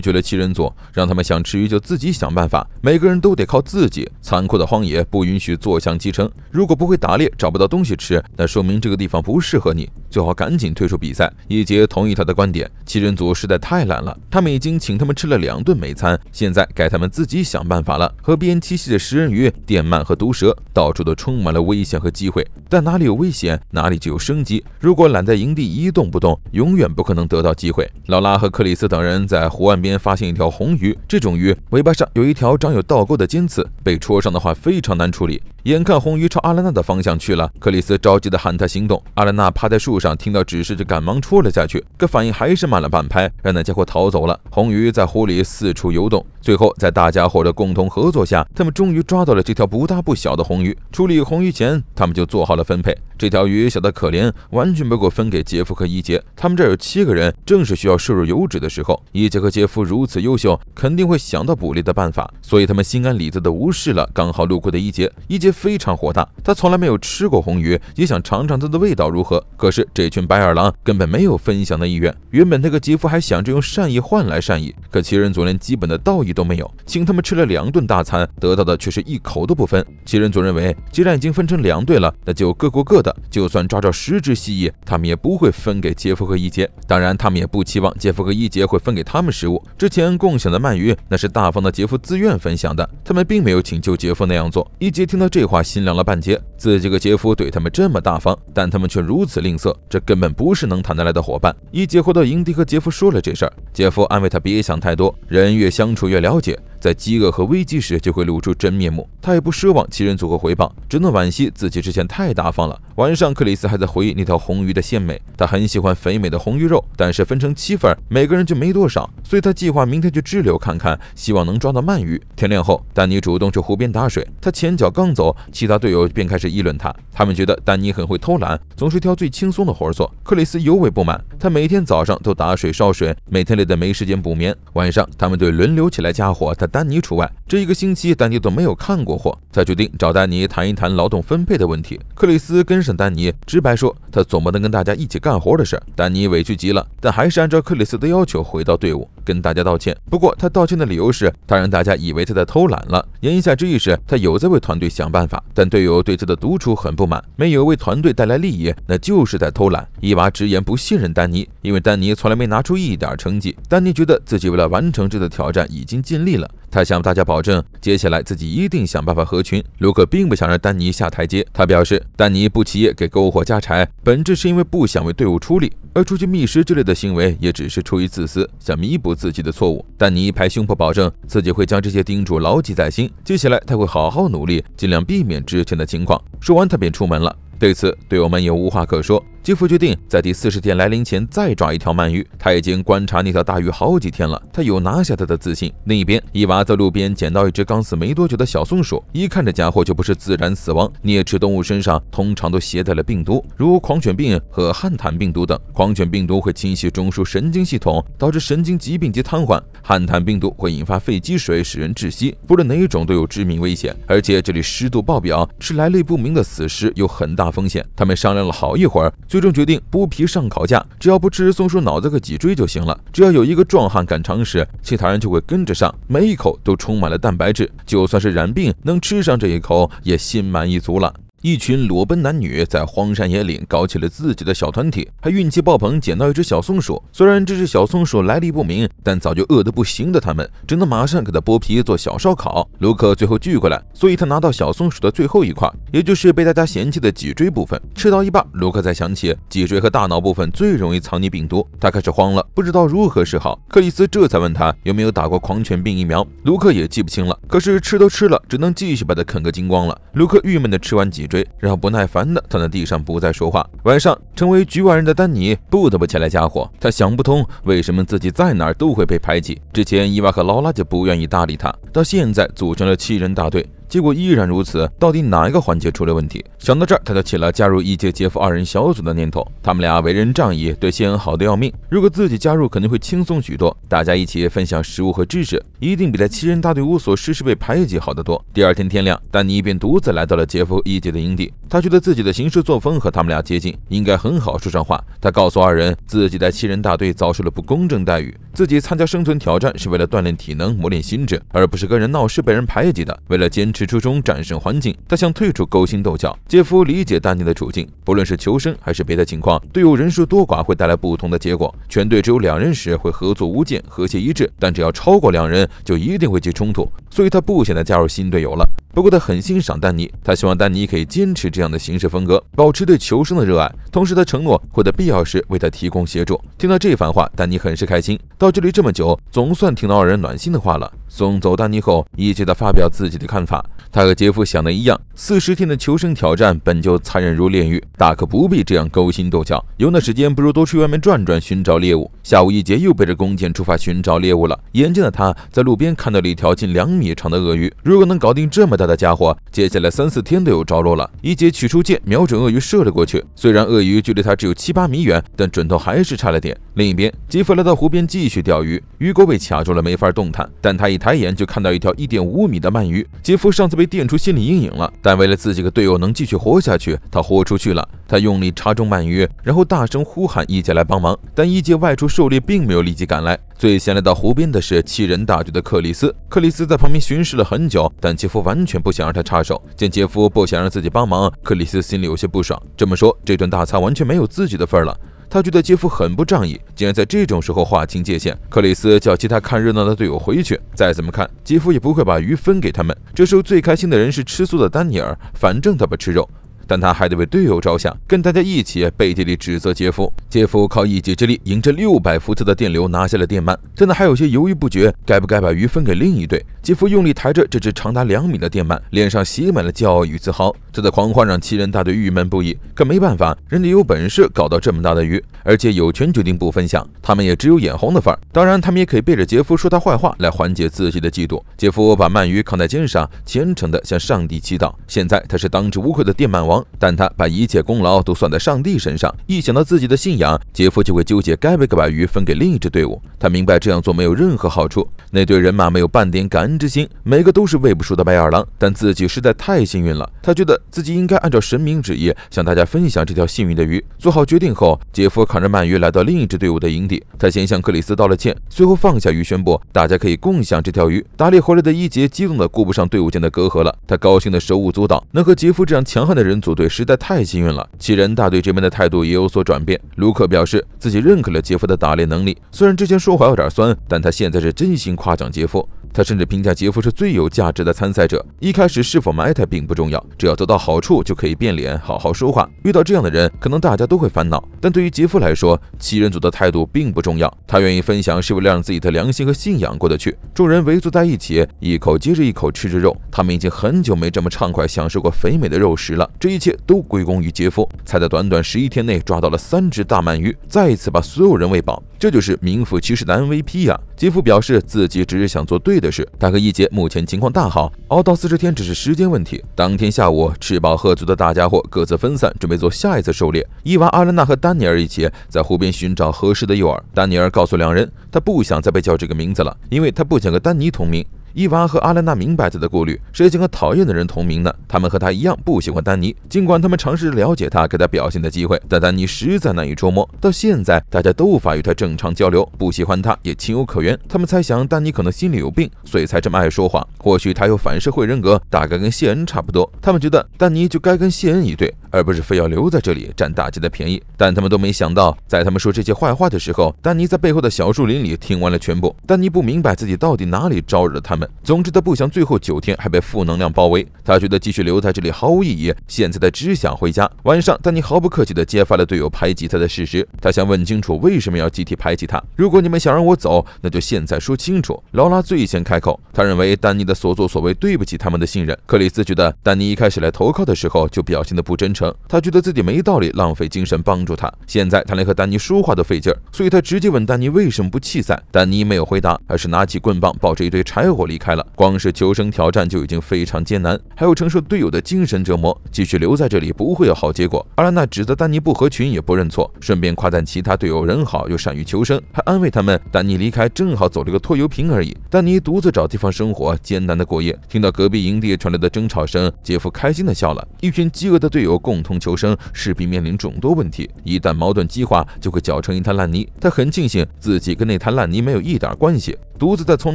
绝了七人组，让他们想吃鱼就自己想办法，每个人都得靠自己。残酷的荒野不不允许坐享其成，如果不会打猎，找不到东西吃，那说明这个地方不适合你，最好赶紧退出比赛。一杰同意他的观点，七人组实在太懒了，他们已经请他们吃了两顿美餐，现在该他们自己想办法了。河边栖息的食人鱼、电鳗和毒蛇，到处都充满了危险和机会，但哪里有危险，哪里就有生机。如果懒在营地一动不动，永远不可能得到机会。劳拉和克里斯等人在湖岸边发现一条红鱼，这种鱼尾巴上有一条长有倒钩的尖刺，被戳上的话非常难处理。眼看红鱼朝阿兰娜的方向去了，克里斯着急地喊他行动。阿兰娜趴在树上，听到指示就赶忙戳了下去，可反应还是慢了半拍，让那家伙逃走了。红鱼在湖里四处游动，最后在大家伙的共同合作下，他们终于抓到了这条不大不小的红鱼。处理红鱼前，他们就做好了分配。这条鱼小得可怜，完全不够分给杰夫和伊杰。他们这儿有七个人，正是需要摄入油脂的时候。伊杰和杰夫如此优秀，肯定会想到捕猎的办法，所以他们心安理得地无视了刚好路过的伊杰。伊杰。非常火大，他从来没有吃过红鱼，也想尝尝它的味道如何。可是这群白眼狼根本没有分享的意愿。原本那个杰夫还想着用善意换来善意，可七人组连基本的道义都没有，请他们吃了两顿大餐，得到的却是一口都不分。七人组认为，既然已经分成两队了，那就各过各的，就算抓着十只蜥蜴，他们也不会分给杰夫和一杰。当然，他们也不期望杰夫和一杰会分给他们食物。之前共享的鳗鱼，那是大方的杰夫自愿分享的，他们并没有请求杰夫那样做。一杰听到这这话，心凉了半截。自己和杰夫对他们这么大方，但他们却如此吝啬，这根本不是能谈得来的伙伴。一姐回到营地和杰夫说了这事儿，杰夫安慰他别想太多，人越相处越了解。在饥饿和危机时，就会露出真面目。他也不奢望七人组合回报，只能惋惜自己之前太大方了。晚上，克里斯还在回忆那条红鱼的鲜美，他很喜欢肥美的红鱼肉，但是分成七份，每个人就没多少，所以他计划明天去支流看看，希望能抓到鳗鱼。天亮后，丹尼主动去湖边打水，他前脚刚走，其他队友便开始议论他，他们觉得丹尼很会偷懒，总是挑最轻松的活做。克里斯尤为不满，他每天早上都打水烧水，每天累得没时间补眠。晚上，他们队轮流起来加活，他。丹尼除外，这一个星期丹尼都没有看过货，才决定找丹尼谈一谈劳动分配的问题。克里斯跟上丹尼，直白说他总不能跟大家一起干活的事。丹尼委屈极了，但还是按照克里斯的要求回到队伍，跟大家道歉。不过他道歉的理由是，他让大家以为他在偷懒了，言下之意是他有在为团队想办法。但队友对他的独处很不满，没有为团队带来利益，那就是在偷懒。伊娃直言不信任丹尼，因为丹尼从来没拿出一点成绩。丹尼觉得自己为了完成这次挑战已经尽力了。他向大家保证，接下来自己一定想办法合群。卢克并不想让丹尼下台阶，他表示，丹尼不起夜给篝火加柴，本质是因为不想为队伍出力，而出去觅食之类的行为也只是出于自私，想弥补自己的错误。丹尼一拍胸脯保证，自己会将这些叮嘱牢记在心，接下来他会好好努力，尽量避免之前的情况。说完，他便出门了。对此，队友们也无话可说。杰夫决定在第四十天来临前再抓一条鳗鱼。他已经观察那条大鱼好几天了，他有拿下它的自信。另一边，伊娃在路边捡到一只刚死没多久的小松鼠，一看这家伙就不是自然死亡。啮齿动物身上通常都携带了病毒，如狂犬病和汉坦病毒等。狂犬病毒会侵袭中枢神经系统，导致神经疾病及瘫痪；汉坦病毒会引发肺积水，使人窒息。不论哪一种都有致命危险，而且这里湿度爆表，吃来历不明的死尸有很大风险。他们商量了好一会儿。最终决定剥皮上烤架，只要不吃松鼠脑子和脊椎就行了。只要有一个壮汉敢尝试，其他人就会跟着上。每一口都充满了蛋白质，就算是染病，能吃上这一口也心满意足了。一群裸奔男女在荒山野岭搞起了自己的小团体，还运气爆棚捡到一只小松鼠。虽然这只小松鼠来历不明，但早就饿得不行的他们，只能马上给它剥皮做小烧烤。卢克最后聚过来，所以他拿到小松鼠的最后一块，也就是被大家嫌弃的脊椎部分。吃到一半，卢克才想起脊椎和大脑部分最容易藏匿病毒，他开始慌了，不知道如何是好。克里斯这才问他有没有打过狂犬病疫苗，卢克也记不清了。可是吃都吃了，只能继续把它啃个精光了。卢克郁闷地吃完脊椎。然后不耐烦的躺在地上不再说话。晚上，成为局外人的丹尼不得不前来加火。他想不通为什么自己在哪儿都会被排挤。之前伊娃和劳拉就不愿意搭理他，到现在组成了七人大队。结果依然如此，到底哪一个环节出了问题？想到这儿，他就起了加入一届杰夫二人小组的念头。他们俩为人仗义，对谢恩好的要命。如果自己加入，肯定会轻松许多。大家一起分享食物和知识，一定比在七人大队无所事事被排挤好得多。第二天天亮，丹尼便独自来到了杰夫一届的营地。他觉得自己的行事作风和他们俩接近，应该很好说上话。他告诉二人，自己在七人大队遭受了不公正待遇，自己参加生存挑战是为了锻炼体能、磨练心智，而不是跟人闹事被人排挤的。为了坚持。是初衷战胜环境，他想退出勾心斗角。杰夫理解丹尼的处境，不论是求生还是别的情况，队友人数多寡会带来不同的结果。全队只有两人时会合作无间、和谐一致，但只要超过两人，就一定会起冲突。所以他不想再加入新队友了。不过他很欣赏丹尼，他希望丹尼可以坚持这样的行事风格，保持对求生的热爱。同时，他承诺会在必要时为他提供协助。听到这番话，丹尼很是开心。到这里这么久，总算听到二人暖心的话了。送走丹尼后，一杰的发表自己的看法。他和杰夫想的一样，四十天的求生挑战本就残忍如炼狱，大可不必这样勾心斗角。有那时间，不如多去外面转转，寻找猎物。下午，一杰又背着弓箭出发寻找猎物了。眼见的他在路边看到了一条近两米长的鳄鱼。如果能搞定这么大的家伙，接下来三四天都有着落了。一杰取出箭，瞄准鳄鱼射了过去。虽然鳄鱼距离他只有七八米远，但准头还是差了点。另一边，杰夫来到湖边继续钓鱼，鱼钩被卡住了，没法动弹。但他一一抬眼就看到一条一点五米的鳗鱼。杰夫上次被电出心理阴影了，但为了自己的队友能继续活下去，他豁出去了。他用力插中鳗鱼，然后大声呼喊一姐来帮忙。但一姐外出狩猎，并没有立即赶来。最先来到湖边的是七人大队的克里斯。克里斯在旁边巡视了很久，但杰夫完全不想让他插手。见杰夫不想让自己帮忙，克里斯心里有些不爽。这么说，这顿大餐完全没有自己的份儿了。他觉得杰夫很不仗义，竟然在这种时候划清界限。克里斯叫其他看热闹的队友回去，再怎么看，杰夫也不会把鱼分给他们。这时候最开心的人是吃素的丹尼尔，反正他不吃肉。但他还得为队友着想，跟大家一起背地里指责杰夫。杰夫靠一己之力，迎着六百伏特的电流拿下了电鳗，但他还有些犹豫不决，该不该把鱼分给另一队？杰夫用力抬着这只长达两米的电鳗，脸上写满了骄傲与自豪。他的狂欢让七人大队郁闷不已。可没办法，人家有本事搞到这么大的鱼，而且有权决定不分享，他们也只有眼红的份儿。当然，他们也可以背着杰夫说他坏话来缓解自己的嫉妒。杰夫把鳗鱼扛在肩上，虔诚地向上帝祈祷。现在他是当之无愧的电鳗王。但他把一切功劳都算在上帝身上，一想到自己的信仰，杰夫就会纠结该不该把鱼分给另一支队伍。他明白这样做没有任何好处，那队人马没有半点感恩之心，每个都是喂不熟的白眼狼。但自己实在太幸运了，他觉得自己应该按照神明旨意向大家分享这条幸运的鱼。做好决定后，杰夫扛着鳗鱼来到另一支队伍的营地，他先向克里斯道了歉，随后放下鱼，宣布大家可以共享这条鱼。打猎回来的伊杰激动的顾不上队伍间的隔阂了，他高兴的手舞足蹈，能和杰夫这样强悍的人组队。实在太幸运了。七人大队这边的态度也有所转变。卢克表示自己认可了杰夫的打猎能力，虽然之前说话有点酸，但他现在是真心夸奖杰夫。他甚至评价杰夫是最有价值的参赛者。一开始是否埋汰并不重要，只要得到好处就可以变脸，好好说话。遇到这样的人，可能大家都会烦恼，但对于杰夫来说，七人组的态度并不重要。他愿意分享，是为了让自己的良心和信仰过得去。众人围坐在一起，一口接着一口吃着肉。他们已经很久没这么畅快享受过肥美的肉食了。这一切都归功于杰夫，才在短短十一天内抓到了三只大鳗鱼，再一次把所有人喂饱。这就是名副其实的 MVP 呀！杰夫表示自己只是想做对的是。他和一杰目前情况大好，熬到四十天只是时间问题。当天下午，吃饱喝足的大家伙各自分散，准备做下一次狩猎。伊娃、阿兰娜和丹尼尔一起在湖边寻找合适的诱饵。丹尼尔告诉两人，他不想再被叫这个名字了，因为他不想和丹尼同名。伊娃和阿兰娜明白他的顾虑，谁想和讨厌的人同名呢？他们和他一样不喜欢丹尼，尽管他们尝试了解他，给他表现的机会，但丹尼实在难以捉摸。到现在，大家都无法与他正常交流，不喜欢他也情有可原。他们猜想丹尼可能心里有病，所以才这么爱说话。或许他有反社会人格，大概跟谢恩差不多。他们觉得丹尼就该跟谢恩一对，而不是非要留在这里占大家的便宜。但他们都没想到，在他们说这些坏话的时候，丹尼在背后的小树林里听完了全部。丹尼不明白自己到底哪里招惹了他们。总之，他不想最后九天还被负能量包围。他觉得继续留在这里毫无意义，现在他只想回家。晚上，丹尼毫不客气地揭发了队友排挤他的事实。他想问清楚为什么要集体排挤他。如果你们想让我走，那就现在说清楚。劳拉最先开口，他认为丹尼的所作所为对不起他们的信任。克里斯觉得丹尼一开始来投靠的时候就表现得不真诚，他觉得自己没道理浪费精神帮助他。现在他连和丹尼说话都费劲儿，所以他直接问丹尼为什么不弃赛。丹尼没有回答，而是拿起棍棒，抱着一堆柴火离开了。光是求生挑战就已经非常艰难，还要承受队友的精神折磨。继续留在这里不会有好结果。阿兰娜指责丹尼不合群，也不认错，顺便夸赞其他队友人好又善于求生，还安慰他们：丹尼离开正好走了个拖油瓶而已。丹尼独自找地方生活，艰难的过夜。听到隔壁营地传来的争吵声，杰夫开心的笑了。一群饥饿的队友共同求生，势必面临众多问题。一旦矛盾激化，就会搅成一滩烂泥。他很庆幸自己跟那滩烂泥没有一点关系。独自在丛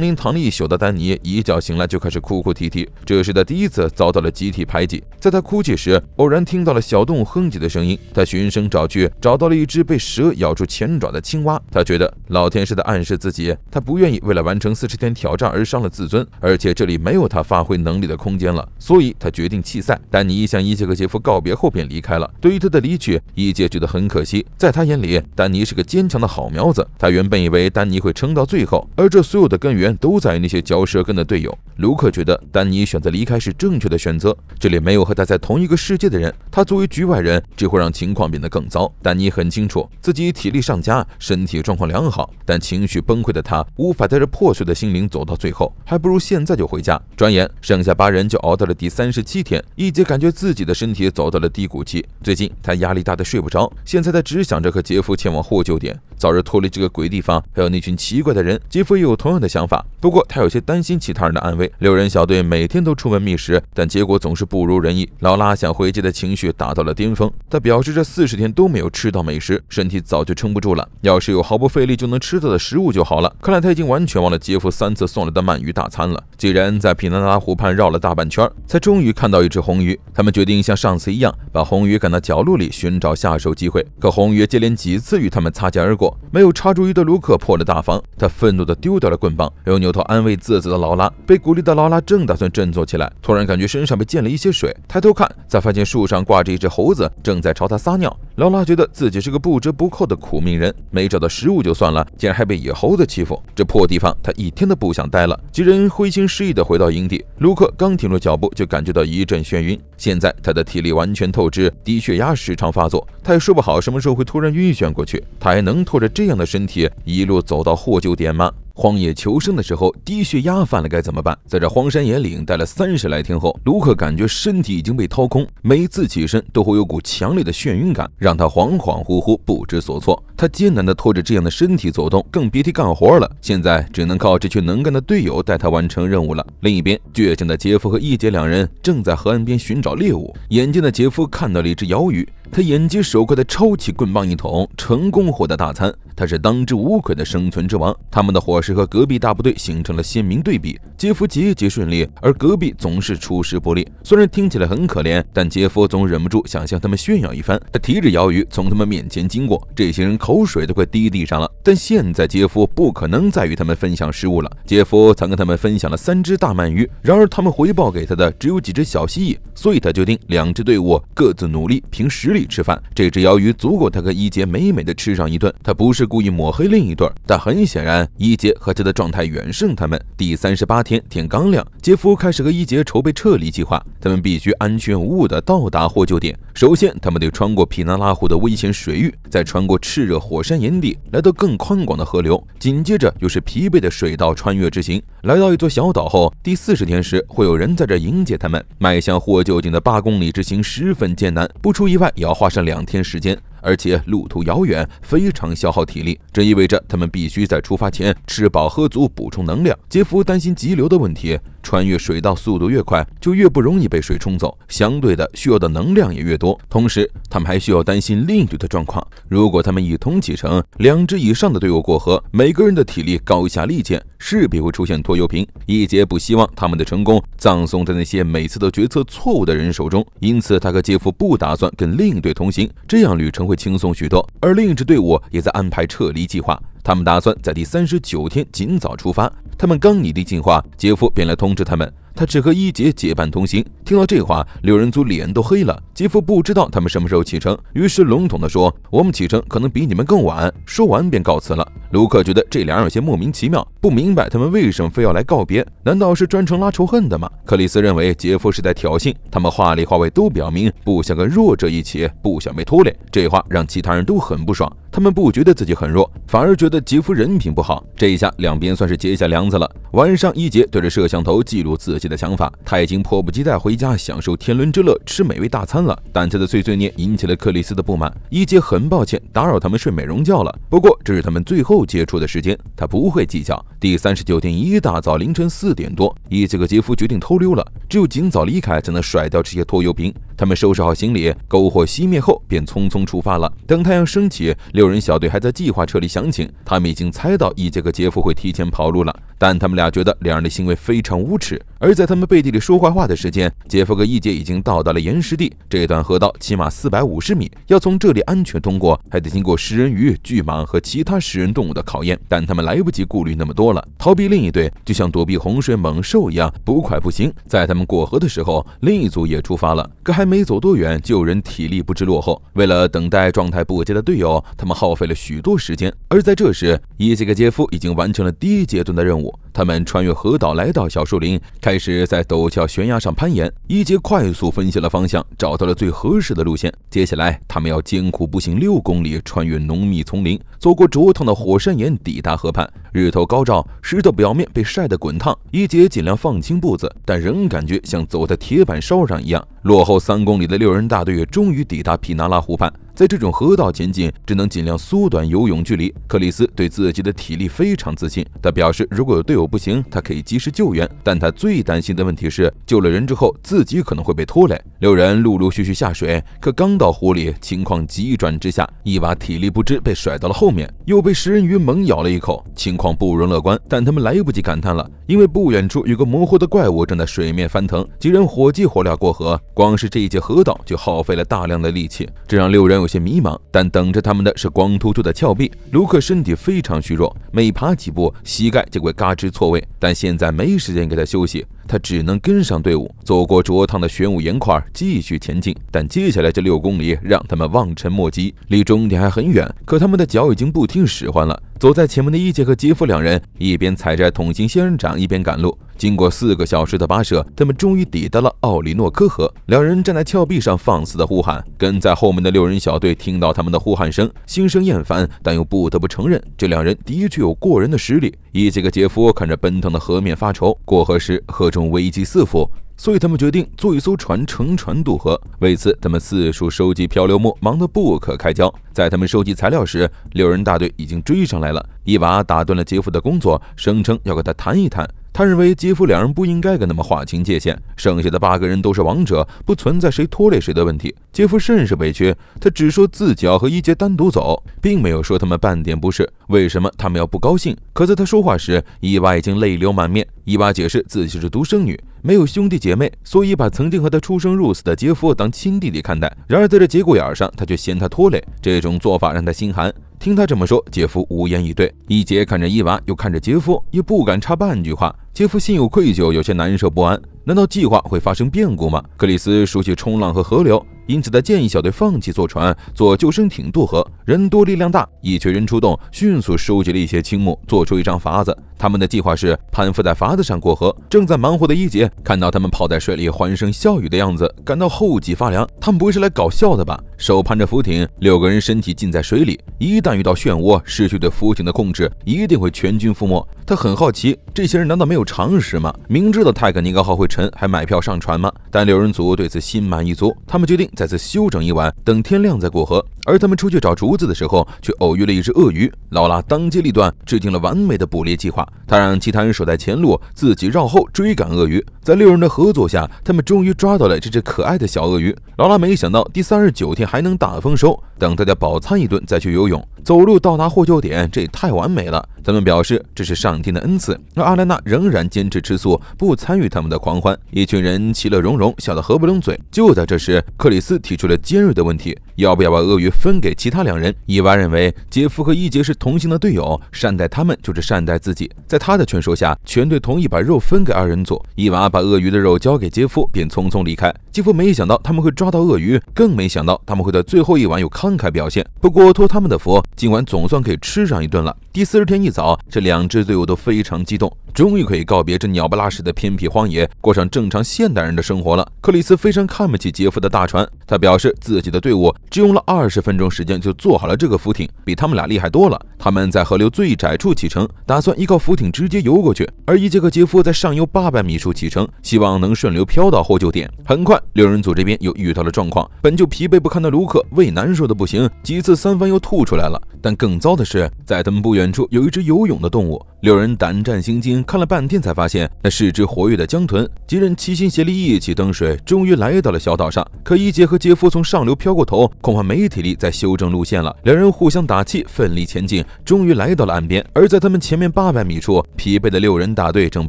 林躺了一宿的丹尼，尼一觉醒来就开始哭哭啼啼。这是他第一次遭到了集体排挤。在他哭泣时，偶然听到了小动物哼唧的声音。他循声找去，找到了一只被蛇咬住前爪的青蛙。他觉得老天是在暗示自己，他不愿意为了完成四十天挑战而伤了自尊，而且这里没有他发挥能力的空间了，所以他决定弃赛。丹尼向伊杰和杰夫告别后便离开了。对于他的离去，伊杰觉得很可惜。在他眼里，丹尼是个坚强的好苗子。他原本以为丹尼会撑到最后，而这。所有的根源都在那些嚼舌根的队友。卢克觉得丹尼选择离开是正确的选择。这里没有和他在同一个世界的人，他作为局外人，只会让情况变得更糟。丹尼很清楚自己体力上佳，身体状况良好，但情绪崩溃的他无法带着破碎的心灵走到最后，还不如现在就回家。转眼剩下八人就熬到了第三十七天，一杰感觉自己的身体走到了低谷期。最近他压力大的睡不着，现在他只想着和杰夫前往获救点，早日脱离这个鬼地方，还有那群奇怪的人。杰夫也有。同样的想法，不过他有些担心。其他人的安危。六人小队每天都出门觅食，但结果总是不如人意。劳拉想回家的情绪达到了巅峰，他表示这四十天都没有吃到美食，身体早就撑不住了。要是有毫不费力就能吃到的食物就好了。看来他已经完全忘了杰夫三次送来的鳗鱼大餐了。几人在皮纳拉湖畔绕了大半圈，才终于看到一只红鱼。他们决定像上次一样，把红鱼赶到角落里寻找下手机会。可红鱼接连几次与他们擦肩而过，没有插住鱼的卢克破了大防，他愤怒地丢掉了棍棒，又扭头安慰自责的劳拉。被鼓励的劳拉正打算振作起来，突然感觉身上被溅了一些水，抬头看，才发现树上挂着一只猴子，正在朝他撒尿。劳拉觉得自己是个不折不扣的苦命人，没找到食物就算了，竟然还被野猴子欺负，这破地方他一天都不想待了。几人灰心失意地回到营地，卢克刚停住脚步，就感觉到一阵眩晕，现在他的体力完全透支，低血压时常发作，他也说不好什么时候会突然晕眩过去。他还能拖着这样的身体一路走到获救点吗？荒野求生的时候，低血压犯了该怎么办？在这荒山野岭待了三十来天后，卢克感觉身体已经被掏空，每次起身都会有股强烈的眩晕感，让他恍恍惚惚不知所措。他艰难地拖着这样的身体走动，更别提干活了。现在只能靠这群能干的队友带他完成任务了。另一边，倔强的杰夫和一杰两人正在河岸边寻找猎物。眼尖的杰夫看到了一只鳐鱼。他眼疾手快地抄起棍棒一捅，成功获得大餐。他是当之无愧的生存之王。他们的伙是和隔壁大部队形成了鲜明对比。杰夫节节顺利，而隔壁总是出师不利。虽然听起来很可怜，但杰夫总忍不住想向他们炫耀一番。他提着鳐鱼从他们面前经过，这些人口水都快滴地上了。但现在杰夫不可能再与他们分享食物了。杰夫曾跟他们分享了三只大鳗鱼，然而他们回报给他的只有几只小蜥蜴，所以他决定两支队伍各自努力，凭实力。吃饭，这只鳐鱼足够他和一杰美美的吃上一顿。他不是故意抹黑另一对，但很显然，一杰和他的状态远胜他们。第三十八天，天刚亮，杰夫开始和一杰筹备撤离计划。他们必须安全无误地到达获救点。首先，他们得穿过皮纳拉湖的危险水域，再穿过炽热火山岩地，来到更宽广的河流。紧接着，又是疲惫的水道穿越之行。来到一座小岛后，第四十天时，会有人在这迎接他们。迈向获救点的八公里之行十分艰难，不出意外也，要。花上两天时间。而且路途遥远，非常消耗体力，这意味着他们必须在出发前吃饱喝足，补充能量。杰夫担心急流的问题，穿越水道速度越快，就越不容易被水冲走，相对的需要的能量也越多。同时，他们还需要担心另一队的状况。如果他们一同启程，两支以上的队伍过河，每个人的体力高下立见，势必会出现拖油瓶。一杰不希望他们的成功葬送在那些每次都决策错误的人手中，因此他和杰夫不打算跟另一队同行，这样旅程会。轻松许多，而另一支队伍也在安排撤离计划。他们打算在第三十九天尽早出发。他们刚拟定计划，杰夫便来通知他们。他只和一杰结伴同行。听到这话，六人组脸都黑了。杰夫不知道他们什么时候启程，于是笼统地说：“我们启程可能比你们更晚。”说完便告辞了。卢克觉得这俩人有些莫名其妙，不明白他们为什么非要来告别？难道是专程拉仇恨的吗？克里斯认为杰夫是在挑衅。他们话里话外都表明不想跟弱者一起，不想被拖累。这话让其他人都很不爽。他们不觉得自己很弱，反而觉得杰夫人品不好。这一下，两边算是结下梁子了。晚上，一杰对着摄像头记录自己己的想法。他已经迫不及待回家享受天伦之乐，吃美味大餐了。但他的碎碎念引起了克里斯的不满。伊杰很抱歉打扰他们睡美容觉了，不过这是他们最后接触的时间，他不会计较。第三十九天一大早凌晨四点多，伊杰和杰夫决定偷溜了。只有尽早离开，才能甩掉这些拖油瓶。他们收拾好行李，篝火熄灭后，便匆匆出发了。等太阳升起，六人小队还在计划撤离详情。他们已经猜到一杰和杰夫会提前跑路了，但他们俩觉得两人的行为非常无耻。而在他们背地里说坏话的时间，杰夫和一杰已经到达了岩石地。这段河道起码四百五十米，要从这里安全通过，还得经过食人鱼、巨蟒和其他食人动物的考验。但他们来不及顾虑那么多了，逃避另一队就像躲避洪水猛兽一样，不快不行。在他们过河的时候，另一组也出发了，可还。没走多远，就有人体力不支落后。为了等待状态不佳的队友，他们耗费了许多时间。而在这时，伊西克杰夫已经完成了第一阶段的任务。他们穿越河道，来到小树林，开始在陡峭悬崖上攀岩。伊杰快速分析了方向，找到了最合适的路线。接下来，他们要艰苦步行六公里，穿越浓密丛林，走过灼烫的火山岩，抵达河畔。日头高照，石头表面被晒得滚烫。伊杰尽量放轻步子，但仍感觉像走在铁板烧上一样。落后三公里的六人大队终于抵达皮纳拉湖畔。在这种河道前进，只能尽量缩短游泳距离。克里斯对自己的体力非常自信，他表示如果有队友不行，他可以及时救援。但他最担心的问题是，救了人之后，自己可能会被拖累。六人陆陆续续下水，可刚到湖里，情况急转直下，伊娃体力不支被甩到了后面，又被食人鱼猛咬了一口，情况不容乐观。但他们来不及感叹了，因为不远处有个模糊的怪物正在水面翻腾，几人火急火燎过河，光是这一节河道就耗费了大量的力气，这让六人有些迷茫。但等着他们的是光秃秃的峭壁。卢克身体非常虚弱，每爬几步，膝盖就会嘎吱错位。但现在没时间给他休息。他只能跟上队伍，走过灼烫的玄武岩块，继续前进。但接下来这六公里让他们望尘莫及，离终点还很远。可他们的脚已经不听使唤了。走在前面的伊杰和杰夫两人一边踩着同行仙人掌，一边赶路。经过四个小时的跋涉，他们终于抵达了奥里诺科河。两人站在峭壁上，放肆的呼喊。跟在后面的六人小队听到他们的呼喊声，心生厌烦，但又不得不承认，这两人的确有过人的实力。伊杰和杰夫看着奔腾的河面发愁，过河时河中危机四伏，所以他们决定坐一艘船乘船渡河。为此，他们四处收集漂流木，忙得不可开交。在他们收集材料时，六人大队已经追上来了。伊娃打断了杰夫的工作，声称要跟他谈一谈。他认为杰夫两人不应该跟他们划清界限，剩下的八个人都是王者，不存在谁拖累谁的问题。杰夫甚是委屈，他只说自己要和伊杰单独走，并没有说他们半点不是。为什么他们要不高兴？可在他说话时，伊娃已经泪流满面。伊娃解释自己是独生女，没有兄弟姐妹，所以把曾经和他出生入死的杰夫当亲弟弟看待。然而在这节骨眼上，他却嫌他拖累，这种做法让他心寒。听他这么说，杰夫无言以对。一杰看着伊娃，又看着杰夫，也不敢插半句话。杰夫心有愧疚，有些难受不安。难道计划会发生变故吗？克里斯熟悉冲浪和河流，因此他建议小队放弃坐船，坐救生艇渡河。人多力量大，一群人出动，迅速收集了一些青木，做出一张筏子。他们的计划是攀附在筏子上过河。正在忙活的一杰看到他们泡在水里欢声笑语的样子，感到后脊发凉。他们不会是来搞笑的吧？手攀着浮艇，六个人身体浸在水里，一旦遇到漩涡，失去对浮艇的控制，一定会全军覆没。他很好奇，这些人难道没有常识吗？明知道泰坦尼克号会沉，还买票上船吗？但六人组对此心满意足，他们决定在此休整一晚，等天亮再过河。而他们出去找竹子的时候，却偶遇了一只鳄鱼。劳拉当机立断，制定了完美的捕猎计划。他让其他人守在前路，自己绕后追赶鳄鱼。在六人的合作下，他们终于抓到了这只可爱的小鳄鱼。劳拉没想到第三十九天还能大丰收，等大家饱餐一顿再去游泳。走路到达获救点，这也太完美了。他们表示这是上天的恩赐，而阿莱娜仍然然坚持吃素，不参与他们的狂欢。一群人其乐融融，笑得合不拢嘴。就在这时，克里斯提出了尖锐的问题：要不要把鳄鱼分给其他两人？伊娃认为杰夫和伊杰是同行的队友，善待他们就是善待自己。在他的劝说下，全队同意把肉分给二人组。伊娃把鳄鱼的肉交给杰夫，便匆匆离开。杰夫没想到他们会抓到鳄鱼，更没想到他们会在最后一晚有慷慨表现。不过托他们的福。今晚总算可以吃上一顿了。第四十天一早，这两支队伍都非常激动。终于可以告别这鸟不拉屎的偏僻荒野，过上正常现代人的生活了。克里斯非常看不起杰夫的大船，他表示自己的队伍只用了二十分钟时间就做好了这个浮艇，比他们俩厉害多了。他们在河流最窄处启程，打算依靠浮艇直接游过去，而伊杰克杰夫在上游八百米处启程，希望能顺流漂到获救点。很快，六人组这边又遇到了状况，本就疲惫不堪的卢克胃难受的不行，几次三番又吐出来了。但更糟的是，在他们不远处有一只游泳的动物，六人胆战心惊。看了半天，才发现那是只活跃的江豚。几人齐心协力，一起登水，终于来到了小岛上。可伊杰和杰夫从上流飘过头，恐怕没体力再修正路线了。两人互相打气，奋力前进，终于来到了岸边。而在他们前面八百米处，疲惫的六人大队正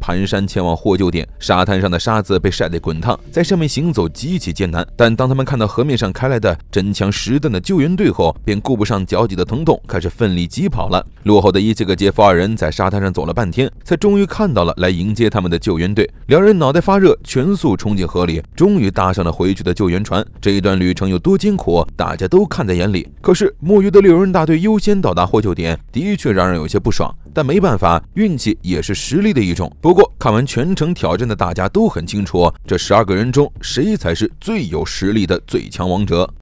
蹒跚前往获救点。沙滩上的沙子被晒得滚烫，在上面行走极其艰难。但当他们看到河面上开来的真枪实弹的救援队后，便顾不上脚底的疼痛，开始奋力疾跑了。落后的伊杰和杰夫二人在沙滩上走了半天，才终于看到了来。迎接他们的救援队，两人脑袋发热，全速冲进河里，终于搭上了回去的救援船。这一段旅程有多艰苦，大家都看在眼里。可是墨鱼的六人大队优先到达获救点，的确让人有些不爽。但没办法，运气也是实力的一种。不过看完全程挑战的大家都很清楚，这十二个人中谁才是最有实力的最强王者。